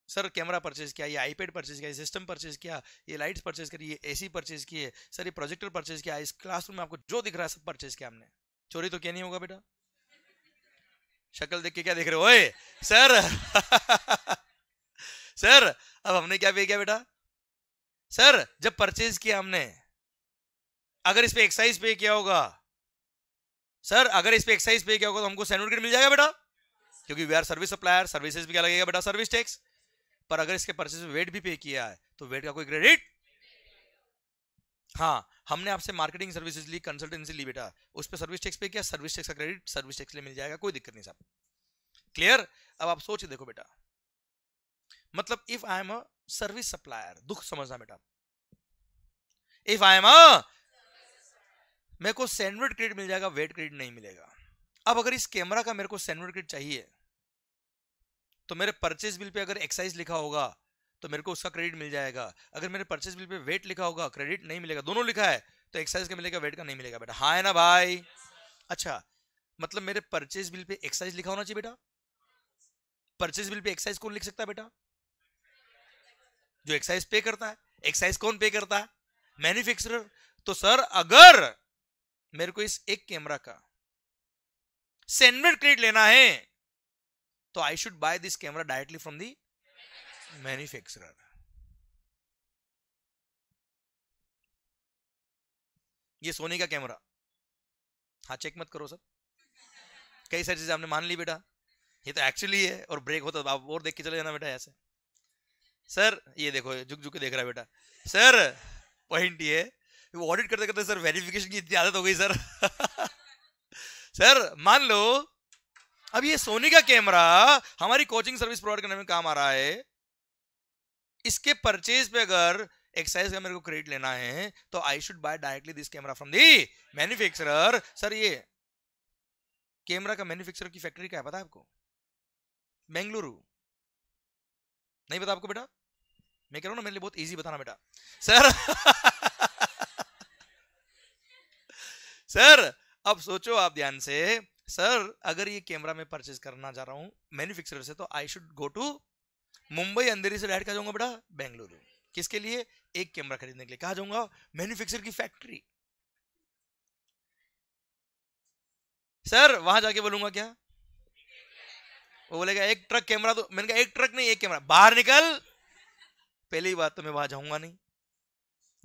सर कैमरा परचेज किया, ये आईपैड परचेज किया, ये सिस्टम परचेज किया, ये लाइट्स परचेज करी, ये एसी परचेज किए, सर ये प्रोजेक्टर परचेज किया, इस क्लासरूम में आपको जो दिख रहा है सब परचेज किया हमने। चोरी तो क्या नहीं होगा बेटा। शक्ल देख के क्या देख रहे हो? ओए, सर। सर, अब हमने क्या पे किया बेटा? सर, जब परचेज किया हमने, अगर इस पे एक्साइज पे किया होगा सर, अगर इस पे एक्साइज पे किया होगा तो हमको सर्टिफिकेट मिल जाएगा बेटा। क्योंकि we are service supplier services भी क्या लगेगा बेटा? सर्विस टैक्स पर अगर इसके परचेज में वेट भी पे किया है तो वेट का कोई क्रेडिट हाँ हमने आपसे मार्केटिंग सर्विसेज़ ली कंसल्टेंसी ली बेटा। उस पर सर्विस टैक्स पे किया सर्विस टैक्स का क्रेडिट सर्विस टैक्स मिल जाएगा, कोई दिक्कत नहीं साहब। क्लियर अब आप सोच देखो बेटा। मतलब if I am a service supplier दुख समझना बेटा। इफ़ आई एम अ मेरे को सैंडविच क्रेडिट मिल जाएगा वेट क्रेडिट नहीं मिलेगा। अब अगर इस कैमरा का मेरे को सैंडविच क्रेडिट चाहिए तो मेरे परचेज बिल पे अगर एक्साइज लिखा होगा तो मेरे को उसका क्रेडिट मिल जाएगा। अगर मेरे परचेज बिल पे वेट लिखा होगा क्रेडिट नहीं मिलेगा, दोनों लिखा है तो एक्साइज का मिलेगा वेट का नहीं मिलेगा। बेटा, है ना भाई? अच्छा मतलब मेरे परचेज बिल पे एक्साइज लिखा होना चाहिए बेटा? परचेज बिल पे एक्साइज कौन लिख सकता है बेटा? जो एक्साइज पे करता है एक्साइज कौन पे करता है? मैन्युफैक्चरर तो सर अगर मेरे को इस एक कैमरा का। सेनवेट क्रेडिट लेना है। तो I should buy this camera directly from the manufacturer ये सोनी का कैमरा हाँ चेक मत करो सर कई सारी चीज़ें आपने मान ली बेटा। ये तो एक्चुअली है और ब्रेक होता तो आप और देख के चले जाना बेटा ऐसे सर ये देखो झुक झुक के देख रहा है बेटा। सर पॉइंट ये वो ऑडिट करते करते सर वेरिफिकेशन की इतनी आदत हो गई, सर। सर, मान लो, अब ये सोनी का कैमरा हमारी कोचिंग सर्विस प्रोवाइड करने में काम आ रहा है। इसके परचेज पे अगर एक्साइज का मेरे को क्रेडिट लेना है तो I should buy directly this camera from the manufacturer sir, ये कैमरा का मैन्युफैक्चरर की फैक्ट्री क्या है, पता है आपको? बेंगलुरु। नहीं पता आपको बेटा? मैं कह रहा हूँ ना, मेरे लिए बहुत इजी बताना बेटा। सर सर, अब सोचो आप ध्यान से। सर, अगर ये कैमरा मैं परचेज करना चाह रहा हूँ मैन्युफैक्चरर से तो I should go to Mumbai Andheri से डायरेक्ट कहा जाऊँगा बेटा, बेंगलुरु। किसके लिए? एक कैमरा खरीदने के लिए। कहा जाऊँगा? मैन्युफैक्चर की फैक्ट्री। सर, वहाँ जाके बोलूँगा क्या? वो बोलेगा, एक ट्रक कैमरा तो मैंने कहा, एक ट्रक नहीं, एक कैमरा। बाहर निकल। पहली बात तो मैं वहाँ जाऊँगा नहीं।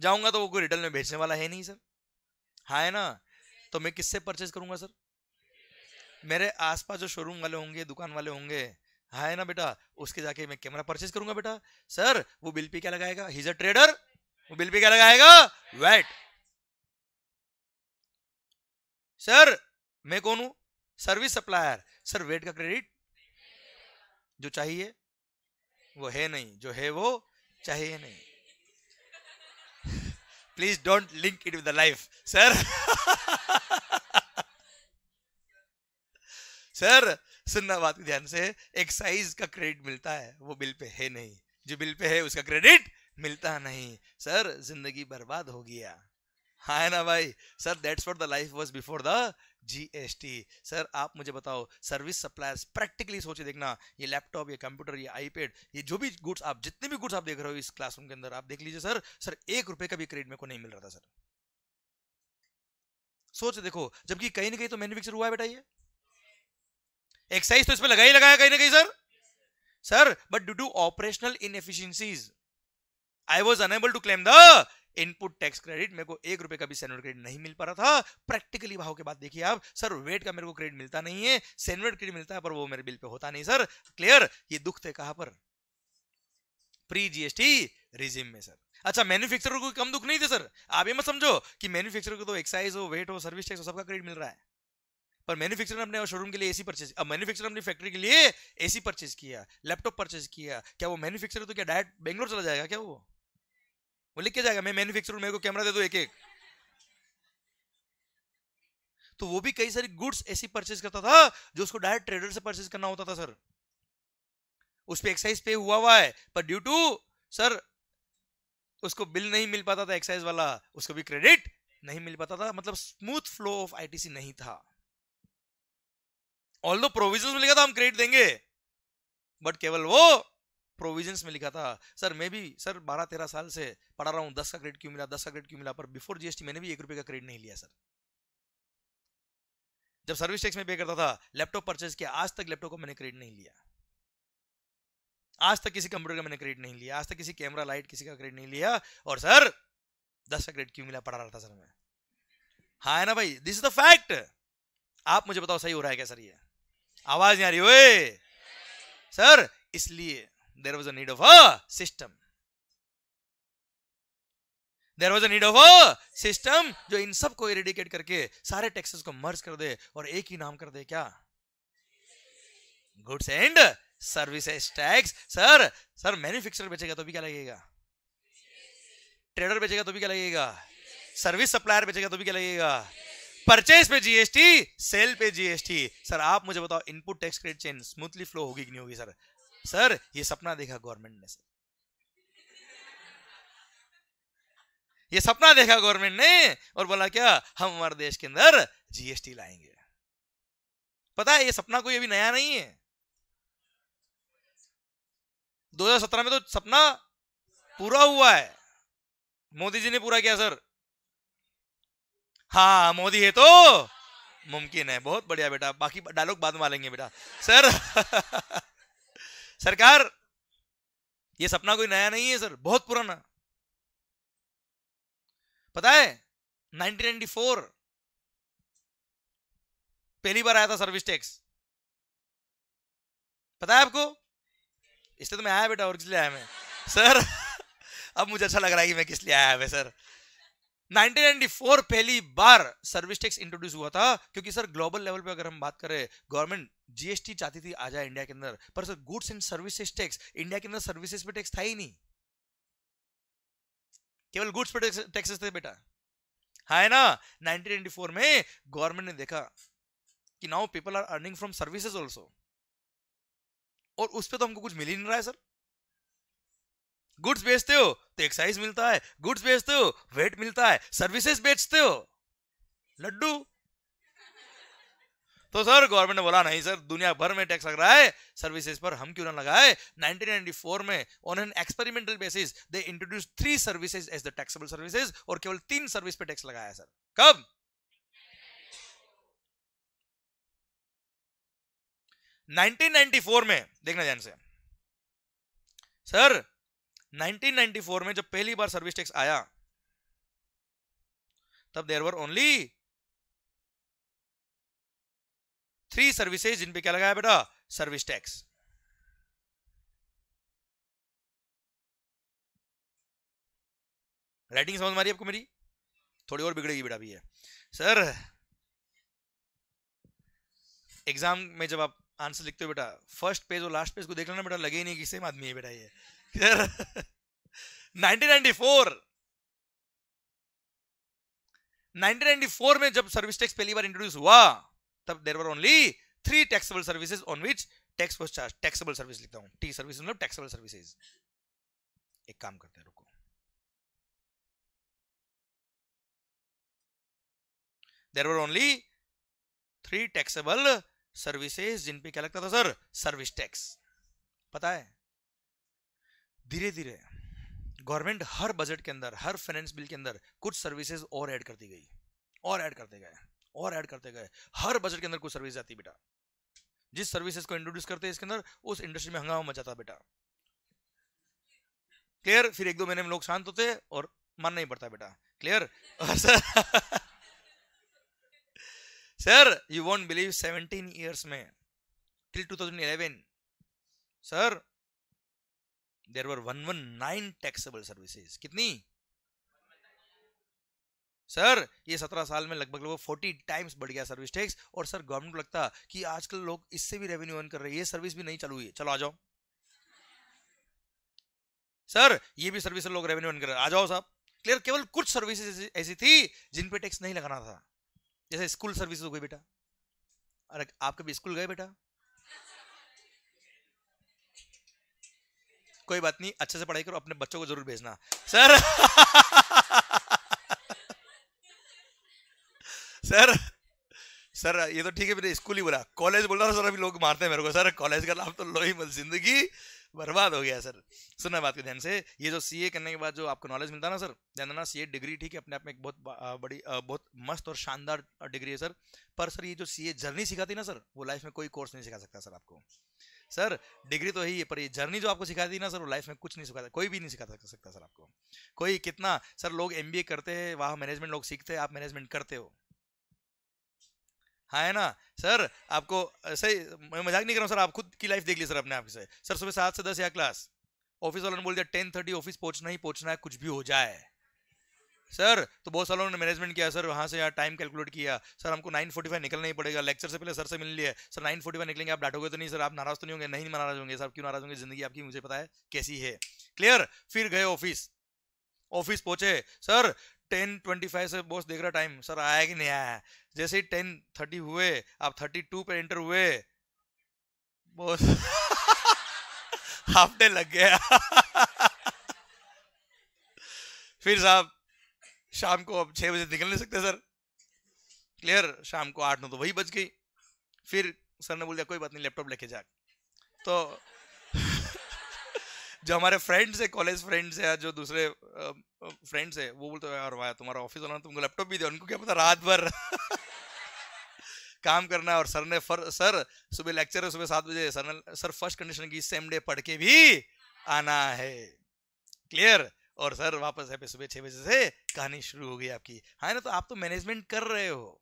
जाऊँगा तो वो कोई रिटर्न में भेजने वाला है नहीं, सर। हाँ है ना? तो मैं किससे परचेज करूँगा सर मेरे आसपास जो शोरूम वाले होंगे, दुकान वाले होंगे हाँ है ना बेटा, उसके जाके मैं कैमरा परचेज करूँगा बेटा। सर वो बिल पे क्या लगाएगा? हिज अ ट्रेडर वो बिल पे क्या लगाएगा? वेट सर मैं कौन हूँ? सर्विस सप्लायर सर वेट का क्रेडिट जो चाहिए, वो है नहीं। जो है वो चाहिए नहीं। Please don't link it with life sir sir, सुनना बात ध्यान से एक्साइज का क्रेडिट मिलता है, वो बिल पे है नहीं। जो बिल पे है, उसका क्रेडिट मिलता नहीं। सर, ज़िंदगी बर्बाद हो गया। हाँ ना भाई? Sir that's what the life was before the GST sir, आप मुझे बताओ सर्विस सप्लायर्स प्रैक्टिकली सोचे देखना, ये लैपटॉप ये कंप्यूटर ये आईपैड ये जो भी गुड्स आप, जितने भी गुड्स आप देख रहे हो इस क्लासरूम के अंदर, आप देख लीजिए, सर। सर, एक रुपए का भी क्रेडिट मेरे को नहीं मिल रहा था, सर। सोच देखो, जबकि कहीं ना कहीं तो मैन्युफैक्चर हुआ है बेटा ये। एक्साइज तो इसमें लगा ही लगाया कहीं ना कहीं sir sir but due to operational inefficiencies I was unable to claim the input tax credit मेरे को एक रुपए का भी सेनवेट क्रेडिट नहीं मिल पा रहा था। प्रैक्टिकली भाव के बाद देखिए आप सर वेट का मेरे को क्रेडिट मिलता नहीं है। सेनवेट क्रेडिट मिलता है, पर वो मेरे बिल पे होता नहीं सर क्लियर ये दुख थे कहाँ पर? प्री जीएसटी रिजिम में सर अच्छा मैन्युफैक्चरर को कम दुख नहीं थे सर आप ये मत समझो कि मैन्युफैक्चरर को तो एक्साइज हो वेट हो सर्विस टैक्स हो, सबका क्रेडिट मिल रहा है। पर मैन्युफैक्चरर अपने शोरूम के लिए एसी परचेज अब मैन्युफैक्चरर अपनी फैक्ट्री के लिए एसी परचेज किया लैपटॉप परचेज किया। क्या वो मैन्युफैक्चरर तो क्या डायरेक्ट बेंगलोर चला जाएगा क्या वो? वो लिख के जाएगा, मैं मैन्युफैक्चरर मेरे को कैमरा दे दो एक एक तो वो भी कई सारी गुड्स ऐसी परचेज करता था, जो उसको डायरेक्ट ट्रेडर से परचेज करना होता था सर उस पर एक्साइज पे हुआ हुआ है, पर ड्यू टू सर उसको बिल नहीं मिल पाता था, एक्साइज वाला, उसको भी क्रेडिट नहीं मिल पाता था मतलब स्मूथ फ्लो ऑफ़ आईटीसी नहीं था। ऑल दो प्रोविज़न में लिखा था, हम क्रेडिट देंगे बट केवल वो प्रोविज़न में लिखा था। सर मैं भी सर बारह तेरह साल से पढ़ा रहा हूँ, दस का क्रेडिट क्यों मिला, दस का क्रेडिट क्यों मिला, पर बिफोर जीएसटी मैंने भी एक रुपए का क्रेडिट नहीं लिया सर जब सर्विस टैक्स में पे करता था लैपटॉप परचेज किया, आज तक लैपटॉप को मैंने क्रेडिट नहीं लिया। आज तक किसी कंप्यूटर का मैंने क्रेडिट नहीं लिया, आज तक किसी कैमरा लाइट किसी का क्रेडिट नहीं लिया और सर, दस का क्रेडिट क्यों मिला पढ़ा रहा था सर मैं? हाँ है ना भाई? दिस इज़ द फैक्ट आप मुझे बताओ सही हो रहा है क्या सर ये? आवाज़ नहीं आ रही, ओए! सर, इसलिए there was a need of a system there was a need of a system जो इन सबको इरेडिकेट करके सारे टैक्सेस को मर्ज कर दे और एक ही नाम कर दे क्या? Goods and services tax sir sir manufacturer बेचेगा तो भी क्या लगेगा? ट्रेडर बेचेगा तो भी क्या लगेगा? सर्विस सप्लायर बेचेगा तो भी क्या लगेगा? Purchase pay GST sale pay GST sir आप मुझे बताओ input tax credit chain smoothly flow होगी कि नहीं होगी सर सर ये सपना देखा गवर्नमेंट ने सर ये सपना देखा गवर्नमेंट ने और बोला क्या, हम हमारे देश के अंदर जीएसटी लाएँगे। पता है, ये सपना कोई अभी नया नहीं है। 2017 में तो सपना पूरा हुआ है। मोदी जी ने पूरा किया, सर। हाँ मोदी है तो मुमकिन है। बहुत बढ़िया बेटा, बाकी डायलॉग बाद में मालेंगे बेटा। सर, सरकार, ये सपना कोई नया नहीं है, सर, बहुत पुराना। पता है 1994 पहली बार आया था सर्विस टैक्स। पता है आपको? इसलिए तो मैं आया बेटा, और किस लिए आया मैं? सर अब मुझे अच्छा लग रहा है कि मैं किस लिए आया मैं सर 1994 पहली बार सर्विस टैक्स इंट्रोड्यूस हुआ था, क्योंकि सर ग्लोबल लेवल पे अगर हम बात करें गवर्नमेंट जीएसटी चाहती थी आ जाए इंडिया के अंदर, पर sir goods and services tax India के अंदर सर्विसेज़ पे टैक्स था ही नहीं. केवल गुड्स पे टैक्सेस थे बेटा. है ना? 1994 में गवर्नमेंट ने देखा कि now people are earning from services also और उस पर तो हमको कुछ मिल ही नहीं रहा है सर। गुड्स बेचते हो तो एक्साइज मिलता है। गुड्स बेचते हो वेट मिलता है। सर्विसेज़ बेचते हो। लड्डू। तो सर गवर्नमेंट ने बोला, नहीं सर, दुनिया भर में टैक्स लग रहा है। सर्विसेज़ पर हम क्यों ना लगाए? 1994 में on an experimental basis they introduce three services as the taxable services और केवल तीन सर्विस पे टैक्स लगाया, सर। कब? (1994) में, देखना ध्यान से। सर 1994 में जब पहली बार सर्विस टैक्स आया, तब there were only three services जिन पे क्या लगाया बेटा? सर्विस टैक्स राइटिंग समझ मारी आपको मेरी? थोड़ी और बिगड़ेगी बेटा भी है सर एग्ज़ाम में जब आप आंसर लिखते हो बेटा फ़र्स्ट पेज और लास्ट पेज को देख लेना, बेटा, लगे ही नहीं कि सेम आदमी है, बेटा ये। 1994 1994 में जब सर्विस टैक्स पहली बार इंट्रोड्यूस हुआ, तब there were only three taxable services on which tax was charge taxable service लिखता हूँ। टी सर्विस मतलब टैक्सेबल सर्विसेज़ एक काम करते हैं, रुको। There were only three taxable services जिन पे क्या लगता था, सर? Service tax. पता है? धीरे धीरे गवर्नमेंट हर बजट के अंदर, हर फाइनेंस बिल के अंदर कुछ सर्विसेज़ और ऐड करती गई। और ऐड करते गए, और ऐड करते गए। हर बजट के अंदर कुछ सर्विस आती बेटा। जिस सर्विसेज़ को इंट्रोड्यूस करते हैं इसके अंदर, उस इंडस्ट्री में हंगामा मचाता बेटा। क्लियर फिर एक दो महीने में लोग शांत होते और मानना ही पड़ता बेटा। Clear you won't believe 17 years में till 2011 sir there were one one nine taxable services कितनी सर ये सत्रह साल में लगभग लगभग फोर्टी टाइम्स बढ़ गया सर्विस टैक्स और सर गवर्नमेंट को लगता कि आजकल लोग इससे भी रेवेन्यू अर्न कर रहे हैं ये सर्विस भी नहीं चालू हुई है चलो आ जाओ सर ये भी सर्विस लोग रेवेन्यू अर्न कर रहे हैं आ जाओ साहब क्लियर केवल कुछ सर्विसेज़ ऐसी थी जिन पे टैक्स नहीं लगाना था जैसे स्कूल सर्विस हो गई बेटा। अरे, आप कभी स्कूल गए बेटा? कोई बात नहीं, अच्छे से पढ़ाई करो, अपने बच्चों को ज़रूर भेजना। सर! सर! सर, ये तो ठीक है मेरे स्कूल ही बोला। कॉलेज बोल रहा सर, अभी लोग मारते हैं मेरे को। सर, कॉलेज का नाम तो लो ही मत, ज़िंदगी। बर्बाद हो गया, सर। सुनना बात के ध्यान से। ये जो सीए करने के बाद जो आपको नॉलेज मिलता है ना, सर, ध्यान देना सीए डिग्री ठीक है, अपने आप में एक बहुत बड़ी बहुत मस्त और शानदार डिग्री है, सर। पर सर, ये जो सीए जर्नी सिखाती ना, सर, वो लाइफ में कोई कोर्स नहीं सिखा सकता, सर, आपको। सर डिग्री तो यही है, पर ये जर्नी जो आपको सिखाती है ना, सर, वो लाइफ में कुछ नहीं सिखाता, कोई भी नहीं सिखा सकता, सर, आपको। कोई कितना, सर, लोग एमबीए करते हैं, वहाँ मैनेजमेंट लोग सीखते हैं, आप मैनेजमेंट करते हो। हाँ है ना? सर, आपको सही, मैं मज़ाक नहीं कर रहा हूँ, सर, आप खुद की लाइफ देख ली, सर, अपने आप से। सर, सुबह सात से दस या क्लास ऑफ़िस वालों ने बोल दिया, टेन थर्टी ऑफ़िस पहुँचना ही पहुँचना है, कुछ भी हो जाए। सर तो बहुत सालों ने मैनेजमेंट किया, सर, वहाँ से यार टाइम कैलकुलेट किया। सर, हमको नाइन फोर्टी फाइव निकलना ही पड़ेगा। लेक्चर से पहले सर से मिल लिया सर नाइन फोर्टी फाइव निकलेंगे, आप डांटोगे तो नहीं, सर, आप नाराज़ तो नहीं होंगे? नहीं नाराज़ होंगे, सर क्यों नाराज़ होंगे? ज़िंदगी आपकी, मुझे पता है, कैसी है। क्लियर फिर गए ऑफ़िस ऑफ़िस पहुँचे। सर टेन ट्वेंटी फाइव से बॉस देख रहा टाइम सर, आया कि नहीं आया? जैसे ही टेन थर्टी हुए आप थर्टी टू पे एंटर हुए, बॉस हाफ़ डे लग गया फिर साहब, शाम को अब छह बजे निकल नहीं सकते, सर। क्लियर शाम को आठ नौ तो वही बच गई। फिर सर ने बोल दिया, कोई बात नहीं लैपटॉप लेके जा। तो जो हमारे फ्रेंड्स है कॉलेज फ्रेंड्स है जो दूसरे फ्रेंड्स है, वो बोलते यार भाई, तुम्हारा ऑफ़िस वाला तुमको लैपटॉप भी दिया उनको क्या पता रात भर काम करना और सर ने फर, सर, सुबह लेक्चर है सुबह सात बजे, सर ने, सर फ़र्स्ट कंडीशन की सेम डे पढ़ के भी आना है। क्लियर और सर वापस है सुबह छह बजे से कहानी शुरू हो गई आपकी। है ना तो आप तो मैनेजमेंट कर रहे हो।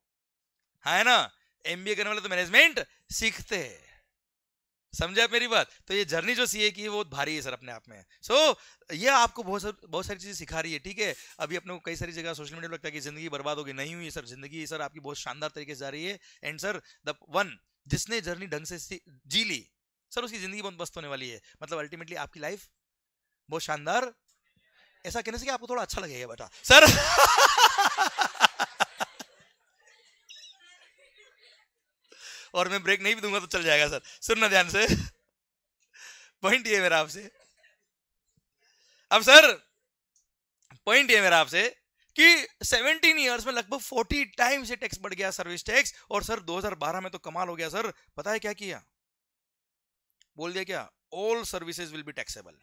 है ना एमबीए करने वाले तो मैनेजमेंट सीखते हैं। समझे आप मेरी बात? तो ये जर्नी जो सीए की है वो भारी है सर अपने आप में। सो so, ये आपको बहुत सर, बहुत सारी चीज़ें सिखा रही है ठीक है? अभी अपने को कई सारी जगह सोशल मीडिया लगता है कि ज़िंदगी बर्बाद होगी नहीं हुई सर। ज़िंदगी सर आपकी बहुत शानदार तरीके से जा रही है। एंड सर द वन जिसने जर्नी ढंग से जी ली सर उसकी ज़िंदगी बहुत मस्त होने वाली है। मतलब अल्टीमेटली आपकी लाइफ बहुत शानदार। ऐसा कहने से कि आपको थोड़ा अच्छा लगेगा बेटा। सर और मैं ब्रेक नहीं भी दूँगा तो चल जाएगा, सर। सुनना ध्यान से। पॉइंट ये मेरा आपसे। अब सर पॉइंट ये मेरा आपसे कि 17 इयर्स में लगभग 40 टाइम्स ये टैक्स बढ़ गया सर्विस टैक्स और सर 2012 में तो कमाल हो गया, सर। पता है क्या किया? बोल दिया क्या? All services will be taxable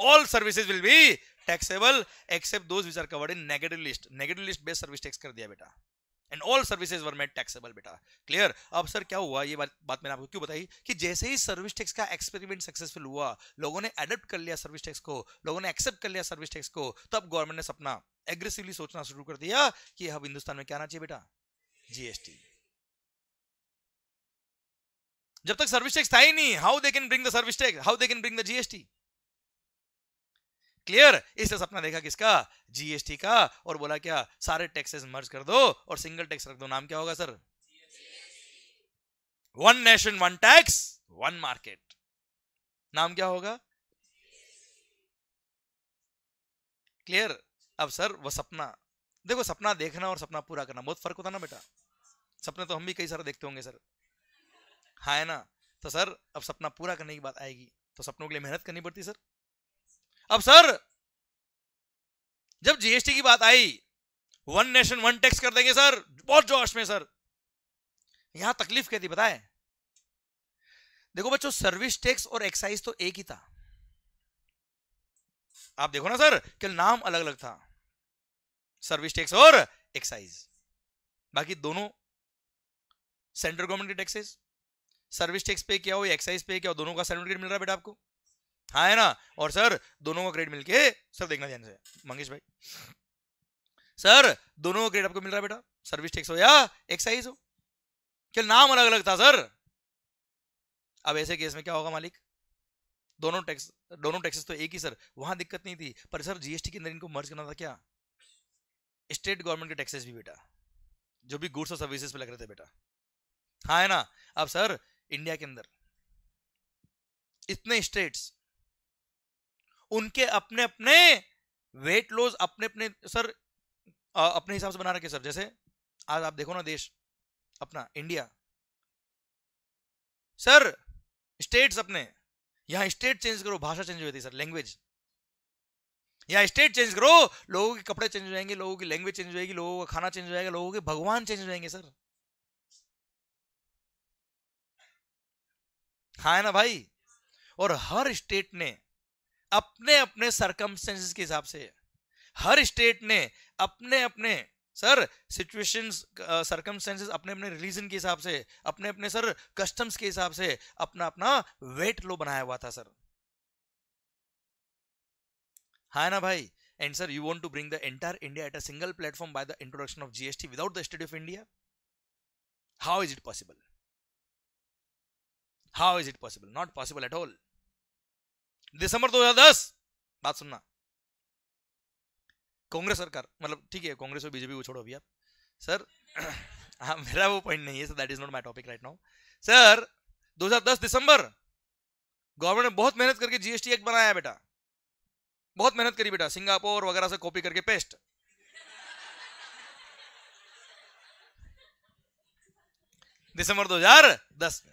all services will be taxable except those which are covered in negative list negative list based service tax कर दिया बेटा। And all services were made taxable बेटा। क्लियर अब सर क्या हुआ? ये बात बात मैंने आपको क्यों बताई? कि जैसे ही सर्विस टैक्स का एक्सपेरिमेंट सक्सेसफुल हुआ, लोगों ने अडेप्ट कर लिया सर्विस टैक्स को, लोगों ने एक्सेप्ट कर लिया सर्विस टैक्स को, तब गवर्नमेंट ने सपना एग्रेसिवली सोचना शुरू कर दिया कि अब हिंदुस्तान में क्या आना चाहिए बेटा? जीएसटी जब तक सर्विस टैक्स था ही नहीं how they can bring the service tax how they can bring the GST clear? इससे सपना देखा किसका? जीएसटी का। और बोला क्या? सारे टैक्सेस मर्ज कर दो और सिंगल टैक्स रख दो। नाम क्या होगा sir one nation one tax one market नाम क्या होगा? क्लियर अब सर वो सपना। देखो, सपना देखना और सपना पूरा करना। बहुत फ़र्क होता ना, बेटा? सपने तो हम भी कई सारे देखते होंगे सर हाँ है ना? तो सर अब सपना पूरा करने की बात आएगी। तो सपनों के लिए मेहनत करनी पड़ती सर अब सर, जब जीएसटी की बात आई वन नेशन वन टैक्स कर देंगे सर, बहुत जोश में सर। यहाँ तकलीफ़ थी बताए। देखो बच्चों सर्विस टैक्स और एक्साइज तो एक ही था। आप देखो ना सर, कि नाम अलग अलग था। सर्विस टैक्स और एक्साइज बाकी दोनों सेंट्रल गवर्नमेंट के टैक्सेस सर्विस टैक्स पे क्या हो एक्साइज पे क्या हो दोनों का सर्टिफिकेट मिल रहा है बेटा आपको। हाँ है ना? और सर, दोनों का ग्रेड मिलके सर देखना ध्यान से। मंगेश भाई। सर, दोनों का ग्रेड आपको मिल रहा है बेटा? सर्विस टैक्स हो या एक्साइज हो? क्या नाम अलग अलग था, सर? अब ऐसे केस में क्या होगा, मालिक? दोनों टैक्स दोनों टैक्सेस तो एक ही, सर। वहाँ दिक्कत नहीं थी। पर सर जीएसटी के अंदर इनको मर्ज करना था क्या? स्टेट गवर्नमेंट के टैक्सेस भी बेटा। जो भी गुड्स और सर्विसेज़ पे लग रहे थे बेटा। हाँ है ना? अब सर इंडिया के अंदर। इतने स्टेट्स उनके अपने अपने वेट लॉस अपने अपने सर अपने हिसाब से बना रखे सर जैसे आज आप देखो ना देश, अपना इंडिया सर स्टेट्स अपने। यहाँ स्टेट चेंज करो, भाषा चेंज हो जाती सर लैंग्वेज यहाँ स्टेट चेंज करो, लोगों के कपड़े चेंज हो जाएँगे, लोगों की लैंग्वेज चेंज हो जाएगी, लोगों का खाना चेंज हो जाएगा, लोगों के भगवान चेंज हो जाएँगे सर हाँ है ना भाई? और हर स्टेट ने अपने अपने सरकमस्टेंसेस के हिसाब से। हर स्टेट ने अपने अपने सर सिचुएशन सरकमस्टेंसेस अपने अपने रिलीजन के हिसाब से अपने अपने सर कस्टम्स के हिसाब से अपना अपना वेट लो बनाया हुआ था सर हाँ ना भाई? And sir you want to bring the entire India at a single platform by the introduction of GST without the state of India how is it possible how is it possible not possible at all December 2010 बात सुनना। कांग्रेस सरकार मतलब ठीक है, कांग्रेस और BJP को छोड़ो अभी आप। सर हाँ मेरा वो पॉइंट नहीं है sir that is not my topic right now sir 2010 December, government ने बहुत मेहनत करके जीएसटी एक्ट बनाया बेटा। बहुत मेहनत करी बेटा, सिंगापुर वगैरह से कॉपी करके पेस्ट दिसंबर 2010 में।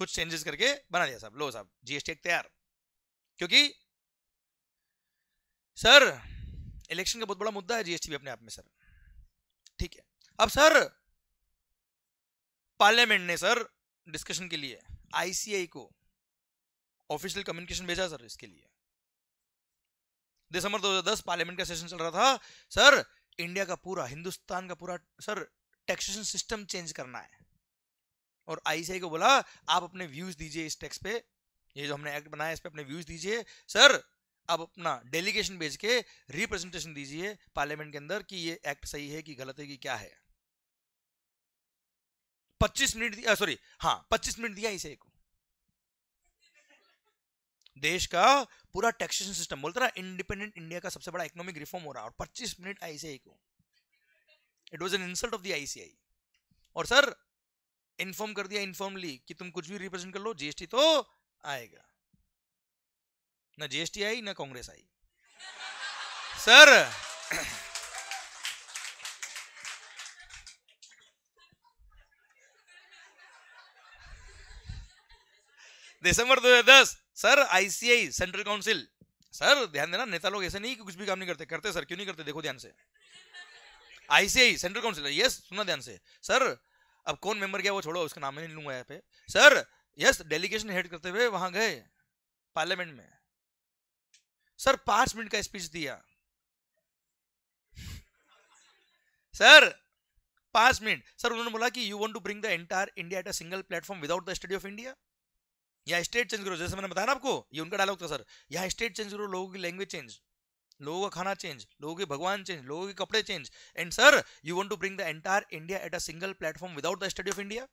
कुछ चेंजेस करके बना दिया साहब। लो साहब जीएसटी एक तैयार। क्योंकि सर इलेक्शन का बहुत बड़ा मुद्दा है जीएसटी भी अपने आप में, सर। ठीक है। अब सर पार्लियामेंट ने सर डिस्कशन के लिए आईसीआई को ऑफिशियल कम्युनिकेशन भेजा सर इसके लिए। दिसंबर 2010 पार्लियामेंट का सेशन चल रहा था। सर इंडिया का पूरा, हिंदुस्तान का पूरा, सर टैक्सेशन सिस्टम चेंज करना है। और आईसीआई को बोला, आप अपने व्यूज़ दीजिए इस टैक्स पे। ये जो हमने एक्ट बनाया इस पे अपने व्यूज़ दीजिए। सर अब अपना डेलीगेशन भेज के रिप्रेजेंटेशन दीजिए पार्लियामेंट के अंदर कि ये एक्ट सही है कि गलत है कि क्या है। पच्चीस मिनट दिया सॉरी हाँ पच्चीस मिनट दिया इसे को। देश का पूरा टैक्सेशन सिस्टम बोलता ना इंडिपेंडेंट इंडिया का सबसे बड़ा इकोनॉमिक रिफॉर्म हो रहा और 25 मिनट आईसीआई को। It was an insult of the ICI और सर इन्फॉर्म कर दिया इन्फॉर्मली कि तुम कुछ भी रिप्रेजेंट कर लो जीएसटी तो आएगा। ना जीएसटी आई, ना कांग्रेस आई। Sir! December 2010 sir ICI central council sir, ध्यान देना, नेता लोग ऐसे नहीं कि कुछ भी काम नहीं करते। करते सर, क्यों नहीं करते? देखो ध्यान से। आईसीआई सेंट्रल काउंसिल यस सुना ध्यान से। सर अब कौन मेंबर गया वो छोड़ो, उसका नाम नहीं लूँगा यहाँ पे। सर यस डेलीगेशन हेड करते हुए वहाँ गए पार्लियामेंट में। सर पाँच मिनट का स्पीच दिया। सर पाँच मिनट सर उन्होंने बोला कि you want to bring the entire India at a single platform without the study of India या स्टेट चेंज करो, जैसे मैंने बताया ना आपको, ये उनका डायलॉग था सर यहाँ स्टेट चेंज करो, लोगों की लैंग्वेज चेंज लोगों का खाना चेंज लोगों के भगवान चेंज लोगों के कपड़े change and sir you want to bring the entire India at a single platform without the study of India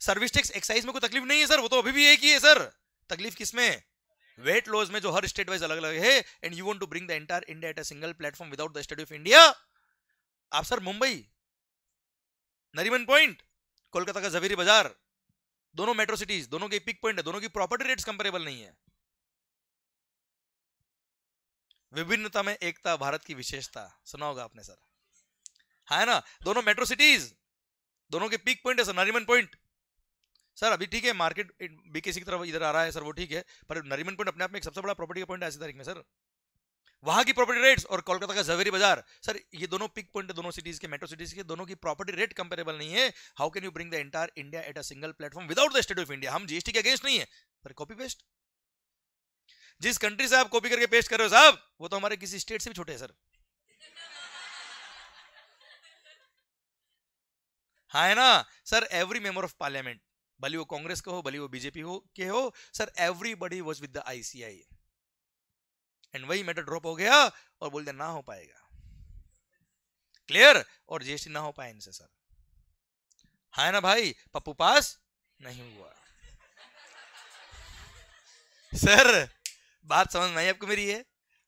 service tax excise में कोई तकलीफ़ नहीं है सर वो तो अभी भी एक ही है सर तकलीफ़ किसमें वेट लॉज में जो हर स्टेट वाइज अलग अलग है. And you want to bring the entire India at a single platform without the study of India आप सर मुंबई, नरीमन पॉइंट, कोलकाता का जवेरी बाज़ार, दोनों मेट्रो सिटीज़ दोनों के पिक पॉइंट है, दोनों की प्रॉपर्टी रेट्स कंपेरेबल नहीं है. विभिन्नता में एकता भारत की विशेषता। सुना होगा आपने, सर। हाँ है ना? दोनों मेट्रो सिटीज़ दोनों के पीक पॉइंट है, सर नरीमन पॉइंट सर, अभी ठीक है मार्केट बीकेसी की तरफ़ इधर आ रहा है, सर, वो ठीक है, पर नरीमन पॉइंट अपने आप में एक सबसे बड़ा प्रॉपर्टी का पॉइंट है आज तारीख में, सर। वहाँ की प्रॉपर्टी रेट्स और कोलकाता का जवेरी बाज़ार सर, ये दोनों पिक पॉइंट दोनों सिटीज़ के मेट्रो सिटीज़ के, दोनों की प्रॉपर्टी रेट कंपेरेबल नहीं है। How can you bring the entire India at a single platform without the state of India हम जीएसटी के अगेंस्ट नहीं है, पर कॉपी पेस्ट जिस कंट्री से आप कॉपी करके पेस्ट कर रहे हो साहब, वो तो हमारे किसी स्टेट से भी छोटे हैं, सर। हाँ है ना? Sir every member of parliament भले वो कांग्रेस का हो, भले वो बीजेपी हो, के हो, sir everybody was with the ICI and वही मैटर ड्रॉप हो गया और बोल दिया, ना हो पाएगा। क्लियर और जीएसटी ना हो पाए इनसे, सर। है ना भाई? पप्पू पास नहीं हुआ। सर बात समझ में आई आपको मेरी है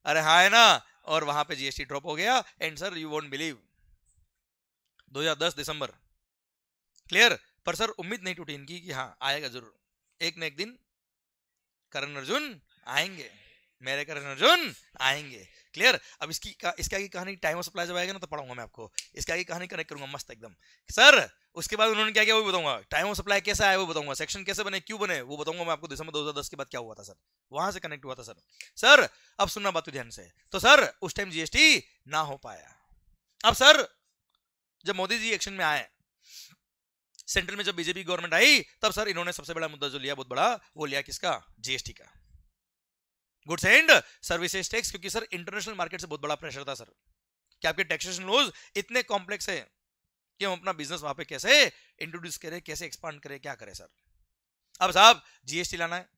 अरे हाँ है ना, और वहाँ पे जीएसटी ड्रॉप हो गया and sir you won't believe 2010 December. Clear पर सर उम्मीद नहीं टूटी इनकी कि हाँ आएगा ज़रूर। एक न एक दिन करण अर्जुन आएँगे। मेरे करण अर्जुन आएँगे। क्लियर अब इसकी इसका की कहानी टाइम ऑफ़ सप्लाई जब आएगा ना तो पढ़ाऊँगा मैं आपको। इसका की कहानी कनेक्ट करूँगा मस्त एकदम। सर उसके बाद उन्होंने क्या किया, वो बताऊँगा। टाइम ऑफ़ सप्लाई कैसे आया वो बताऊँगा। सेक्शन कैसे बने, क्यों बने, वो बताऊँगा मैं आपको। दिसंबर 2010 के बाद क्या हुआ था, सर? वहाँ से कनेक्ट हुआ था, सर। सर, अब सुनना बात ध्यान से। तो सर, उस टाइम जीएसटी ना हो पाया। अब सर, जब मोदी जी एक्शन में आए सेंट्रल में जब बीजेपी गवर्नमेंट आई, तब सर इन्होंने सबसे बड़ा मुद्दा जो लिया, बहुत बड़ा, वो लिया किसका? जीएसटी का। गुड्स एंड सर्विसेज़ टैक्स क्योंकि सर इंटरनेशनल मार्केट से बहुत बड़ा प्रेशर था, सर। कि आपके टैक्सेशन लॉज इतने कॉम्प्लेक्स है। कि हम अपना बिज़नेस वहाँ पे कैसे इंट्रोड्यूस करें, कैसे एक्सपांड करें, क्या करें सर अब साहब जीएसटी लाना है।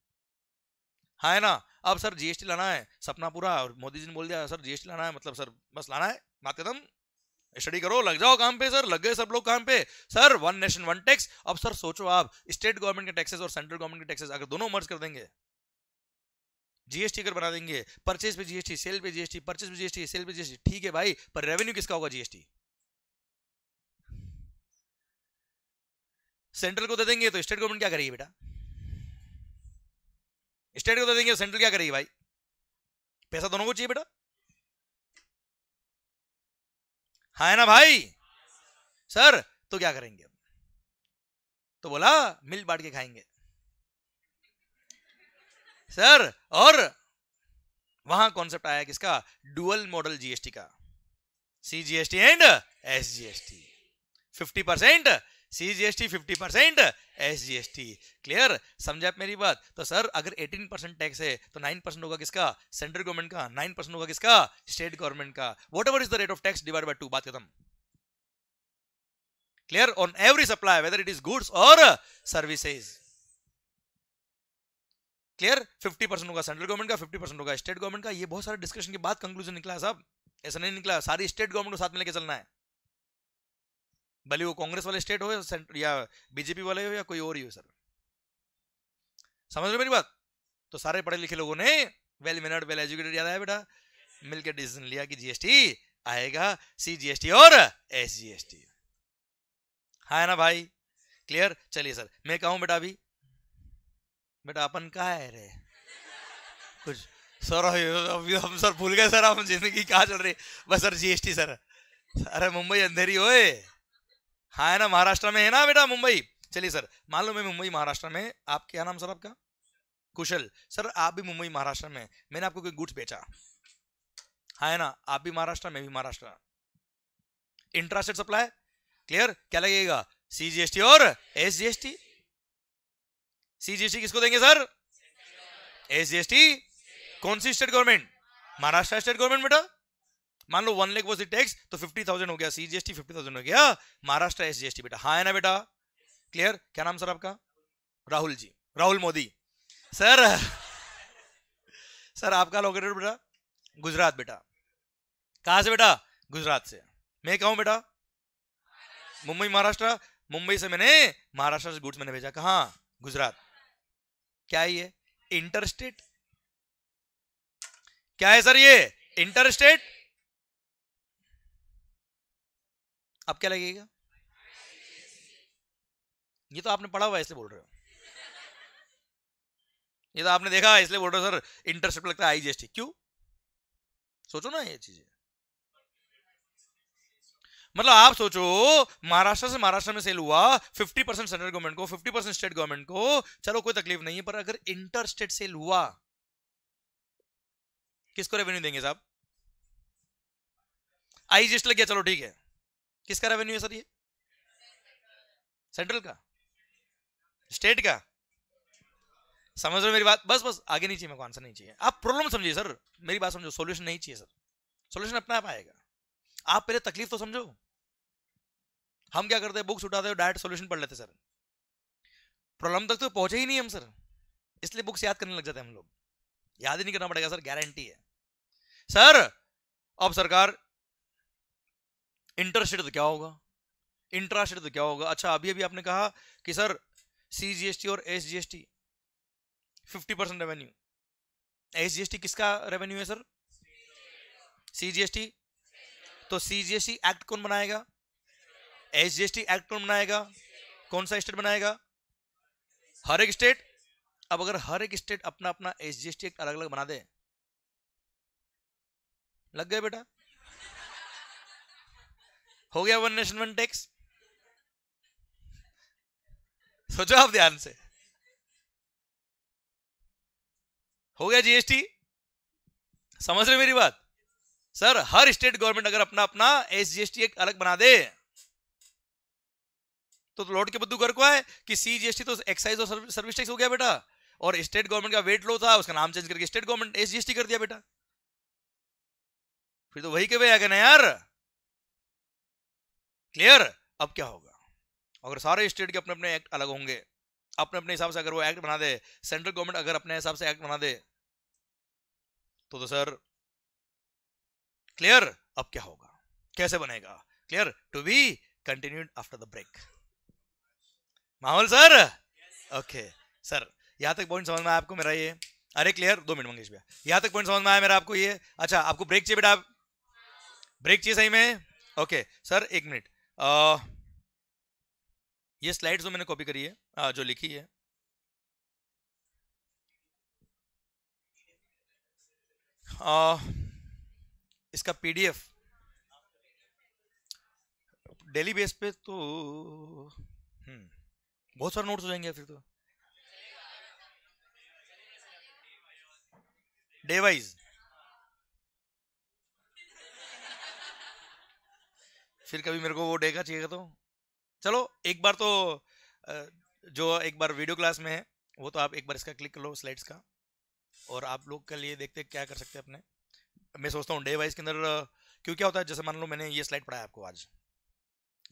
हाँ है ना? अब सर जीएसटी लाना है, सपना पूरा, और मोदी जी ने बोल दिया, सर जीएसटी लाना है मतलब सर बस लाना है, बात खत्म। स्टडी करो, लग जाओ काम पे सर लग गए सब लोग काम पे। Sir one nation one tax अब सर सोचो आप स्टेट गवर्नमेंट के टैक्सेस और सेंट्रल गवर्नमेंट के टैक्सेस अगर दोनों मर्ज कर देंगे जीएसटी अगर बना देंगे परचेज पे जीएसटी सेल पे जीएसटी परचेज पे जीएसटी सेल पे जीएसटी ठीक है भाई, पर रेवेन्यू किसका होगा जीएसटी सेंट्रल को दे देंगे तो स्टेट गवर्नमेंट क्या करेगी बेटा? स्टेट को दे देंगे सेंट्रल क्या करेगी भाई? पैसा दोनों को चाहिए बेटा। हाँ है ना भाई? सर तो क्या करेंगे तो बोला, मिल बांट के खाएँगे। सर, और वहाँ कॉन्सेप्ट आया किसका? डुअल मॉडल जीएसटी का। C GST and S GST fifty percent C G S T fifty percent S GST clear समझा आप मेरी बात तो सर अगर 18 परसेंट टैक्स है तो 9 परसेंट होगा किसका सेंट्रल गवर्नमेंट का 9 परसेंट होगा किसका स्टेट गवर्नमेंट का whatever is the rate of tax divide by two बात खत्म clear on every supply whether it is goods और सर्विसेज़ क्लियर 50 परसेंट होगा सेंट्रल गवर्नमेंट का 50 परसेंट होगा स्टेट गवर्नमेंट का ये बहुत सारे डिस्कशन के बाद कंक्लूजन निकला है साहब ऐसा नहीं निकला सारी स्टेट गवर्नमेंट को साथ में लेके चलना है भले वो कांग्रेस वाले स्टेट हो या बीजेपी वाले हो या कोई और ही हो सर। समझ रहे मेरी बात? तो सारे पढ़े लिखे लोगों ने वेल मिनट वेल एजुकेटेड याद आया बेटा? मिलकर डिसीज़न लिया कि जीएसटी आएगा सी जीएसटी और एस जीएसटी हाँ ना भाई? क्लियर चलिए सर, मैं कहूँ बेटा अभी, बेटा अपन कहा है? रे कुछ सर, अभी हम सर भूल गए सर, हम ज़िंदगी कहा चल रही बस सर जीएसटी सर। अरे मुंबई अंधेरी होए हाँ है ना? महाराष्ट्र में है ना बेटा मुंबई? चलिए सर, मान लो मैं मुंबई, महाराष्ट्र में। आप क्या नाम सर आपका? कुशल। सर, आप भी मुंबई, महाराष्ट्र में मैंने आपको कोई गुड्स बेचा। हाँ है ना? आप भी महाराष्ट्र, में भी महाराष्ट्र। इंट्रास्टेट सप्लाई क्लियर क्या लगेगा? सीजीएसटी और एसजीएसटी सीजीएसटी किसको देंगे सर? एसजीएसटी कौन सी state government Maharashtra state government बेटा? मान लो वन लेक वॉज़ टैक्स तो फिफ्टी थाउज़ेंड हो गया सीजीएसटी फिफ्टी थाउज़ेंड हो गया महाराष्ट्र एसजीएसटी बेटा। हाँ है ना बेटा? क्लियर क्या नाम सर आपका? राहुल जी। राहुल मोदी। सर सर आपका लोकेटेड बेटा? गुजरात बेटा। कहाँ से बेटा? गुजरात से। मैं कहूँ बेटा? मुंबई, महाराष्ट्र। मुंबई से मैंने, महाराष्ट्र से गुड्स मैंने भेजा। कहा? गुजरात। क्या ये? इंटरस्टेट क्या है सर ये? इंटरस्टेट अब क्या लगेगा? ये तो आपने पढ़ा हुआ इसलिए बोल रहे हो। ये तो आपने देखा, इसलिए बोल रहे हो, सर इंटरस्टेट लगता है आईजीएसटी क्यों? सोचो ना ये चीज़ें। मतलब आप सोचो, महाराष्ट्र से महाराष्ट्र में सेल हुआ 50 परसेंट सेंट्रल गवर्नमेंट को 50 परसेंट स्टेट गवर्नमेंट को, चलो कोई तकलीफ़ नहीं है, पर अगर इंटर स्टेट सेल हुआ, किसको रेवेन्यू देंगे साहब? आई जिस्ट लग गया, चलो ठीक है। किसका रेवेन्यू है सर ये? सेंट्रल का? स्टेट का? समझ रहे मेरी बात? बस बस, आगे नहीं चाहिए, मेरे को आंसर नहीं चाहिए। आप प्रॉब्लम समझिए, सर। मेरी बात समझो सॉल्यूशन नहीं चाहिए, सर। सॉल्यूशन अपने आप आएगा। आप पहले तकलीफ़ तो समझो। हम क्या करते हैं? बुक्स उठाते हो डायरेक्ट सॉल्यूशन पढ़ लेते सर। प्रॉब्लम तक तो पहुँचे ही नहीं हम, सर। इसलिए बुक्स याद करने लग जाते हैं हम लोग। याद ही नहीं करना पड़ेगा, सर। गारंटी है। सर, अब सरकार इंटरस्टेट तो क्या होगा? इंट्रास्टेट तो क्या होगा? अच्छा अभी अभी आपने कहा कि sir C G S T और S G S T fifty percent revenue S G S T किसका रेवेन्यू है sir? C G S T तो C G S T act कौन बनाएगा? S G S T act कौन बनाएगा? कौन सा स्टेट बनाएगा? हर एक स्टेट अब अगर हर एक स्टेट अपना अपना एस जीएसटी एक्ट अलग अलग बना दे, लग गए बेटा? हो गया वन नेशन वन टैक्स सोचो आप ध्यान से। हो गया जीएसटी समझ रहे मेरी बात? सर हर स्टेट गवर्नमेंट अगर अपना अपना एस जीएसटी एक अलग बना दे तो, तो लौट के बद्दू कर को है कि सी जीएसटी तो एक्साइज और सर्विस टैक्स हो गया बेटा। और स्टेट गवर्नमेंट का वेट लो था उसका नाम चेंज करके स्टेट गवर्नमेंट एस जीएसटी कर दिया बेटा। फिर तो वही के वे आ गए ना यार। क्लियर? अब क्या होगा? अगर सारे स्टेट के अपने अपने एक्ट अलग होंगे अपने अपने हिसाब से अगर वो एक्ट बना दे, सेंट्रल गवर्नमेंट अगर अपने हिसाब से एक्ट बना दे तो तो सर, क्लियर? अब क्या होगा? कैसे बनेगा? Clear? To be continued after the break माहौल, सर? ओके सर, यहाँ तक पॉइंट समझ में आपको मेरा ये? अरे, क्लियर? दो मिनट, मंगेश भैया। यहाँ तक पॉइंट समझ में आया मेरा आपको ये? अच्छा आपको ब्रेक चाहिए बेटा ब्रेक चाहिए सही में? ओके सर, एक मिनट। ये स्लाइड जो मैंने कॉपी करी है आ, जो लिखी है। आ, इसका पीडीएफ डेली बेस पे तो हम्म बहुत सारे नोट्स हो जाएँगे फिर तो। Day wise. फिर कभी मेरे को वो डे का चाहिए तो। चलो, एक बार तो जो एक बार वीडियो क्लास में है, वो तो आप एक बार इसका क्लिक कर लो स्लाइड्स का। और आप लोग के लिए देखते क्या कर सकते हैं अपने। मैं सोचता हूँ डे वाइज के अंदर क्यों क्या होता है, जैसे मान लो मैंने ये स्लाइड पढ़ाया आपको आज,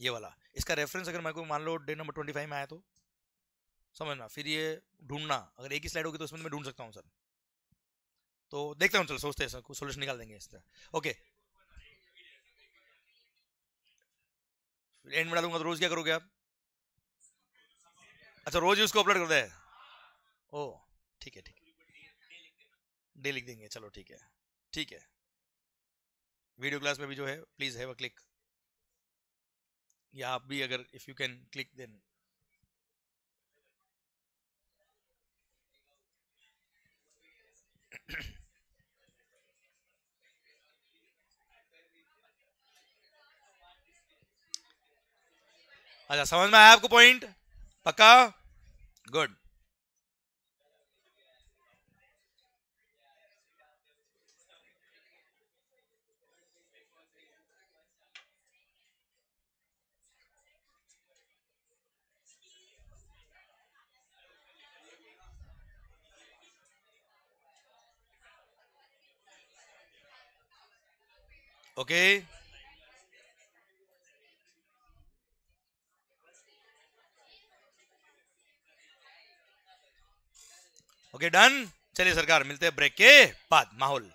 ये वाला। इसका रेफरेंस अगर मेरे को मान लो डे नंबर ट्वेंटी फाइव में आया तो समझना। फिर ये ढूंढना, अगर एक ही स्लाइड होगी तो उसमें मैं ढूंढ सकता हूँ, सर। तो देखता हूँ चलो सोचते हैं सर कुछ सोल्यूशन निकाल देंगे इस ओके एंड में डालूँगा तो रोज क्या करोगे आप? अच्छा रोज ही उसको अपलोड कर दे ओ ठीक है ठीक है। डे लिख देंगे, चलो, ठीक है। ठीक है। वीडियो क्लास में भी जो है प्लीज़ हैव अ क्लिक या आप भी अगर if you can click then अच्छा समझ में आया आपको पॉइंट पक्का? गुड ओके ओके डन चलिए सरकार मिलते हैं ब्रेक के बाद माहौल।